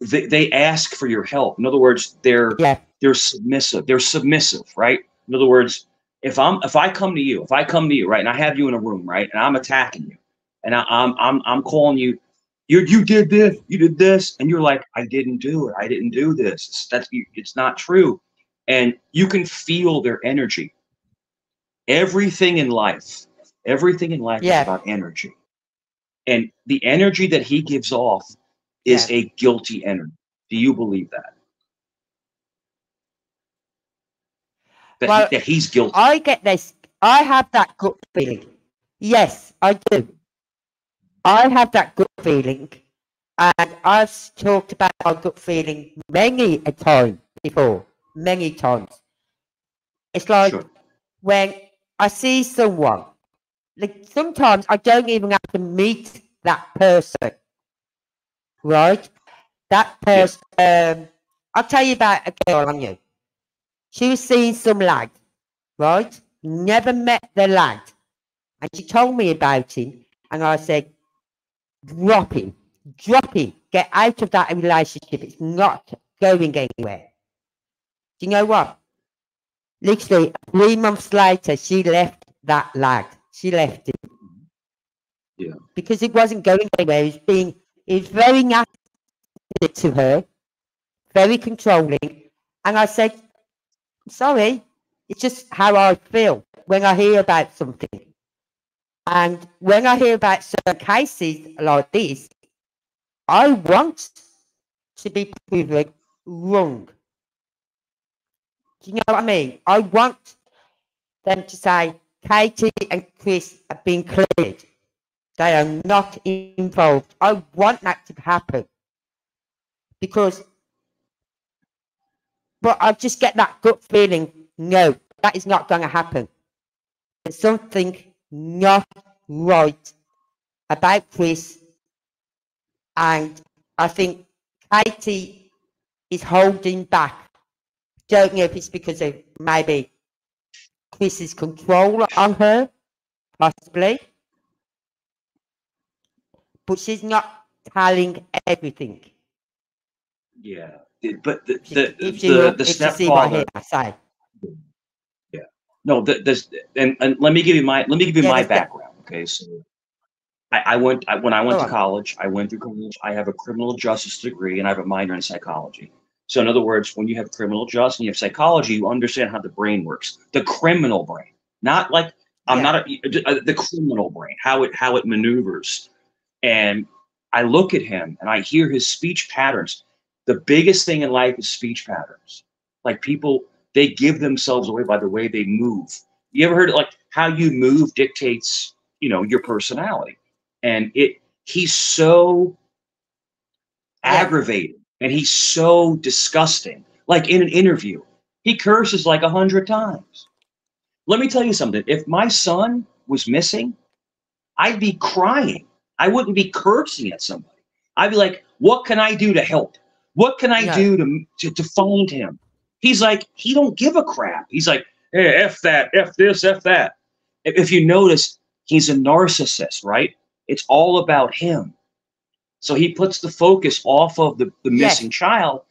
Speaker 9: they, they ask for your help in other words they're
Speaker 1: Yeah.
Speaker 9: they're submissive they're submissive right in other words if i'm if i come to you if i come to you right and i have you in a room right and i'm attacking you and I, i'm i'm i'm calling you you you did this you did this and you're like i didn't do it i didn't do this it's, that's it's not true and you can feel their energy everything in life everything in life
Speaker 1: Yeah.
Speaker 9: is about energy and the energy that he gives off is a guilty energy do you believe that that,
Speaker 1: Well,
Speaker 9: he, that he's guilty
Speaker 1: I get this. I have that gut feeling. Yes, I do. I have that gut feeling, and I've talked about my gut feeling many a time before, many times. It's like
Speaker 9: Sure.
Speaker 1: when I see someone, like sometimes I don't even have to meet that person, right? That person. Um, I'll tell you about a girl I knew. She was seeing some lad, right? Never met the lad. And she told me about him. And I said, drop him, drop him, get out of that relationship. It's not going anywhere. Do you know what? Literally, three months later, she left that lad. She left him.
Speaker 9: Yeah.
Speaker 1: Because it wasn't going anywhere. He was being, he was very nasty to her, very controlling. And I said, sorry, it's just how I feel when I hear about something. And when I hear about certain cases like this, I want to be proven wrong. Do you know what I mean? I want them to say Katie and Chris have been cleared. They are not involved. I want that to happen because, but I just get that gut feeling no, that is not going to happen. There's something not right about Chris, and I think Katie is holding back. Don't know if it's because of maybe Chris's control on her, possibly, but she's not telling everything.
Speaker 9: Yeah, but the the the, the
Speaker 1: if you see what I
Speaker 9: stepfather.
Speaker 1: say.
Speaker 9: No, th- this and, and let me give you my let me give you
Speaker 1: Yeah,
Speaker 9: my background. Okay, so I, I went I, when I went
Speaker 1: Go
Speaker 9: to
Speaker 1: on.
Speaker 9: college. I went through college. I have a criminal justice degree and I have a minor in psychology. So in other words, when you have criminal justice and you have psychology, you understand how the brain works. The criminal brain, not like I'm
Speaker 1: Yeah.
Speaker 9: not a, uh, the criminal brain, how it how it maneuvers. And I look at him and I hear his speech patterns. The biggest thing in life is speech patterns. Like people, they give themselves away by the way they move. You ever heard it like how you move dictates, you know, your personality. And it he's so
Speaker 1: Yeah.
Speaker 9: aggravating and he's so disgusting. Like in an interview, he curses like a hundred times. Let me tell you something. If my son was missing, I'd be crying. I wouldn't be cursing at somebody. I'd be like, what can I do to help? What can I
Speaker 1: Yeah.
Speaker 9: do to, to, to find him? He's like, he don't give a crap. He's like, hey, F that, F this, F that. If, if you notice, he's a narcissist, right? It's all about him. So he puts the focus off of the, the
Speaker 1: Yes.
Speaker 9: missing child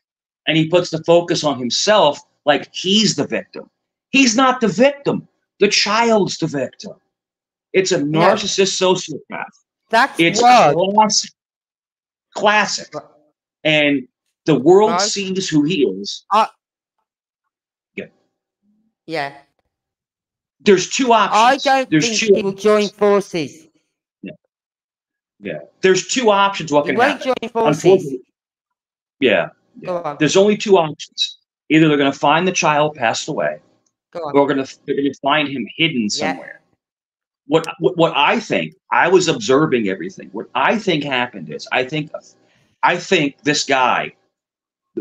Speaker 9: and he puts the focus on himself like he's the victim. He's not the victim. The child's the victim. It's a narcissist sociopath.
Speaker 1: That's
Speaker 9: It's classic. Classic. And the world
Speaker 1: Right.
Speaker 9: sees who he is.
Speaker 1: Uh, yeah. Yeah.
Speaker 9: There's two
Speaker 1: I
Speaker 9: options.
Speaker 1: don't
Speaker 9: There's
Speaker 1: think
Speaker 9: two
Speaker 1: he will join forces.
Speaker 9: Yeah. There's two options what can
Speaker 1: won't
Speaker 9: happen. Unfortunately, yeah.
Speaker 1: On.
Speaker 9: There's only two options. Either they're going to find the child passed away,
Speaker 1: Go on.
Speaker 9: or going to they're going to find him hidden
Speaker 1: Yeah.
Speaker 9: somewhere. What, what what I think, I was observing everything. What I think happened is, I think, I think this guy,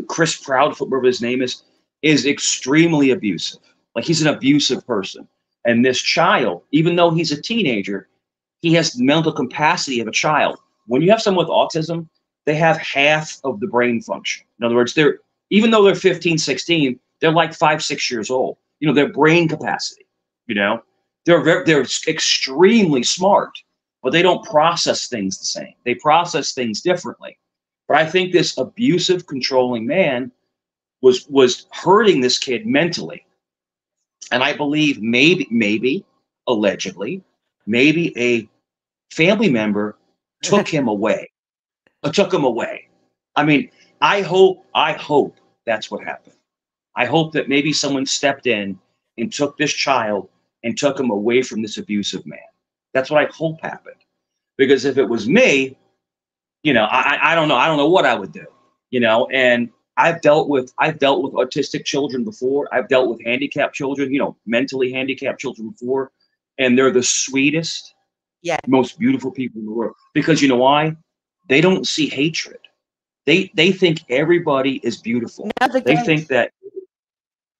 Speaker 9: Chris Proudfoot, whatever his name is, is extremely abusive. Like he's an abusive person. And this child, even though he's a teenager, he has the mental capacity of a child. When you have someone with autism, they have half of the brain function. In other words, they're even though they're 15, 16, they're like five, six years old. You know, their brain capacity, you know, they're very, they're extremely smart, but they don't process things the same. They process things differently. But I think this abusive, controlling man was was hurting this kid mentally. And I believe maybe, maybe, allegedly, maybe a family member took him away. Uh, took him away. I mean, I hope, I hope that's what happened. I hope that maybe someone stepped in and took this child and took him away from this abusive man. That's what I hope happened. Because if it was me, you know, I, I- I don't know. I don't know what I would do, you know, and I've dealt with, I've dealt with autistic children before. I've dealt with handicapped children, you know, mentally handicapped children before, and they're the sweetest,
Speaker 1: Yeah.
Speaker 9: most beautiful people in the world. Because you know why? They don't see hatred. They they think everybody is beautiful.
Speaker 1: No, they
Speaker 9: They think that,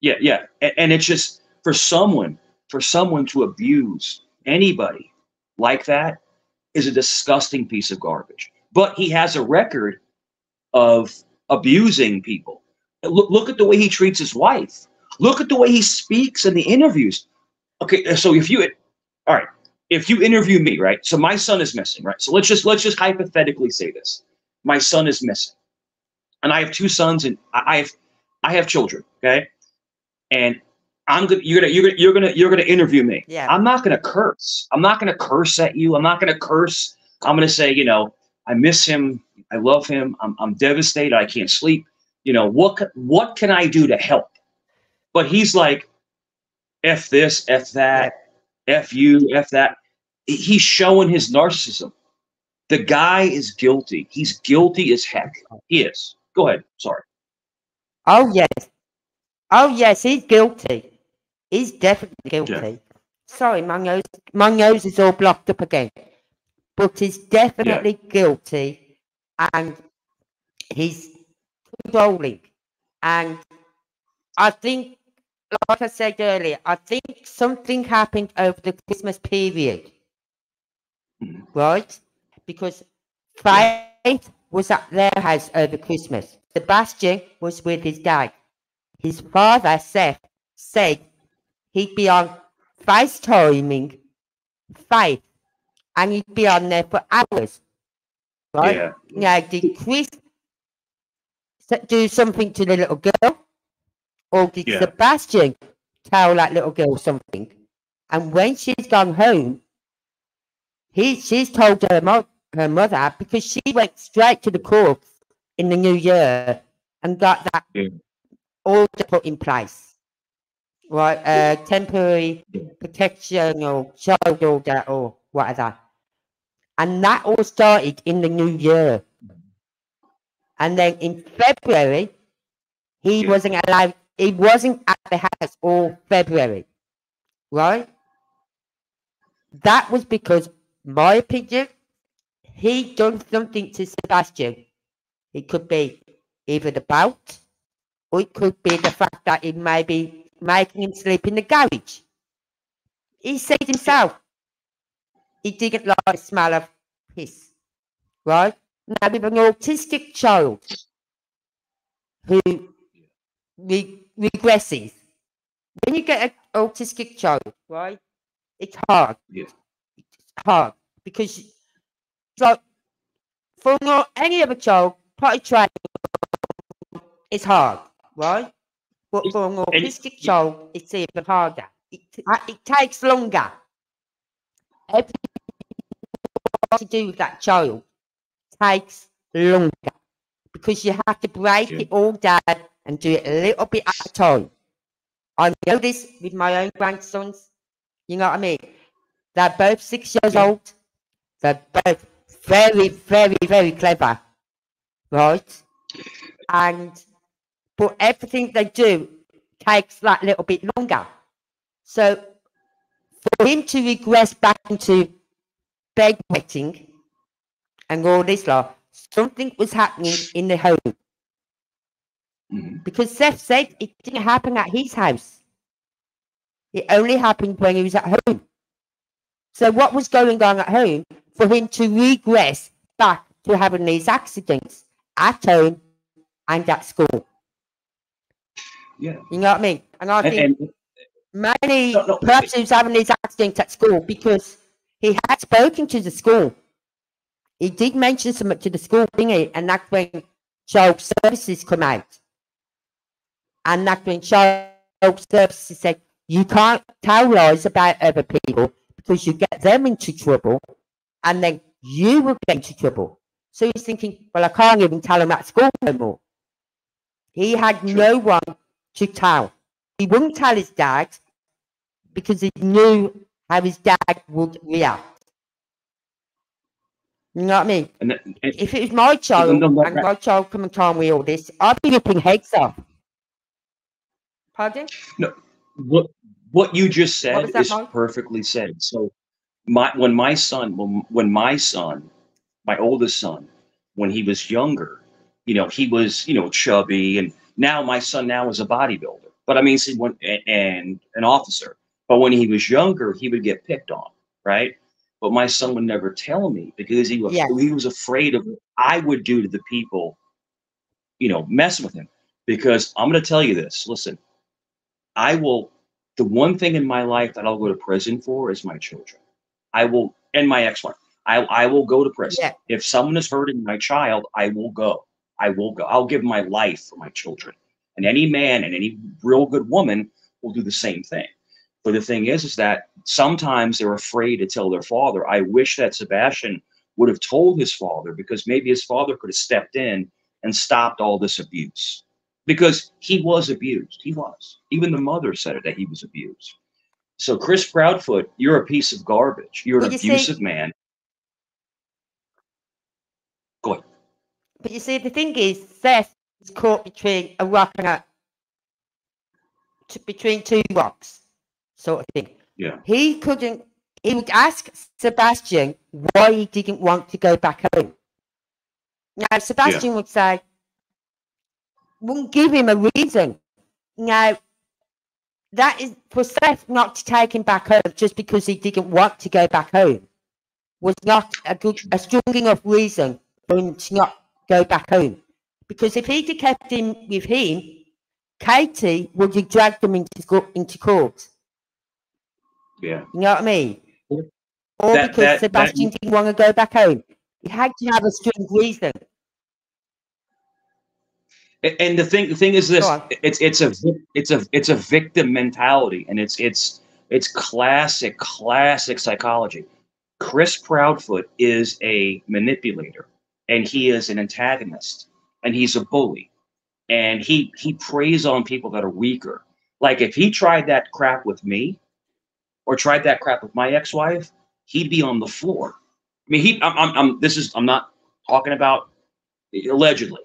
Speaker 9: yeah, yeah, and, and it's just for someone for someone to abuse anybody like that is a disgusting piece of garbage. But he has a record of abusing people. Look, look at the way he treats his wife. Look at the way he speaks in the interviews. okay, so if you, all right, if you interview me, right? So my son is missing, right? So let's just let's just hypothetically say this: my son is missing, and I have two sons, and I have I have children, okay, and I'm gonna you're gonna you're gonna you're gonna you're gonna interview me.
Speaker 1: Yeah.
Speaker 9: I'm not gonna curse. I'm not gonna curse at you. I'm not gonna curse. I'm gonna say, you know, I miss him. I love him. I'm I'm devastated. I can't sleep. You know what? What can I do to help? But he's like, f this, f that, f you, f that. He's showing his narcissism. The guy is guilty. He's guilty as heck. He is. Go ahead. Sorry.
Speaker 1: Oh yes. Oh yes, he's guilty. He's definitely guilty. Sorry, my nose my nose is all blocked up again. But he's definitely guilty and he's controlling. And I think like I said earlier, I think something happened over the Christmas period.
Speaker 9: Mhm.
Speaker 1: Right? Because Faith was at their house over Christmas. Sebastian was with his dad. His father, Seth, said he'd be on FaceTiming Faith and he'd be on there for hours. Right?
Speaker 9: Yeah.
Speaker 1: Now, did Chris do something to the little girl? Or did
Speaker 9: Yeah.
Speaker 1: Sebastian tell that little girl something? And when she's gone home, he she's told her, mo- her mother because she went straight to the courts in the new year and got that
Speaker 9: Yeah.
Speaker 1: order put in place. Right, uh, temporary protection or child order or whatever. And that all started in the new year. And then in February, he
Speaker 9: Yeah.
Speaker 1: wasn't allowed, he wasn't at the house all February. Right? That was because, my opinion, he done something to Sebastian. It could be either the bout, or it could be the fact that he may be making him sleep in the garage. He said himself he didn't like the smell of piss. Right? Now, with an autistic child who re- regresses, when you get an autistic child, right, it's hard.
Speaker 9: Yeah.
Speaker 1: It's hard because, so, for not any other child, potty training is hard, right? But for an autistic child, it's even harder. It, it takes longer. Everything to do with that child takes longer because you have to break
Speaker 9: Yeah.
Speaker 1: it all down and do it a little bit at a time. I know this with my own grandsons. You know what I mean? They're both six years
Speaker 9: Yeah.
Speaker 1: old. They're both very, very, very clever. Right? And but everything they do takes that little bit longer. So for him to regress back into bedwetting and all this lot, something was happening in the home.
Speaker 9: Mhm.
Speaker 1: Because Seth said it didn't happen at his house. It only happened when he was at home. So what was going on at home for him to regress back to having these accidents at home and at school?
Speaker 9: Yeah.
Speaker 1: You know what I mean? And I
Speaker 9: And,
Speaker 1: think
Speaker 9: and
Speaker 1: Many,
Speaker 9: No, no,
Speaker 1: perhaps he was having these accidents at school because he had spoken to the school. He did mention something to the school, didn't he? And that's when child services come out. And that's when child services said, you can't tell lies about other people because you get them into trouble and then you will get into trouble. So he's thinking, well, I can't even tell him at school no more. He had no one to tell. He wouldn't tell his dad because he knew how his dad would react. You know what I mean?
Speaker 9: and,
Speaker 1: If it was my child and my child come and told me all this, I'd be ripping heads off. Pardon?
Speaker 9: No, what what you just said is perfectly said. So my when my son when, when my son, my oldest son, when he was younger, you know, he was, you know, chubby and now my son now is a bodybuilder. But I mean see when and, and an officer. But when he was younger, he would get picked on, right? But my son would never tell me because he was
Speaker 1: Yeah.
Speaker 9: he was afraid of what I would do to the people, you know, messing with him. Because I'm gonna tell you this, listen, I will the one thing in my life that I'll go to prison for is my children. I will, and my ex-wife. I, I will go to prison.
Speaker 1: Yeah.
Speaker 9: If someone is hurting my child, I will go. I will go. I'll give my life for my children. And any man and any real good woman will do the same thing. But the thing is, is that sometimes they're afraid to tell their father. I wish that Sebastian would have told his father because maybe his father could have stepped in and stopped all this abuse because he was abused. He was. Even the mother said it that he was abused. So Chris Proudfoot, you're a piece of garbage. You're an
Speaker 1: you
Speaker 9: abusive man. Go ahead.
Speaker 1: But you see, the thing is, Seth is caught between a rock and a t- between two rocks, sort of thing.
Speaker 9: Yeah.
Speaker 1: He couldn't. He would ask Sebastian why he didn't want to go back home. Now Sebastian would say, wouldn't give him a reason. Now, that is for Seth not to take him back home just because he didn't want to go back home was not a good, a strong enough reason for him to not go back home. Because if he'd have kept him with him, Katie would have dragged him into into court.
Speaker 9: Yeah.
Speaker 1: You know what I mean? Or
Speaker 9: That-
Speaker 1: because
Speaker 9: that- that-
Speaker 1: Sebastian didn't want to go back home. He had to have a strong reason.
Speaker 9: And the thing, the thing is this: it's it's a it's a it's a victim mentality, and it's it's it's classic classic psychology. Chris Proudfoot is a manipulator, and he is an antagonist, and he's a bully, and he he preys on people that are weaker. Like if he tried that crap with me, or tried that crap with my ex-wife, he'd be on the floor. I mean, he I'm, I'm, I'm this is I'm not talking about allegedly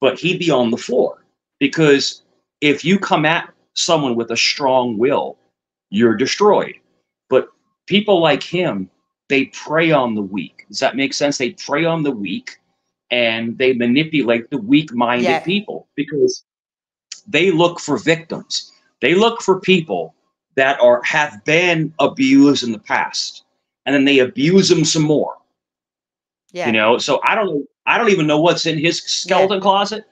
Speaker 9: but he'd be on the floor because if you come at someone with a strong will, you're destroyed. But people like him, they prey on the weak. Does that make sense? They prey on the weak and they manipulate the weak minded
Speaker 1: Yeah.
Speaker 9: people because they look for victims. They look for people that are have been abused in the past and then they abuse them some more.
Speaker 1: Yeah.
Speaker 9: You know, so I don't. I don't even know what's in his skeleton closet.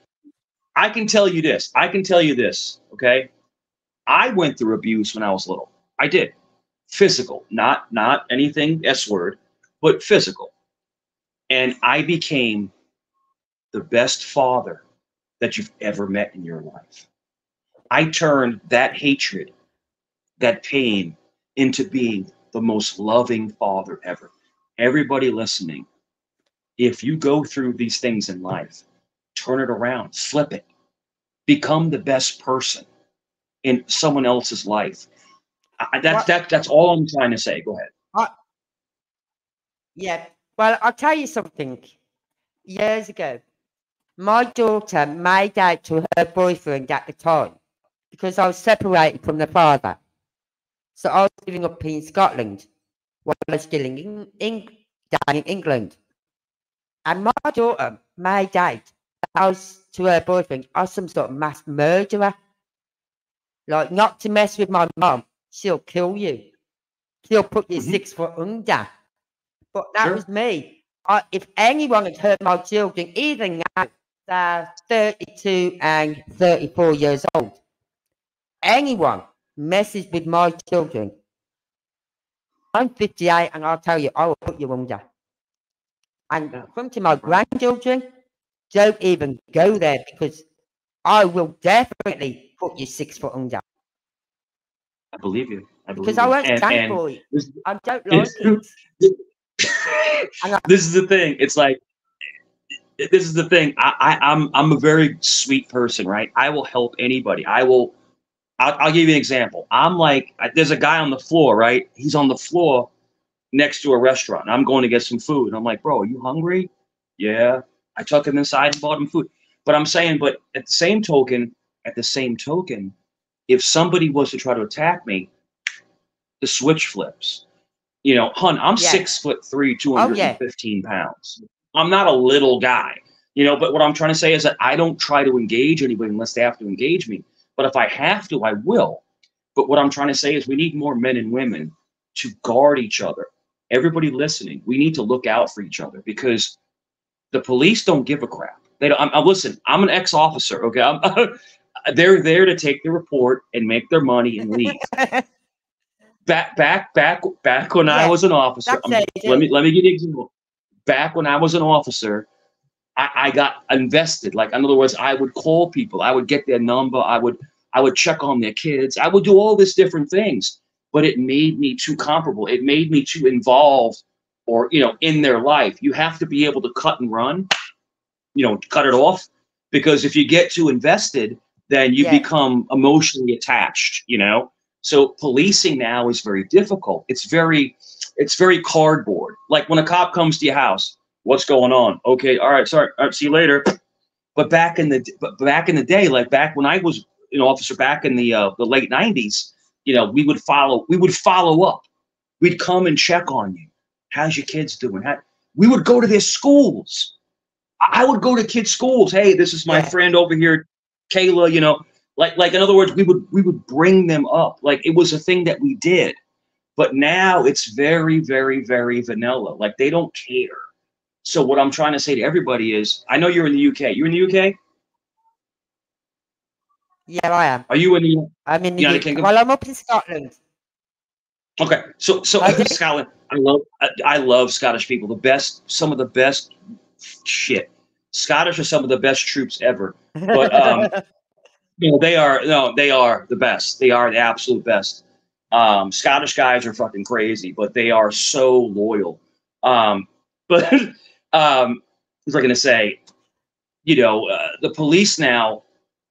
Speaker 9: I can tell you this. I can tell you this. Okay, I went through abuse when I was little. I did, physical, not not anything S word, but physical. And I became the best father that you've ever met in your life. I turned that hatred, that pain, into being the most loving father ever. Everybody listening, if you go through these things in life, turn it around, flip it, become the best person in someone else's life. I, that's
Speaker 1: What-
Speaker 9: that, that's all I'm trying to say. Go ahead.
Speaker 1: Yeah. Well, I'll tell you something. Years ago, my daughter made out to her boyfriend at the time because I was separated from the father. So I was living up in Scotland while I was still in, Eng- down in England. And my daughter my I was to her boyfriend, I was some sort of mass murderer. Like, not to mess with my mom, she'll kill you. She'll put you
Speaker 9: Mhm.
Speaker 1: six foot under. But that
Speaker 9: Sure.
Speaker 1: was me. I, if anyone had hurt my children, even now, they're 32 and 34 years old, anyone messes with my children, I'm 58 and I'll tell you, I will put you under. And come to my grandchildren, don't even go there because I will definitely put you six foot under.
Speaker 9: I believe you. I believe
Speaker 1: Because I won't
Speaker 9: And-
Speaker 1: stand
Speaker 9: and
Speaker 1: for it.
Speaker 9: this-
Speaker 1: I don't like it.
Speaker 9: This is the thing. It's like this is the thing. I, I I'm I'm a very sweet person, right? I will help anybody. I will. I'll, I'll give you an example. I'm like, there's a guy on the floor, right? He's on the floor next to a restaurant. I'm going to get some food. I'm like, bro, are you hungry? Yeah. I took him inside and bought him food. But I'm saying, but at the same token, at the same token, if somebody was to try to attack me, the switch flips. You know, hun, I'm
Speaker 1: Yeah.
Speaker 9: six foot three,
Speaker 1: Oh, yeah.
Speaker 9: 215 pounds. I'm not a little guy, you know, but what I'm trying to say is that I don't try to engage anybody unless they have to engage me. But if I have to, I will. But what I'm trying to say is we need more men and women to guard each other. Everybody listening, we need to look out for each other because the police don't give a crap. They don't. I'm, I'm listen. I'm an ex-officer. Okay, I'm, they're there to take the report and make their money and leave. back, back, back, back when I was an officer. Let me let me give you an example. Back when I was an officer, I, I got invested. Like in other words, I would call people. I would get their number. I would I would check on their kids. I would do all these different things. But it made me too comparable. It made me too involved, or you know, in their life. You have to be able to cut and run. You know, cut it off because if you get too invested, then you
Speaker 1: Yeah.
Speaker 9: become emotionally attached. You know. So policing now is very difficult. It's very, it's very cardboard. Like when a cop comes to your house, what's going on? Okay, all right, sorry, all right, see you later. But back in the but back in the day, like back when I was an officer, back in the uh, the late '90s, you know, we would follow we would follow up. We'd come and check on you. How's your kids doing? How, we would go to their schools. I I would go to kids' schools. Hey, this is my
Speaker 1: Yeah.
Speaker 9: friend over here, Kayla. You know, like like in other words, we would we would bring them up. Like it was a thing that we did. But now it's very, very, very vanilla. Like they don't care. So what I'm trying to say to everybody is, I know you're in the UK. You're in the UK.
Speaker 1: Yeah, I am.
Speaker 9: Are you in the?
Speaker 1: I'm in the
Speaker 9: United
Speaker 1: UK.
Speaker 9: Kingdom?
Speaker 1: Well, I'm up in Scotland.
Speaker 9: Okay, so so
Speaker 1: I
Speaker 9: Scotland. I love I, I love Scottish people. The best, some of the best. Shit, Scottish are some of the best troops ever. But, um, You know, they are no, they are the best. They are the absolute best. Um, Scottish guys are fucking crazy, but they are so loyal. Um, but um, was I gonna say? You know, uh, the police now.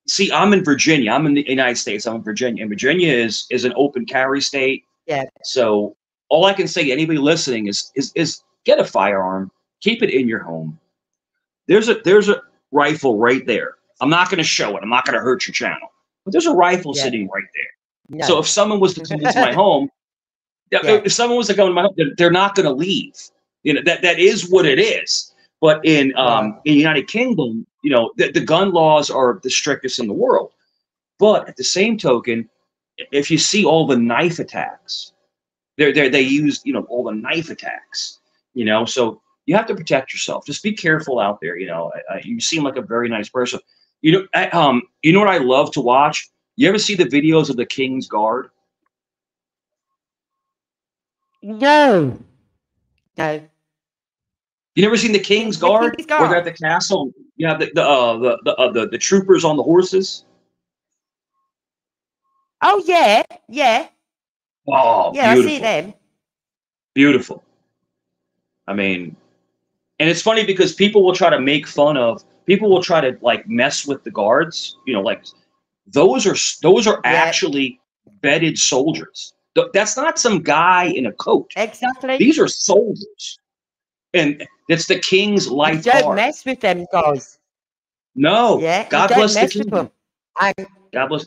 Speaker 9: See, I'm in Virginia. I'm in the United States. I'm in Virginia, and Virginia is is an open carry state.
Speaker 1: Yeah.
Speaker 9: So all I can say to anybody listening is is is get a firearm, keep it in your home. There's a there's a rifle right there. I'm not going to show it. I'm not going to hurt your channel. But there's a rifle
Speaker 1: Yeah.
Speaker 9: sitting right there.
Speaker 1: No.
Speaker 9: So if someone was to come into my home, Yeah. if someone was to come into my home, they're, they're not going to leave. You know that that is what it is. But in um, in United Kingdom, you know, the, the gun laws are the strictest in the world. But at the same token, if you see all the knife attacks, they're, they're, they use you know all the knife attacks. You know, so you have to protect yourself. Just be careful out there. You know, I, I, you seem like a very nice person. You know, I, um, you know what I love to watch. You ever see the videos of the King's Guard?
Speaker 1: no. No.
Speaker 9: You never seen the King's
Speaker 1: The
Speaker 9: Guard?
Speaker 1: King's
Speaker 9: Where they're at the castle. You have the the uh, the the, uh, the the troopers on the horses.
Speaker 1: Oh yeah, yeah,
Speaker 9: Oh,
Speaker 1: yeah.
Speaker 9: beautiful.
Speaker 1: I see them.
Speaker 9: beautiful. I mean, and it's funny because people will try to make fun of people will try to like mess with the guards. You know, like those are those are
Speaker 1: Yeah.
Speaker 9: actually vetted soldiers. That's not some guy in a coat.
Speaker 1: Exactly.
Speaker 9: These are soldiers, and it's the king's
Speaker 1: You
Speaker 9: life
Speaker 1: don't
Speaker 9: guard.
Speaker 1: mess with them guys.
Speaker 9: No,
Speaker 1: Yeah.
Speaker 9: God
Speaker 1: you don't
Speaker 9: bless the kingdom.
Speaker 1: them. And
Speaker 9: God bless.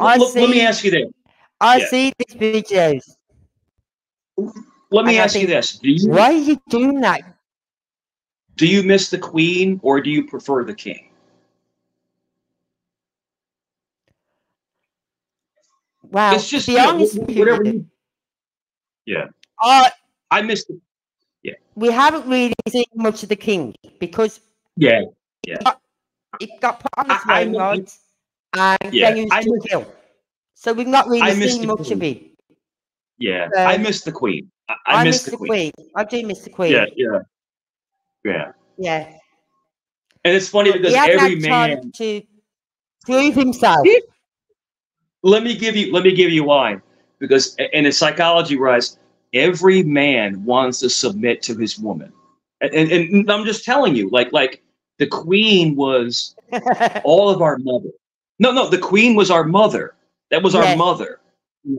Speaker 1: I
Speaker 9: Look, let me ask you this.
Speaker 1: I
Speaker 9: Yeah.
Speaker 1: see these videos.
Speaker 9: Let me
Speaker 1: And I
Speaker 9: ask you this: Do you
Speaker 1: Why are you doing that?
Speaker 9: do you miss the queen or do you prefer the king?
Speaker 1: Well,
Speaker 9: it's just
Speaker 1: to
Speaker 9: you
Speaker 1: be
Speaker 9: know,
Speaker 1: honest
Speaker 9: whatever.
Speaker 1: you,
Speaker 9: You, yeah,
Speaker 1: I,
Speaker 9: I miss the.
Speaker 1: We haven't really seen much of the king because
Speaker 9: Yeah,
Speaker 1: he got put on the
Speaker 9: I- I
Speaker 1: throne,
Speaker 9: know-
Speaker 1: And
Speaker 9: Yeah,
Speaker 1: then he was
Speaker 9: I
Speaker 1: too ill. So we've not really seen
Speaker 9: the
Speaker 1: much of him.
Speaker 9: yeah.
Speaker 1: Um,
Speaker 9: I miss the queen. I, I, miss, the queen.
Speaker 1: I do miss the queen.
Speaker 9: Yeah, yeah, yeah.
Speaker 1: Yeah.
Speaker 9: And it's funny because every man.
Speaker 1: to prove himself.
Speaker 9: Let me give you. Let me give you why. Because in a psychology rise, every man wants to submit to his woman, and, and, and I'm just telling you, like like the queen was all of our mother. No, no, the queen was our mother. That was our mother,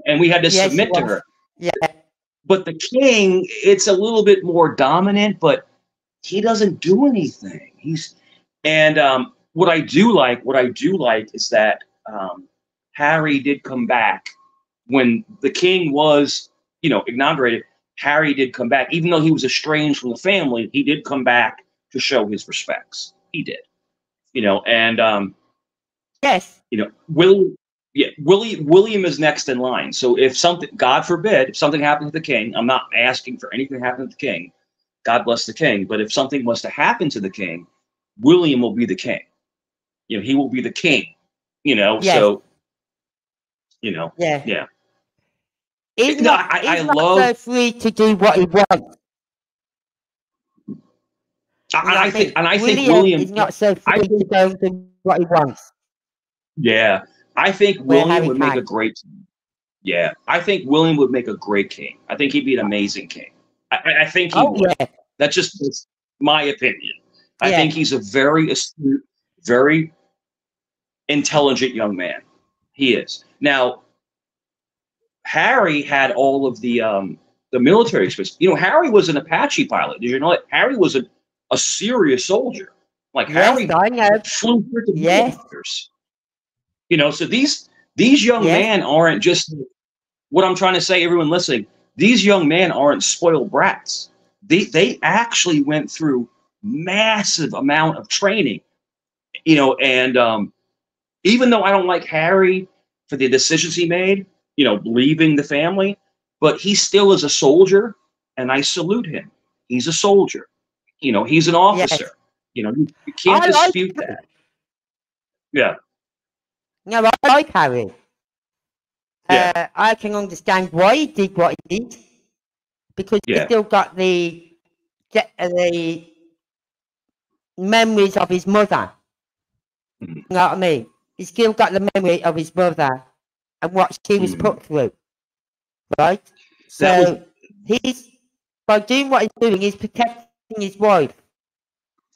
Speaker 9: and we had to
Speaker 1: Yes,
Speaker 9: submit to her.
Speaker 1: yeah.
Speaker 9: But the king, it's a little bit more dominant, but he doesn't do anything. He's and um, what I do like, what I do like is that um, Harry did come back when the king was, you know, inaugurated. Harry did come back, even though he was estranged from the family. He did come back to show his respects. He did, you know, and um,
Speaker 1: Yes.
Speaker 9: you know, Will, yeah, William, William is next in line. So if something, God forbid, if something happened to the king, I'm not asking for anything to happen to the king. God bless the king. But if something was to happen to the king, William will be the king. You know, he will be the king. You know,
Speaker 1: Yes.
Speaker 9: so you know,
Speaker 1: Yeah.
Speaker 9: yeah.
Speaker 1: He's
Speaker 9: No,
Speaker 1: not,
Speaker 9: I- I
Speaker 1: he's not
Speaker 9: love-
Speaker 1: so free to do what he wants.
Speaker 9: I,
Speaker 1: You know
Speaker 9: I think, and I think
Speaker 1: William
Speaker 9: William.
Speaker 1: is not so
Speaker 9: I
Speaker 1: free to
Speaker 9: think-
Speaker 1: go do what he wants.
Speaker 9: Yeah, I think
Speaker 1: Where
Speaker 9: William would make a great. Yeah, I think William would make a great king. I think he'd be an amazing king. I, I- I think he
Speaker 1: Oh
Speaker 9: would.
Speaker 1: yeah,
Speaker 9: That's just that's my opinion. I
Speaker 1: Yeah.
Speaker 9: think he's a very astute, very intelligent young man. He is. Now, Harry had all of the um, the military experience. You know, Harry was an Apache pilot. Did you know that? Harry was a, a serious soldier. Like Harry
Speaker 1: yes, I know.
Speaker 9: flew freaking
Speaker 1: Yes.
Speaker 9: You know, so these these young
Speaker 1: Yes.
Speaker 9: men aren't just what I'm trying to say. Everyone listening, these young men aren't spoiled brats. They they actually went through massive amount of training. You know, and um, even though I don't like Harry for the decisions he made, you know, leaving the family, but he still is a soldier, and I salute him. He's a soldier. You know, he's an officer. You know, you, you can't
Speaker 1: I like
Speaker 9: dispute that. Yeah.
Speaker 1: No, I like Harry.
Speaker 9: Yeah.
Speaker 1: Uh, I can understand why he did what he did because he still got the the- uh, the memories of his mother.
Speaker 9: Mhm.
Speaker 1: You know what I mean? He still got the memory of his mother and what hmm. she was put through. Right? So
Speaker 9: That
Speaker 1: he's by doing what he's doing, he's protecting his wife.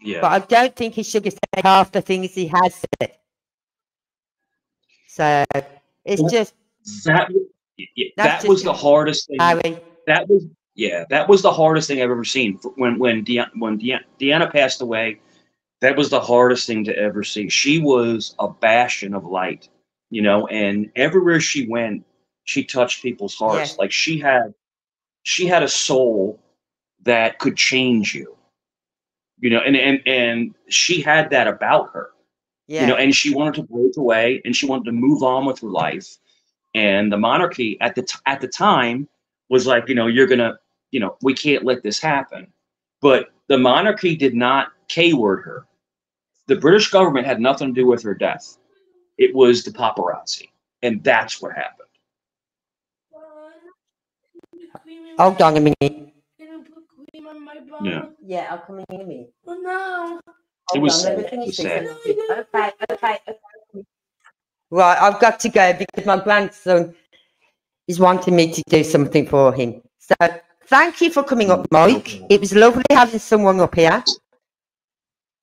Speaker 9: Yeah.
Speaker 1: But I don't think he should have said half the things he has said. So it's
Speaker 9: Well,
Speaker 1: just
Speaker 9: that w- y- y-
Speaker 1: That's
Speaker 9: that was the hardest thing.
Speaker 1: Harry.
Speaker 9: That was yeah, that was the hardest thing I've ever seen. When when Deanna, when Deanna, Deanna passed away, that was the hardest thing to ever see. She was a bastion of light, you know, and everywhere she went, she touched people's hearts.
Speaker 1: Yes.
Speaker 9: Like she had she had a soul that could change you. You know, and and and she had that about her.
Speaker 1: Yeah.
Speaker 9: you know and she wanted to break away and she wanted to move on with her life and the monarchy at the t- at the time was like you know you're gonna you know we can't let this happen but the monarchy did not k-word her the british government had nothing to do with her death it was the paparazzi and that's what happened
Speaker 1: Hold on a minute.
Speaker 6: Can you put cream on my bun?
Speaker 9: Yeah.
Speaker 1: Yeah, I'll come in in a minute.
Speaker 6: Oh no.
Speaker 9: It was
Speaker 1: Hold on, let me
Speaker 9: sad. It
Speaker 1: finish
Speaker 9: was
Speaker 1: this
Speaker 9: sad.
Speaker 1: and I'll- Okay, okay, okay. Right, I've got to go because my grandson is wanting me to do something for him. So thank you for coming up, Mike. It was lovely having someone up here.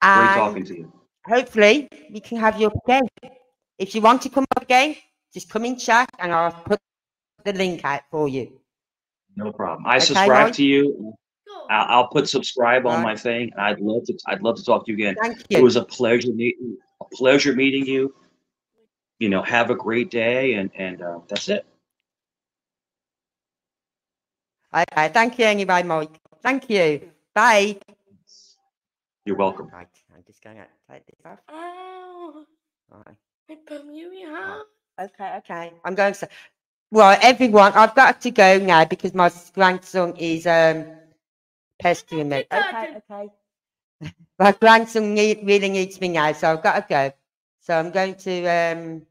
Speaker 9: great talking to you
Speaker 1: hopefully we can have you up again. If you want to come up again, just come in chat and I'll put the link out for you.
Speaker 9: no problem i
Speaker 1: Okay,
Speaker 9: subscribe
Speaker 1: Mike?
Speaker 9: to you I'll, I'll put subscribe on
Speaker 1: Right.
Speaker 9: my thing i'd love to i'd love to talk to you again
Speaker 1: Thank you.
Speaker 9: It was a pleasure meeting. A pleasure meeting you. You know, have a great day, and and uh, that's it.
Speaker 1: Okay, thank you anyway, Mike. Thank you. Bye.
Speaker 9: You're welcome.
Speaker 1: Right, I'm just going to take this off.
Speaker 6: Ow.
Speaker 1: Right. Okay, okay. I'm going to. Well, everyone, I've got to go now because my grandson is um pestering me. Okay, okay. My grandson need, really needs me now, so I've got to go. So I'm going to um.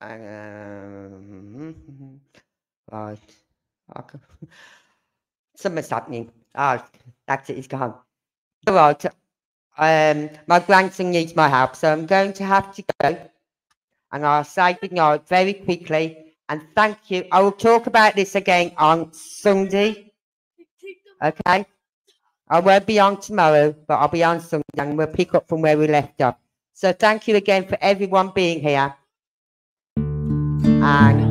Speaker 1: Um, right. Something's happening. Oh, that's it. It's gone. All right. Um, my grandson needs my help, so I'm going to have to go. And I'll say goodnight very quickly. And thank you. I will talk about this again on Sunday. Okay. I won't be on tomorrow, but I'll be on Sunday and we'll pick up from where we left off. So thank you again for everyone being here. And